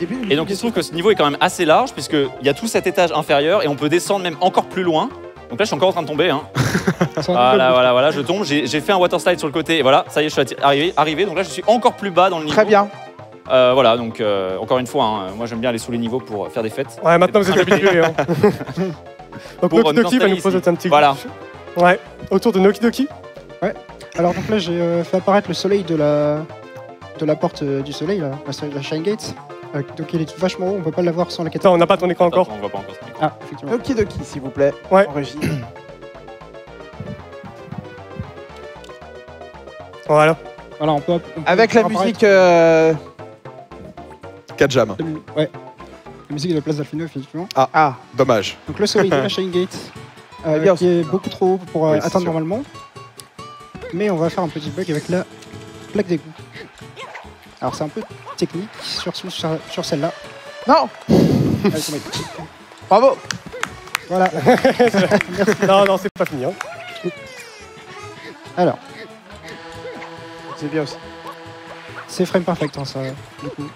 début. Et donc il se trouve que ce niveau est quand même assez large puisqu'il y a tout cet étage inférieur et on peut descendre même encore plus loin. Donc là je suis encore en train de tomber. Hein. Voilà, voilà, voilà, je tombe. J'ai fait un water slide sur le côté et voilà, ça y est, je suis arrivé. arrivé donc là je suis encore plus bas dans le niveau. Très bien. Euh, voilà, donc euh, encore une fois, hein, moi j'aime bien aller sous les niveaux pour faire des fêtes. Ouais, maintenant vous êtes habitués. Hein. Donc Pour Noki Doki va nous poser un petit Voilà. Ouais, autour de Noki Doki. Alors donc là j'ai euh, fait apparaître le soleil de la de la porte euh, du soleil là, la, la Shine Gate. Euh, donc il est vachement haut, on peut pas l'avoir sans la Attends, catapultes. on n'a pas ton écran encore. On voit pas encore. Ah effectivement. Doki Doki, s'il vous plaît. Ouais. En régie. Voilà. Voilà on peut. on peut Avec la faire apparaître musique. euh, 4 jams. la mu- Ouais. La musique de la place d'Alfino effectivement. Ah, Dommage. Donc le soleil de la Shine Gate euh, Bien qui est beaucoup trop haut pour euh, Oui, c'est atteindre sûr. normalement. Mais on va faire un petit bug avec la plaque d'égout. Alors c'est un peu technique sur, sur, sur celle-là. non tombez. Bravo Voilà. Non, non, c'est pas fini. Hein. Alors, C'est bien aussi. c'est frame perfect hein, ça. Du coup.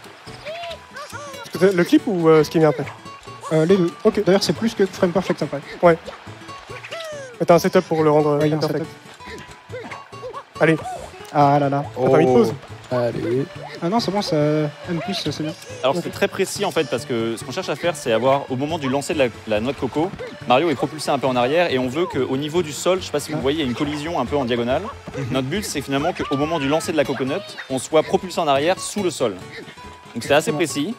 Le clip ou euh, ce qui vient après? Euh, les deux. Ok. D'ailleurs c'est plus que frame perfect après. Mais T'as un setup pour le rendre euh, Ouais, perfect. Allez, Ah là là. t'as pas mis de pause Allez. Ah non c'est bon ça. M plus c'est bien. Alors c'est très précis en fait parce que ce qu'on cherche à faire c'est avoir au moment du lancer de la, la noix de coco, Mario est propulsé un peu en arrière et on veut qu'au niveau du sol, je sais pas si vous Ah. voyez, il y a une collision un peu en diagonale. Notre but c'est finalement qu'au moment du lancer de la coconut, on soit propulsé en arrière sous le sol. Donc c'est assez précis.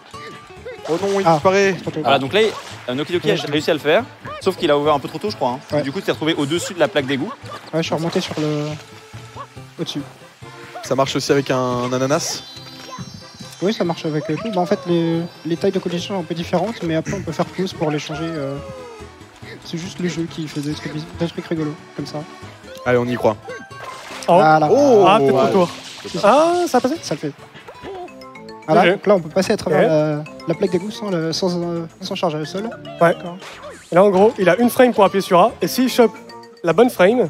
Oh non, il Ah. disparaît. Voilà, donc là, Noki Doki a réussi à le faire, sauf qu'il a ouvert un peu trop tôt je crois. hein. Ouais. Du coup tu t'es retrouvé au-dessus de la plaque d'égout. Ouais je suis remonté sur le. Au-dessus. Ça marche aussi avec un ananas. Oui ça marche avec tout. Bah, en fait les, les tailles de collision sont un peu différentes mais après on peut faire pause pour les changer. euh, C'est juste le jeu qui fait des trucs, des trucs rigolos comme ça. Allez, on y croit. Oh. Voilà. Oh. Ah, peut-être ouais. ton tour. Ah, ça a passé Ça le fait. Voilà, Ok. donc là on peut passer à travers la, la plaque d'égout sans, le- sans, euh, sans charge à sol. Ouais. Et là, en gros, il a une frame pour appuyer sur A. Et s'il chope la bonne frame,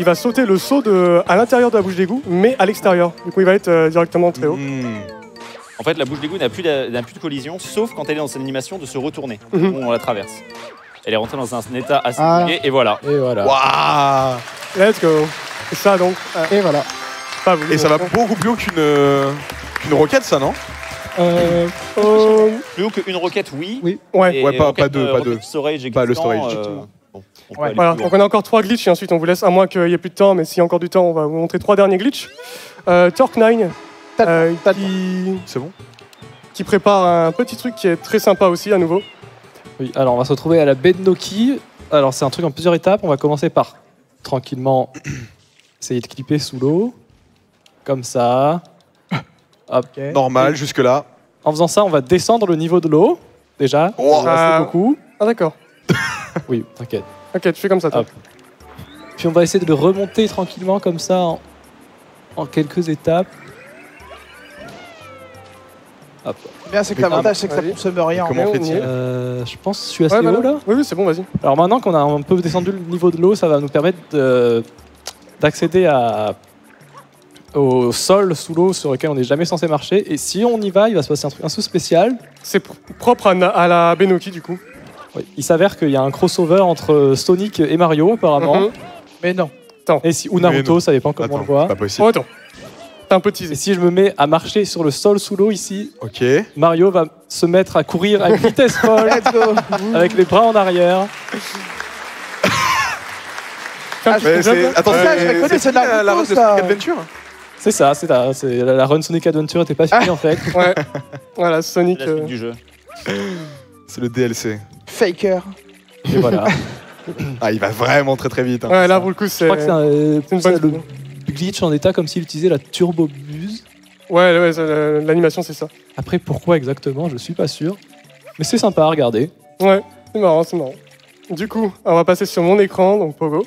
il va sauter le saut de, à l'intérieur de la bouche d'égout, mais à l'extérieur. Du coup, il va être euh, directement très haut. Hmm. En fait, la bouche d'égout n'a plus, plus de collision, sauf quand elle est dans cette animation de se retourner, Mhm. où on la traverse. Elle est rentrée dans un état assez Ah. compliqué, et voilà. Et voilà. Waouh Let's go. Et ça, donc, euh, Et voilà. pas voulu Et ça va beaucoup plus haut qu'une euh, qu'une roquette, ça, non? Euh, euh, Plus haut qu'une roquette, oui. Oui. ouais. Ouais, pas- roquette, pas deux, euh, pas deux. storage Pas le existant, storage. euh, bon, on Ouais. Voilà, donc on a encore trois glitches et ensuite on vous laisse, à moins qu'il n'y ait plus de temps, mais s'il y a encore du temps, on va vous montrer trois derniers glitches. Euh, Torque9, euh, qui, C'est bon qui prépare un petit truc qui est très sympa aussi à nouveau. Oui, alors on va se retrouver à la baie de Noki. Alors c'est un truc en plusieurs étapes. On va commencer par tranquillement essayer de clipper sous l'eau. Comme ça. Hop. Normal, jusque-là. En faisant ça, on va descendre le niveau de l'eau. Déjà. Oh. Va Ah. beaucoup. Ah d'accord. Oui, t'inquiète. Ok, tu fais comme ça. toi. Hop. Puis on va essayer de le remonter tranquillement comme ça en, en quelques étapes. Hop. Bien, c'est que l'avantage, c'est que ça Vas-y. consomme rien. Comment on fait-il y est. Euh, je pense que je suis assez Ouais, haut là. Oui, oui, c'est bon, vas-y. Alors maintenant qu'on a un peu descendu le niveau de l'eau, ça va nous permettre de- d'accéder à au sol sous l'eau sur lequel on n'est jamais censé marcher. Et si on y va, il va se passer un truc un peu spécial. C'est pr- propre à, Na- à la Benoki du coup. Oui, Il s'avère qu'il y a un crossover entre Sonic et Mario apparemment. Mhm. Mais non. Et si, ou Naruto, ça dépend comment on Attends, le voit. c'est pas Oh, possible. attends. T'as un peu Et teasé. si je me mets à marcher sur le sol sous l'eau ici, Ok. Mario va se mettre à courir à une vitesse folle Let's go. avec les bras en arrière. Mais c'est. là. Attends, Ça, je c'est la, la Naruto, run de ça. Sonic Adventure C'est ça, c'est ça. c'est- La, la run Sonic Adventure était pas finie en fait. Ouais. Voilà, Sonic. la suite euh, du jeu. C'est le DLC. Faker. Et voilà. Ah, il va vraiment très très vite. hein. Ouais, là pour le coup, c'est. Je crois que c'est un, euh, c'est une c'est bonne. le glitch en état comme s'il utilisait la turbo buse. Ouais, ouais, c'est- euh, l'animation, c'est ça. Après, pourquoi exactement, je suis pas sûr. Mais c'est sympa à regarder. Ouais, c'est marrant, c'est marrant. Du coup, on va passer sur mon écran, donc Pogo. Euh,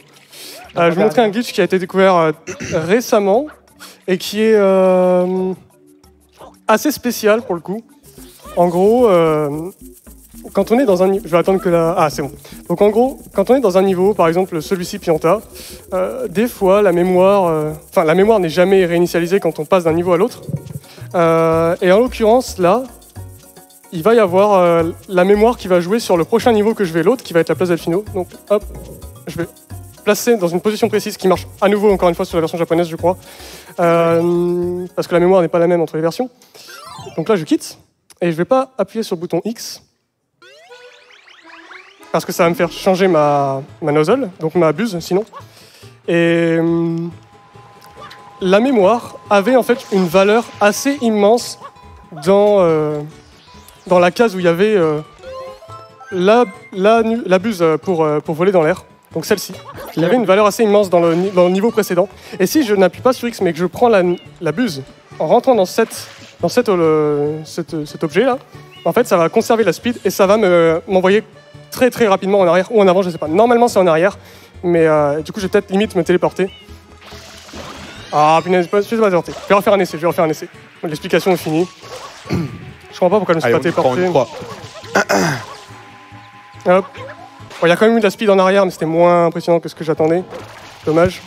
je vais vous montrer un glitch qui a été découvert euh, récemment et qui est euh, assez spécial pour le coup. En gros, euh, quand on est dans un niveau... Je vais attendre que la... Ah, c'est bon. Donc en gros, quand on est dans un niveau, par exemple celui-ci Pianta, euh, des fois la mémoire... euh, Enfin, la mémoire n'est jamais réinitialisée quand on passe d'un niveau à l'autre. Euh, et en l'occurrence, là, il va y avoir la mémoire qui va jouer sur le prochain niveau que je vais, l'autre qui va être la place Delfino. Donc hop, je vais placer dans une position précise qui marche à nouveau encore une fois sur la version japonaise je crois. Parce que la mémoire n'est pas la même entre les versions. Donc là je quitte et je vais pas appuyer sur le bouton X. Parce que ça va me faire changer ma, ma nozzle, donc ma buse sinon. Et hum, la mémoire avait en fait une valeur assez immense dans, euh, dans la case où il y avait euh, la, la, la buse euh, pour, euh, pour voler dans l'air. Donc celle-ci. Il avait une valeur assez immense dans le, dans le niveau précédent. Et si je n'appuie pas sur X mais que je prends la, la buse en rentrant dans, cette, dans cette, euh, cette- cet objet-là, en fait ça va conserver la speed et ça va me- m'envoyer très très rapidement en arrière ou en avant, je sais pas. Normalement c'est en arrière, mais euh, du coup je vais peut-être limite me téléporter. Ah punaise, je suis pas téléporté. Je vais refaire un essai, je vais refaire un essai. L'explication est finie. Je comprends pas pourquoi je me suis Allez, pas téléporté. Hop. Bon, il y a quand même eu de la speed en arrière, mais c'était moins impressionnant que ce que j'attendais. Dommage.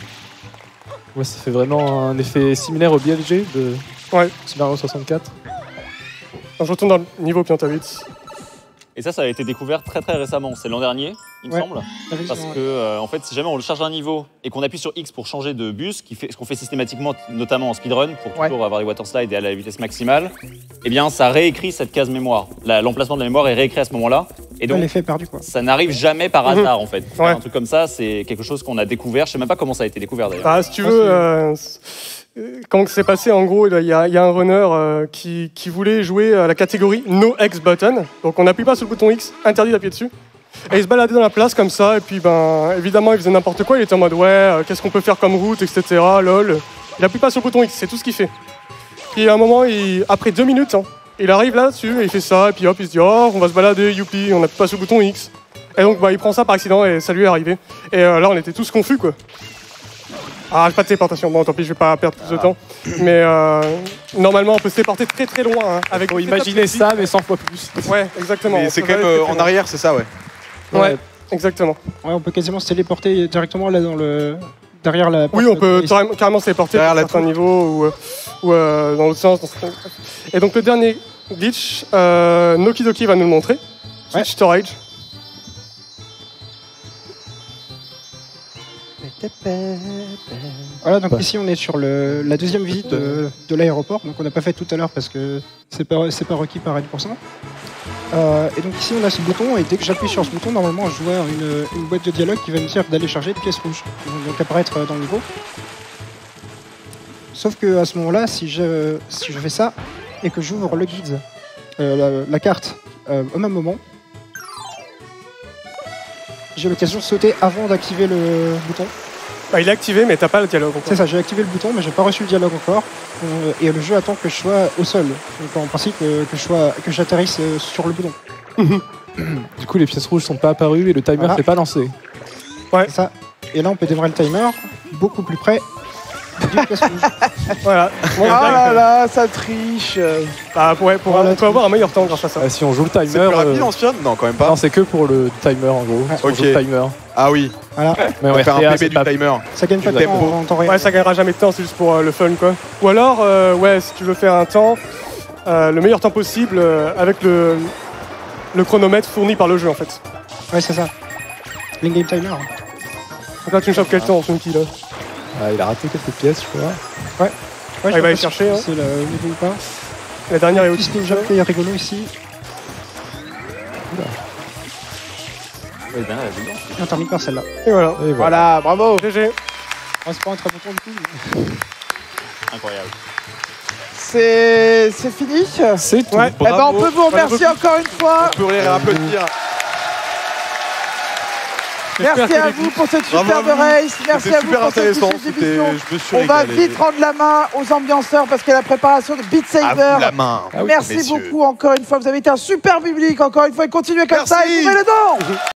Ouais, ça fait vraiment un effet similaire au BLG de Ouais. Super Mario 64. Je retourne dans le niveau Pianta 8. Et ça, ça a été découvert très très récemment. C'est l'an dernier, il me Ouais. semble. Parce que, euh, en fait, si jamais on le charge un niveau et qu'on appuie sur X pour changer de bus, qui fait, ce qu'on fait systématiquement, notamment en speedrun, pour Ouais. toujours avoir les water slides et à la vitesse maximale, eh bien, ça réécrit cette case mémoire. La- L'emplacement de la mémoire est réécrit à ce moment-là. Et donc, L'effet perdu quoi. ça n'arrive jamais par Mhm. hasard, en fait. Ouais. Un truc comme ça, c'est quelque chose qu'on a découvert. Je sais même pas comment ça a été découvert, d'ailleurs. Bah, si tu Ah, veux, c'est- euh, euh, quand c'est passé, en gros, il y, a un runner euh, qui, voulait jouer à la catégorie No X Button. Donc on n'appuie pas sur le bouton X, interdit d'appuyer dessus. Et il se baladait dans la place comme ça, et puis ben évidemment il faisait n'importe quoi, il était en mode ouais, euh, qu'est-ce qu'on peut faire comme route, etc. Lol. Il appuie pas sur le bouton X, c'est tout ce qu'il fait. Puis à un moment, après deux minutes, hein, il arrive là-dessus et il fait ça, et puis hop, il se dit oh, on va se balader, youpi, on n'appuie pas sur le bouton X. Et donc bah, il prend ça par accident et ça lui est arrivé. Et euh, là on était tous confus quoi. Ah, j'ai pas de téléportation. Bon, tant pis, je vais pas perdre plus de temps. Mais euh, normalement, on peut se téléporter très très loin hein, avec. Imaginer de ça, mais 100 fois plus. Ouais, exactement. Mais On c'est quand même euh, en arrière, c'est ça, ouais. Ouais, exactement. Ouais, on peut quasiment se téléporter directement là dans le. derrière la. Oui, on peut carrément, carrément se téléporter Derrière à la certains niveaux ou, euh, ou euh, dans l'autre sens. dans ce- Et donc le dernier glitch, euh, Nokidoki va nous le montrer. Switch Ouais. storage. Voilà, donc Ouais. ici on est sur le, la deuxième visite de, de l'aéroport, donc on n'a pas fait tout à l'heure parce que c'est pas, c'est pas requis par 10%. Euh, et donc ici on a ce bouton et dès que j'appuie sur ce bouton, normalement je vois une, une boîte de dialogue qui va me dire d'aller charger de pièces rouges qui vont donc apparaître dans le niveau. Sauf que à ce moment-là, si je, si je fais ça et que j'ouvre le guide, euh, la, la carte euh, au même moment, j'ai l'occasion de sauter avant d'activer le bouton. Bah, il est activé, mais t'as pas le dialogue encore. C'est ça, j'ai activé le bouton, mais j'ai pas reçu le dialogue encore. Euh, et le jeu attend que je sois au sol. Donc en principe, euh, que je sois, que j'atterrisse euh, sur le bouton. Du coup, les pièces rouges sont pas apparues et le timer Voilà. s'est pas lancé. C'est ça. Et là, on peut démarrer le timer beaucoup plus près. Voilà. Ah direct, là là, ça triche. bah, ouais, pour- Voilà, on peut avoir un meilleur temps grâce à ça. Ah, si on joue le timer. C'est plus rapide euh, en Non, quand même pas. Non, c'est que pour le timer en gros. Si on Ok. joue le timer. Ah oui, Voilà, Mais on va faire un PB du pas. timer. ça gagne pas de Tempo. temps en temps réel. Ouais, ça gagnera jamais de temps, c'est juste pour euh, le fun, quoi. Ou alors, euh, ouais, si tu veux faire un temps, euh, le meilleur temps possible euh, avec le, le chronomètre fourni par le jeu, en fait. Ouais, c'est ça. L'in-game timer. Donc là, tu me chopes quel temps, Sunky, là? Ah, il a raté quelques pièces, je crois. Ouais, il va je sais aller chercher, si hein. Ou pas. La dernière est Petit au-dessus. ninja qui est rigolo ici. Ouais, ben là, elle est dedans. On termine par celle-là. Et voilà. Et voilà. Voilà, bravo. GG. Oh, c'est pas un très bon temps du coup. mais- Incroyable. C'est c'est fini C'est tout. Ouais. Eh ben, on peut vous remercier encore une fois. On peut rire et applaudir. Merci à vous pour cette superbe race. Merci à vous super pour cette intéressant. je me suis On va vite rendre la main aux ambianceurs parce qu'il y a la préparation de Beat Saber. la main. Ah oui, Merci messieurs. beaucoup encore une fois. Vous avez été un super public encore une fois. Et continuez comme ça et Merci. ouvrez les dents.